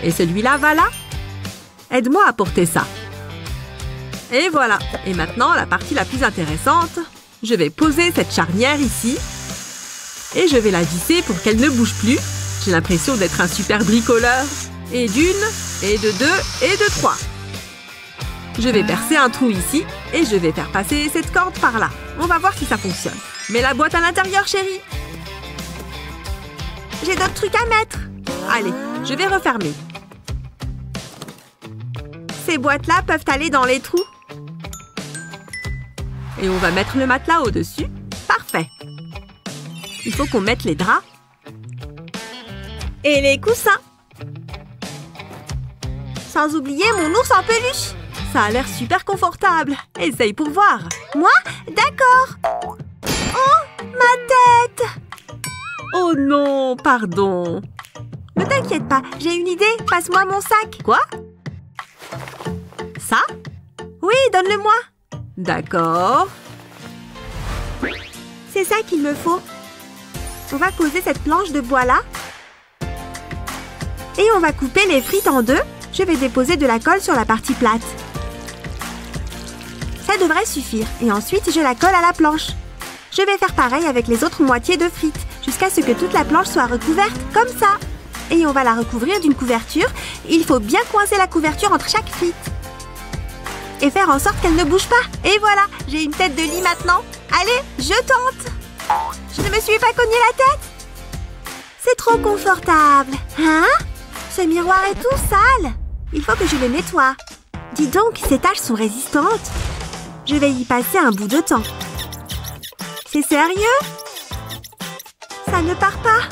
S1: Et celui-là va là Aide-moi à porter ça. Et voilà. Et maintenant, la partie la plus intéressante. Je vais poser cette charnière ici. Et je vais la visser pour qu'elle ne bouge plus. J'ai l'impression d'être un super bricoleur. Et d'une, et de deux, et de trois. Je vais percer un trou ici et je vais faire passer cette corde par là. On va voir si ça fonctionne. Mets la boîte à l'intérieur, chérie.
S6: J'ai d'autres trucs à mettre.
S1: Allez, je vais refermer.
S6: Ces boîtes-là peuvent aller dans les trous.
S1: Et on va mettre le matelas au-dessus. Parfait. Il faut qu'on mette les draps.
S6: Et les coussins. Sans oublier mon ours en peluche.
S1: Ça a l'air super confortable. Essaye pour voir.
S6: Moi D'accord. Oh, ma tête
S1: Oh non, pardon.
S6: Ne t'inquiète pas, j'ai une idée. Passe-moi mon sac.
S1: Quoi? Ça?
S6: Oui, donne-le-moi.
S1: D'accord.
S6: C'est ça qu'il me faut. On va poser cette planche de bois là. Et on va couper les frites en deux. Je vais déposer de la colle sur la partie plate. Ça
S1: devrait suffire. Et ensuite, je la colle à la planche. Je vais faire pareil avec les autres moitiés de frites, jusqu'à ce que toute la planche soit recouverte, comme ça. Et on va la recouvrir d'une couverture. Il faut bien coincer la couverture entre chaque frite. Et faire en sorte qu'elle ne bouge pas. Et voilà, j'ai une tête de lit maintenant. Allez, je tente. Je ne me suis pas cogné la tête. C'est trop confortable. Hein? Ce miroir est tout sale. Il faut que je le nettoie. Dis donc, ces taches sont résistantes. Je vais y passer un bout de temps. C'est sérieux? Ça ne part pas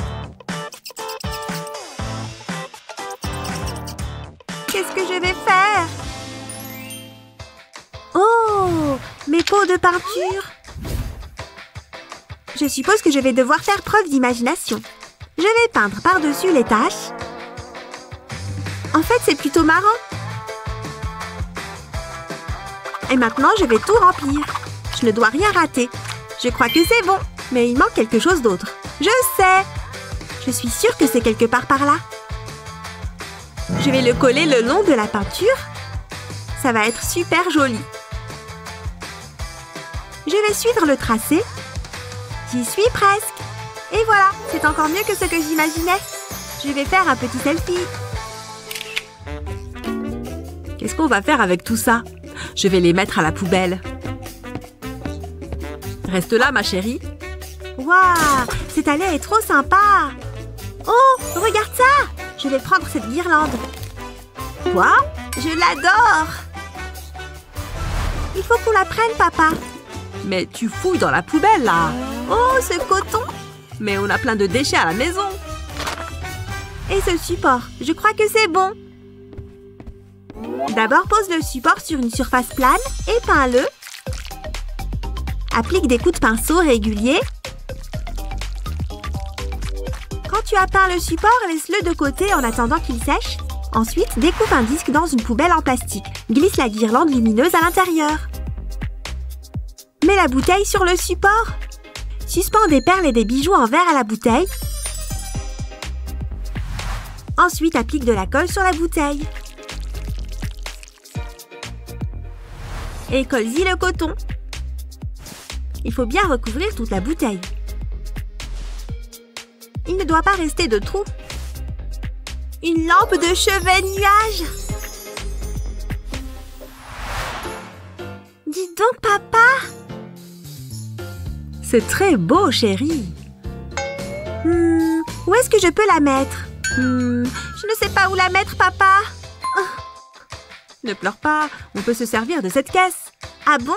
S1: Qu'est-ce que je vais faire? Oh Mes pots de peinture Je suppose que je vais devoir faire preuve d'imagination. Je vais peindre par-dessus les taches. En fait, c'est plutôt marrant. Et maintenant, je vais tout remplir. Je ne dois rien rater. Je crois que c'est bon, mais il manque quelque chose d'autre. Je sais Je suis sûre que c'est quelque part par là. Je vais le coller le long de la peinture. Ça va être super joli. Je vais suivre le tracé. J'y suis presque. Et voilà, c'est encore mieux que ce que j'imaginais. Je vais faire un petit selfie.
S7: Qu'est-ce qu'on va faire avec tout ça? Je vais les mettre à la poubelle. Reste là, ma chérie.
S1: Waouh Cette allée est trop sympa Oh Regarde ça Je vais prendre cette guirlande. Quoi Je l'adore Il faut qu'on la prenne, papa.
S7: Mais tu fouilles dans la poubelle, là
S1: Oh, ce coton
S7: Mais on a plein de déchets à la maison
S1: Et ce support Je crois que c'est bon D'abord, pose le support sur une surface plane et peins-le. Applique des coups de pinceau réguliers. Quand tu as peint le support, laisse-le de côté en attendant qu'il sèche. Ensuite, découpe un disque dans une poubelle en plastique. Glisse la guirlande lumineuse à l'intérieur. Mets la bouteille sur le support. Suspends des perles et des bijoux en verre à la bouteille. Ensuite, applique de la colle sur la bouteille. Et colle-y le coton. Il faut bien recouvrir toute la bouteille. Il ne doit pas rester de trous. Une lampe de chevet nuage Dis donc, papa
S7: C'est très beau, chérie
S1: hmm, Où est-ce que je peux la mettre? Hmm, Je ne sais pas où la mettre, papa
S7: Ne pleure pas, on peut se servir de cette caisse.
S1: Ah bon?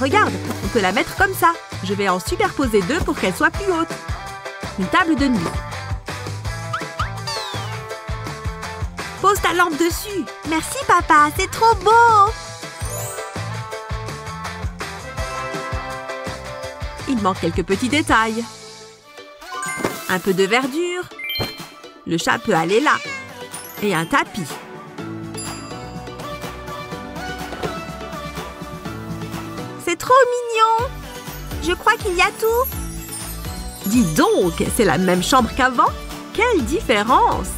S7: Regarde, on peut la mettre comme ça. Je vais en superposer deux pour qu'elle soit plus haute. Une table de nuit.
S1: Pose ta lampe dessus. Merci, papa, c'est trop beau.
S7: Il manque quelques petits détails. Un peu de verdure. Le chat peut aller là. Et un tapis.
S1: C'est trop mignon. Je crois qu'il y a tout.
S7: Dis donc, c'est la même chambre qu'avant. Quelle différence.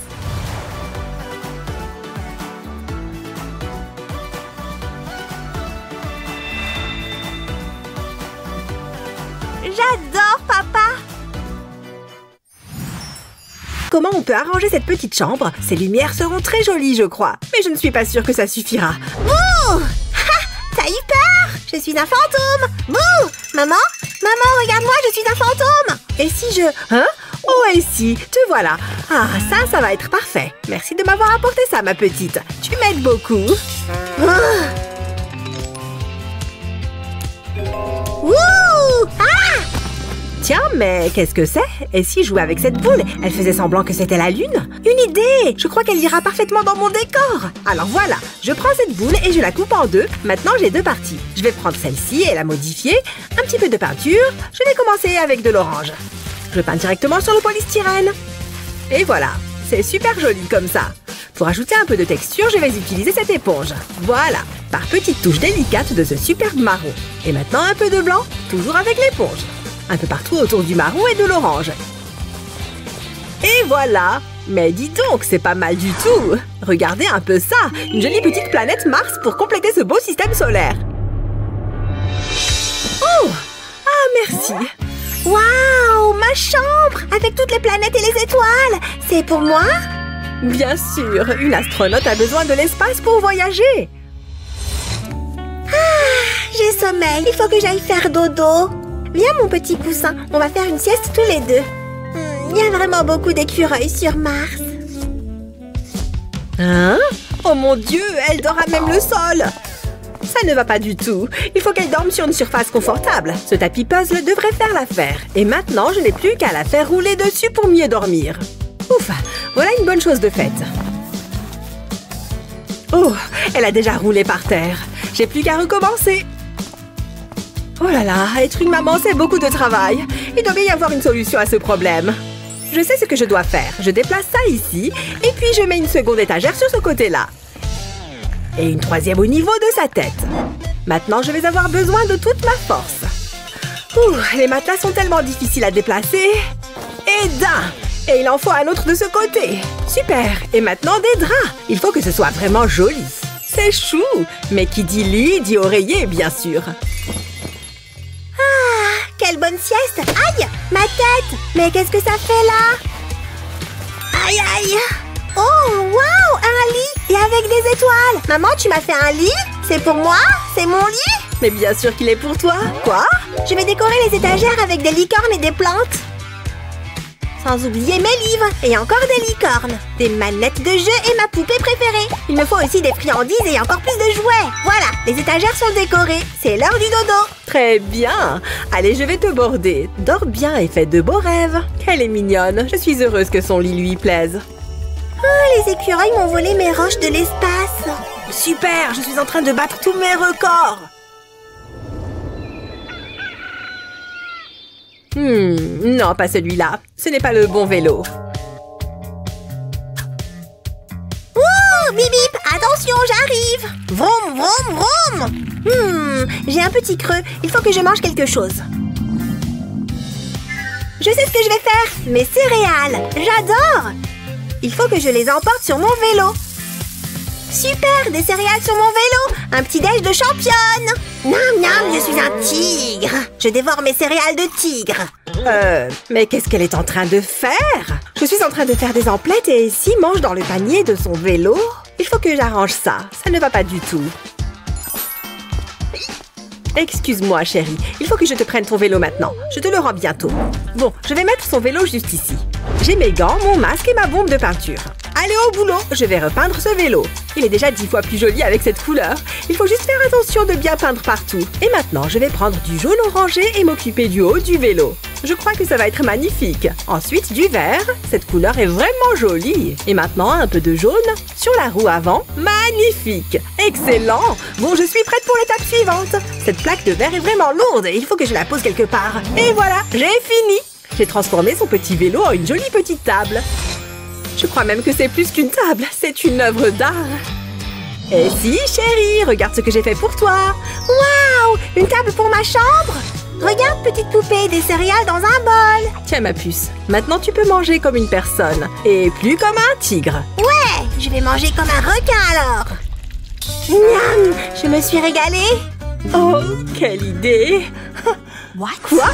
S1: J'adore, papa.
S7: Comment on peut arranger cette petite chambre? Ces lumières seront très jolies, je crois. Mais je ne suis pas sûre que ça suffira.
S1: Bouh T'as eu peur Je suis un fantôme. Bouh Maman Maman, regarde-moi, je suis un fantôme.
S7: Et si je... Hein? Oh, et si? Te voilà. Ah, ça, ça va être parfait. Merci de m'avoir apporté ça, ma petite. Tu m'aides beaucoup.
S1: Wouh! Ah
S7: Tiens, mais qu'est-ce que c'est? Et si je jouais avec cette boule Elle faisait semblant que c'était la lune? Une idée Je crois qu'elle ira parfaitement dans mon décor Alors voilà, je prends cette boule et je la coupe en deux. Maintenant, j'ai deux parties. Je vais prendre celle-ci et la modifier. Un petit peu de peinture. Je vais commencer avec de l'orange. Je peins directement sur le polystyrène. Et voilà, c'est super joli comme ça. Pour ajouter un peu de texture, je vais utiliser cette éponge. Voilà, par petites touches délicates de ce superbe marron. Et maintenant un peu de blanc, toujours avec l'éponge un peu partout autour du marron et de l'orange. Et voilà. Mais dis donc, c'est pas mal du tout. Regardez un peu ça. Une jolie petite planète Mars pour compléter ce beau système solaire.
S1: Oh! Ah, merci.
S8: Waouh Ma chambre Avec toutes les planètes et les étoiles. C'est pour moi?
S1: Bien sûr, une astronaute a besoin de l'espace pour voyager.
S8: Ah J'ai sommeil, il faut que j'aille faire dodo Viens mon petit poussin, on va faire une sieste tous les deux Hmm, Il y a vraiment beaucoup d'écureuils sur Mars
S1: Hein? Oh mon Dieu, elle dort à même le sol Ça ne va pas du tout. Il faut qu'elle dorme sur une surface confortable. Ce tapis puzzle devrait faire l'affaire. Et maintenant, je n'ai plus qu'à la faire rouler dessus pour mieux dormir. Ouf, voilà une bonne chose de faite. Oh, elle a déjà roulé par terre. J'ai plus qu'à recommencer. Oh là là, être une maman, c'est beaucoup de travail. Il doit bien y avoir une solution à ce problème. Je sais ce que je dois faire. Je déplace ça ici, et puis je mets une seconde étagère sur ce côté-là. Et une troisième au niveau de sa tête. Maintenant, je vais avoir besoin de toute ma force. Ouh, les matelas sont tellement difficiles à déplacer. Et d'un Et il en faut un autre de ce côté. Super Et maintenant des draps. Il faut que ce soit vraiment joli. C'est chou Mais qui dit lit, dit oreiller, bien sûr.
S8: Quelle bonne sieste. Aïe Ma tête. Mais qu'est-ce que ça fait là? Aïe aïe. Oh waouh Un lit Et avec des étoiles. Maman, tu m'as fait un lit? C'est pour moi? C'est mon lit?
S1: Mais bien sûr qu'il est pour toi. Quoi?
S8: Je vais décorer les étagères avec des licornes et des plantes sans oublier mes livres et encore des licornes, des manettes de jeu et ma poupée préférée. Il me faut aussi des friandises et encore plus de jouets. Voilà, les étagères sont décorées. C'est l'heure du dodo.
S1: Très bien Allez, je vais te border. Dors bien et fais de beaux rêves. Qu'elle est mignonne. Je suis heureuse que son lit lui plaise.
S8: Oh, les écureuils m'ont volé mes roches de l'espace.
S1: Super Je suis en train de battre tous mes records Hmm, non, pas celui-là. Ce n'est pas le bon vélo.
S8: Oh, bip bip, attention, j'arrive. Vroom, vroom, vroom. Hmm, j'ai un petit creux. Il faut que je mange quelque chose. Je sais ce que je vais faire. Mes céréales. J'adore. Il faut que je les emporte sur mon vélo. Super, des céréales sur mon vélo. Un petit déj de championne. Nam nam, je suis un tigre. Je dévore mes céréales de tigre.
S1: Euh, mais qu'est-ce qu'elle est en train de faire? Je suis en train de faire des emplettes et Essie mange dans le panier de son vélo. Il faut que j'arrange ça. Ça ne va pas du tout. Excuse-moi, chérie. Il faut que je te prenne ton vélo maintenant. Je te le rends bientôt. Bon, je vais mettre son vélo juste ici. J'ai mes gants, mon masque et ma bombe de peinture. Allez au boulot, je vais repeindre ce vélo. Il est déjà dix fois plus joli avec cette couleur. Il faut juste faire attention de bien peindre partout. Et maintenant, je vais prendre du jaune orangé et m'occuper du haut du vélo. Je crois que ça va être magnifique. Ensuite, du vert. Cette couleur est vraiment jolie. Et maintenant, un peu de jaune sur la roue avant. Magnifique Excellent Bon, je suis prête pour l'étape suivante. Cette plaque de verre est vraiment lourde et il faut que je la pose quelque part. Et voilà, j'ai fini J'ai transformé son petit vélo en une jolie petite table. Je crois même que c'est plus qu'une table, c'est une œuvre d'art. Et si, chérie, regarde ce que j'ai fait pour toi.
S8: Waouh Une table pour ma chambre Regarde, petite poupée, des céréales dans un bol.
S1: Tiens, ma puce, maintenant tu peux manger comme une personne et plus comme un tigre.
S8: Ouais, je vais manger comme un requin alors. Miam Je me suis régalée.
S1: Oh, quelle idée Quoi?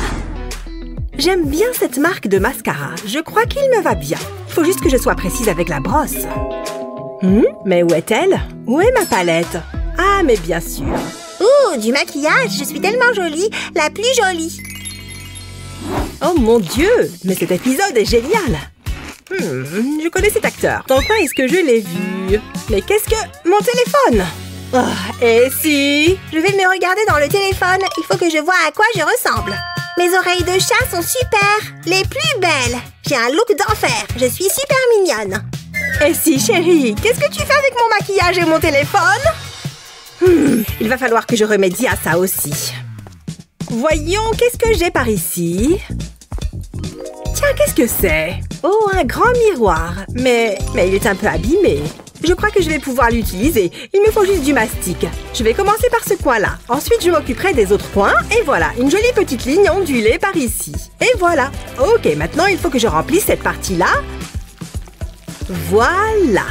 S1: J'aime bien cette marque de mascara. Je crois qu'il me va bien. Faut juste que je sois précise avec la brosse. Hmm, mais où est-elle? Où est ma palette? Ah, mais bien sûr.
S8: Ouh, du maquillage, je suis tellement jolie, la plus jolie.
S1: Oh mon Dieu Mais cet épisode est génial Hmm, je connais cet acteur. Dans quoi est-ce que je l'ai vu? Mais qu'est-ce que... Mon téléphone? Oh, et si?
S8: Je vais me regarder dans le téléphone, il faut que je vois à quoi je ressemble. Mes oreilles de chat sont super, les plus belles. J'ai un look d'enfer, je suis super mignonne.
S1: Et si, chérie Qu'est-ce que tu fais avec mon maquillage et mon téléphone? Hmm, il va falloir que je remédie à ça aussi. Voyons, qu'est-ce que j'ai par ici? Tiens, qu'est-ce que c'est? Oh, un grand miroir. Mais, mais il est un peu abîmé. Je crois que je vais pouvoir l'utiliser. Il me faut juste du mastic. Je vais commencer par ce coin-là. Ensuite, je m'occuperai des autres coins. Et voilà, une jolie petite ligne ondulée par ici. Et voilà. Ok, maintenant, il faut que je remplisse cette partie-là. Voilà.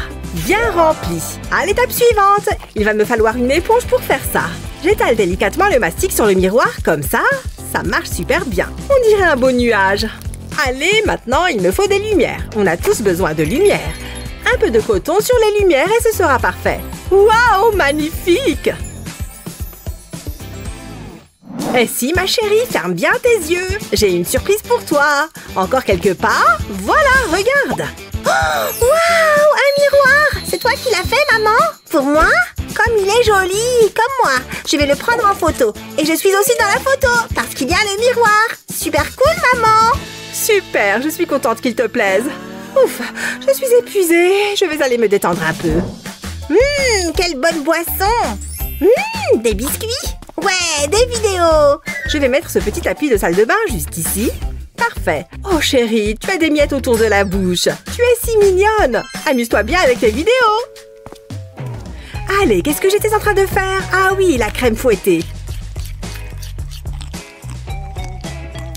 S1: Bien rempli. À l'étape suivante. Il va me falloir une éponge pour faire ça. J'étale délicatement le mastic sur le miroir, comme ça, ça marche super bien. On dirait un beau nuage. Allez, maintenant, il me faut des lumières. On a tous besoin de lumière. Un peu de coton sur les lumières et ce sera parfait. Waouh, magnifique Et Eh si, ma chérie, ferme bien tes yeux. J'ai une surprise pour toi. Encore quelques pas? Voilà, regarde.
S3: Waouh, un miroir C'est toi qui l'as fait, maman? Pour moi? Comme il est joli, comme moi. Je vais le prendre en photo. Et je suis aussi dans la photo, parce qu'il y a le miroir. Super cool, maman
S1: Super, je suis contente qu'il te plaise. Ouf, je suis épuisée. Je vais aller me détendre un peu.
S3: Hum, quelle bonne boisson Hum, des biscuits Ouais, des vidéos
S1: Je vais mettre ce petit tapis de salle de bain juste ici. Parfait. Oh chérie, tu as des miettes autour de la bouche. Tu es si mignonne. Amuse-toi bien avec tes vidéos. Allez, qu'est-ce que j'étais en train de faire? Ah oui, la crème fouettée.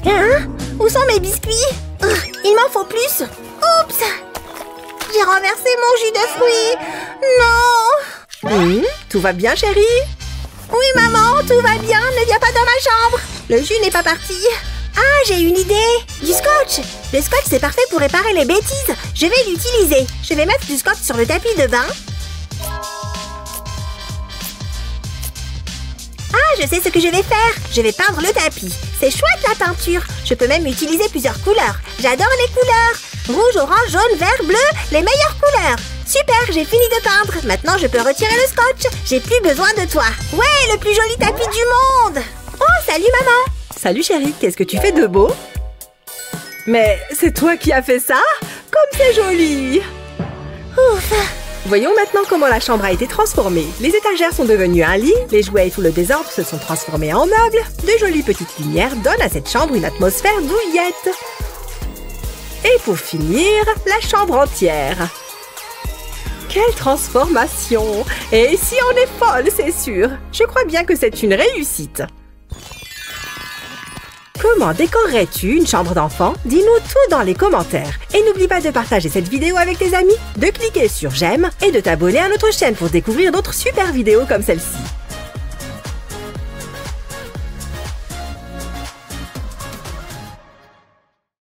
S3: Hein? Où sont mes biscuits? Il m'en faut plus Oups. J'ai renversé mon jus de fruits. Non.
S1: Hum, tout va bien chérie?
S3: Oui, maman, tout va bien, ne viens pas dans ma chambre. Le jus n'est pas parti. Ah, j'ai une idée. Du scotch. Le scotch, c'est parfait pour réparer les bêtises. Je vais l'utiliser. Je vais mettre du scotch sur le tapis de bain. Ah, je sais ce que je vais faire. Je vais peindre le tapis. C'est chouette la peinture. Je peux même utiliser plusieurs couleurs. J'adore les couleurs Rouge, orange, jaune, vert, bleu Les meilleures couleurs. Super, j'ai fini de peindre. Maintenant, je peux retirer le scotch. J'ai plus besoin de toi. Ouais, le plus joli tapis du monde. Oh, salut maman.
S1: Salut chérie, qu'est-ce que tu fais de beau? Mais c'est toi qui as fait ça? Comme c'est joli.
S3: Ouf.
S1: Voyons maintenant comment la chambre a été transformée. Les étagères sont devenues un lit, les jouets et tout le désordre se sont transformés en meubles, de jolies petites lumières donnent à cette chambre une atmosphère douillette. Et pour finir, la chambre entière. Quelle transformation Et si on est folle, c'est sûr Je crois bien que c'est une réussite Comment décorerais-tu une chambre d'enfant? Dis-nous tout dans les commentaires. Et n'oublie pas de partager cette vidéo avec tes amis, de cliquer sur j'aime et de t'abonner à notre chaîne pour découvrir d'autres super vidéos comme celle-ci.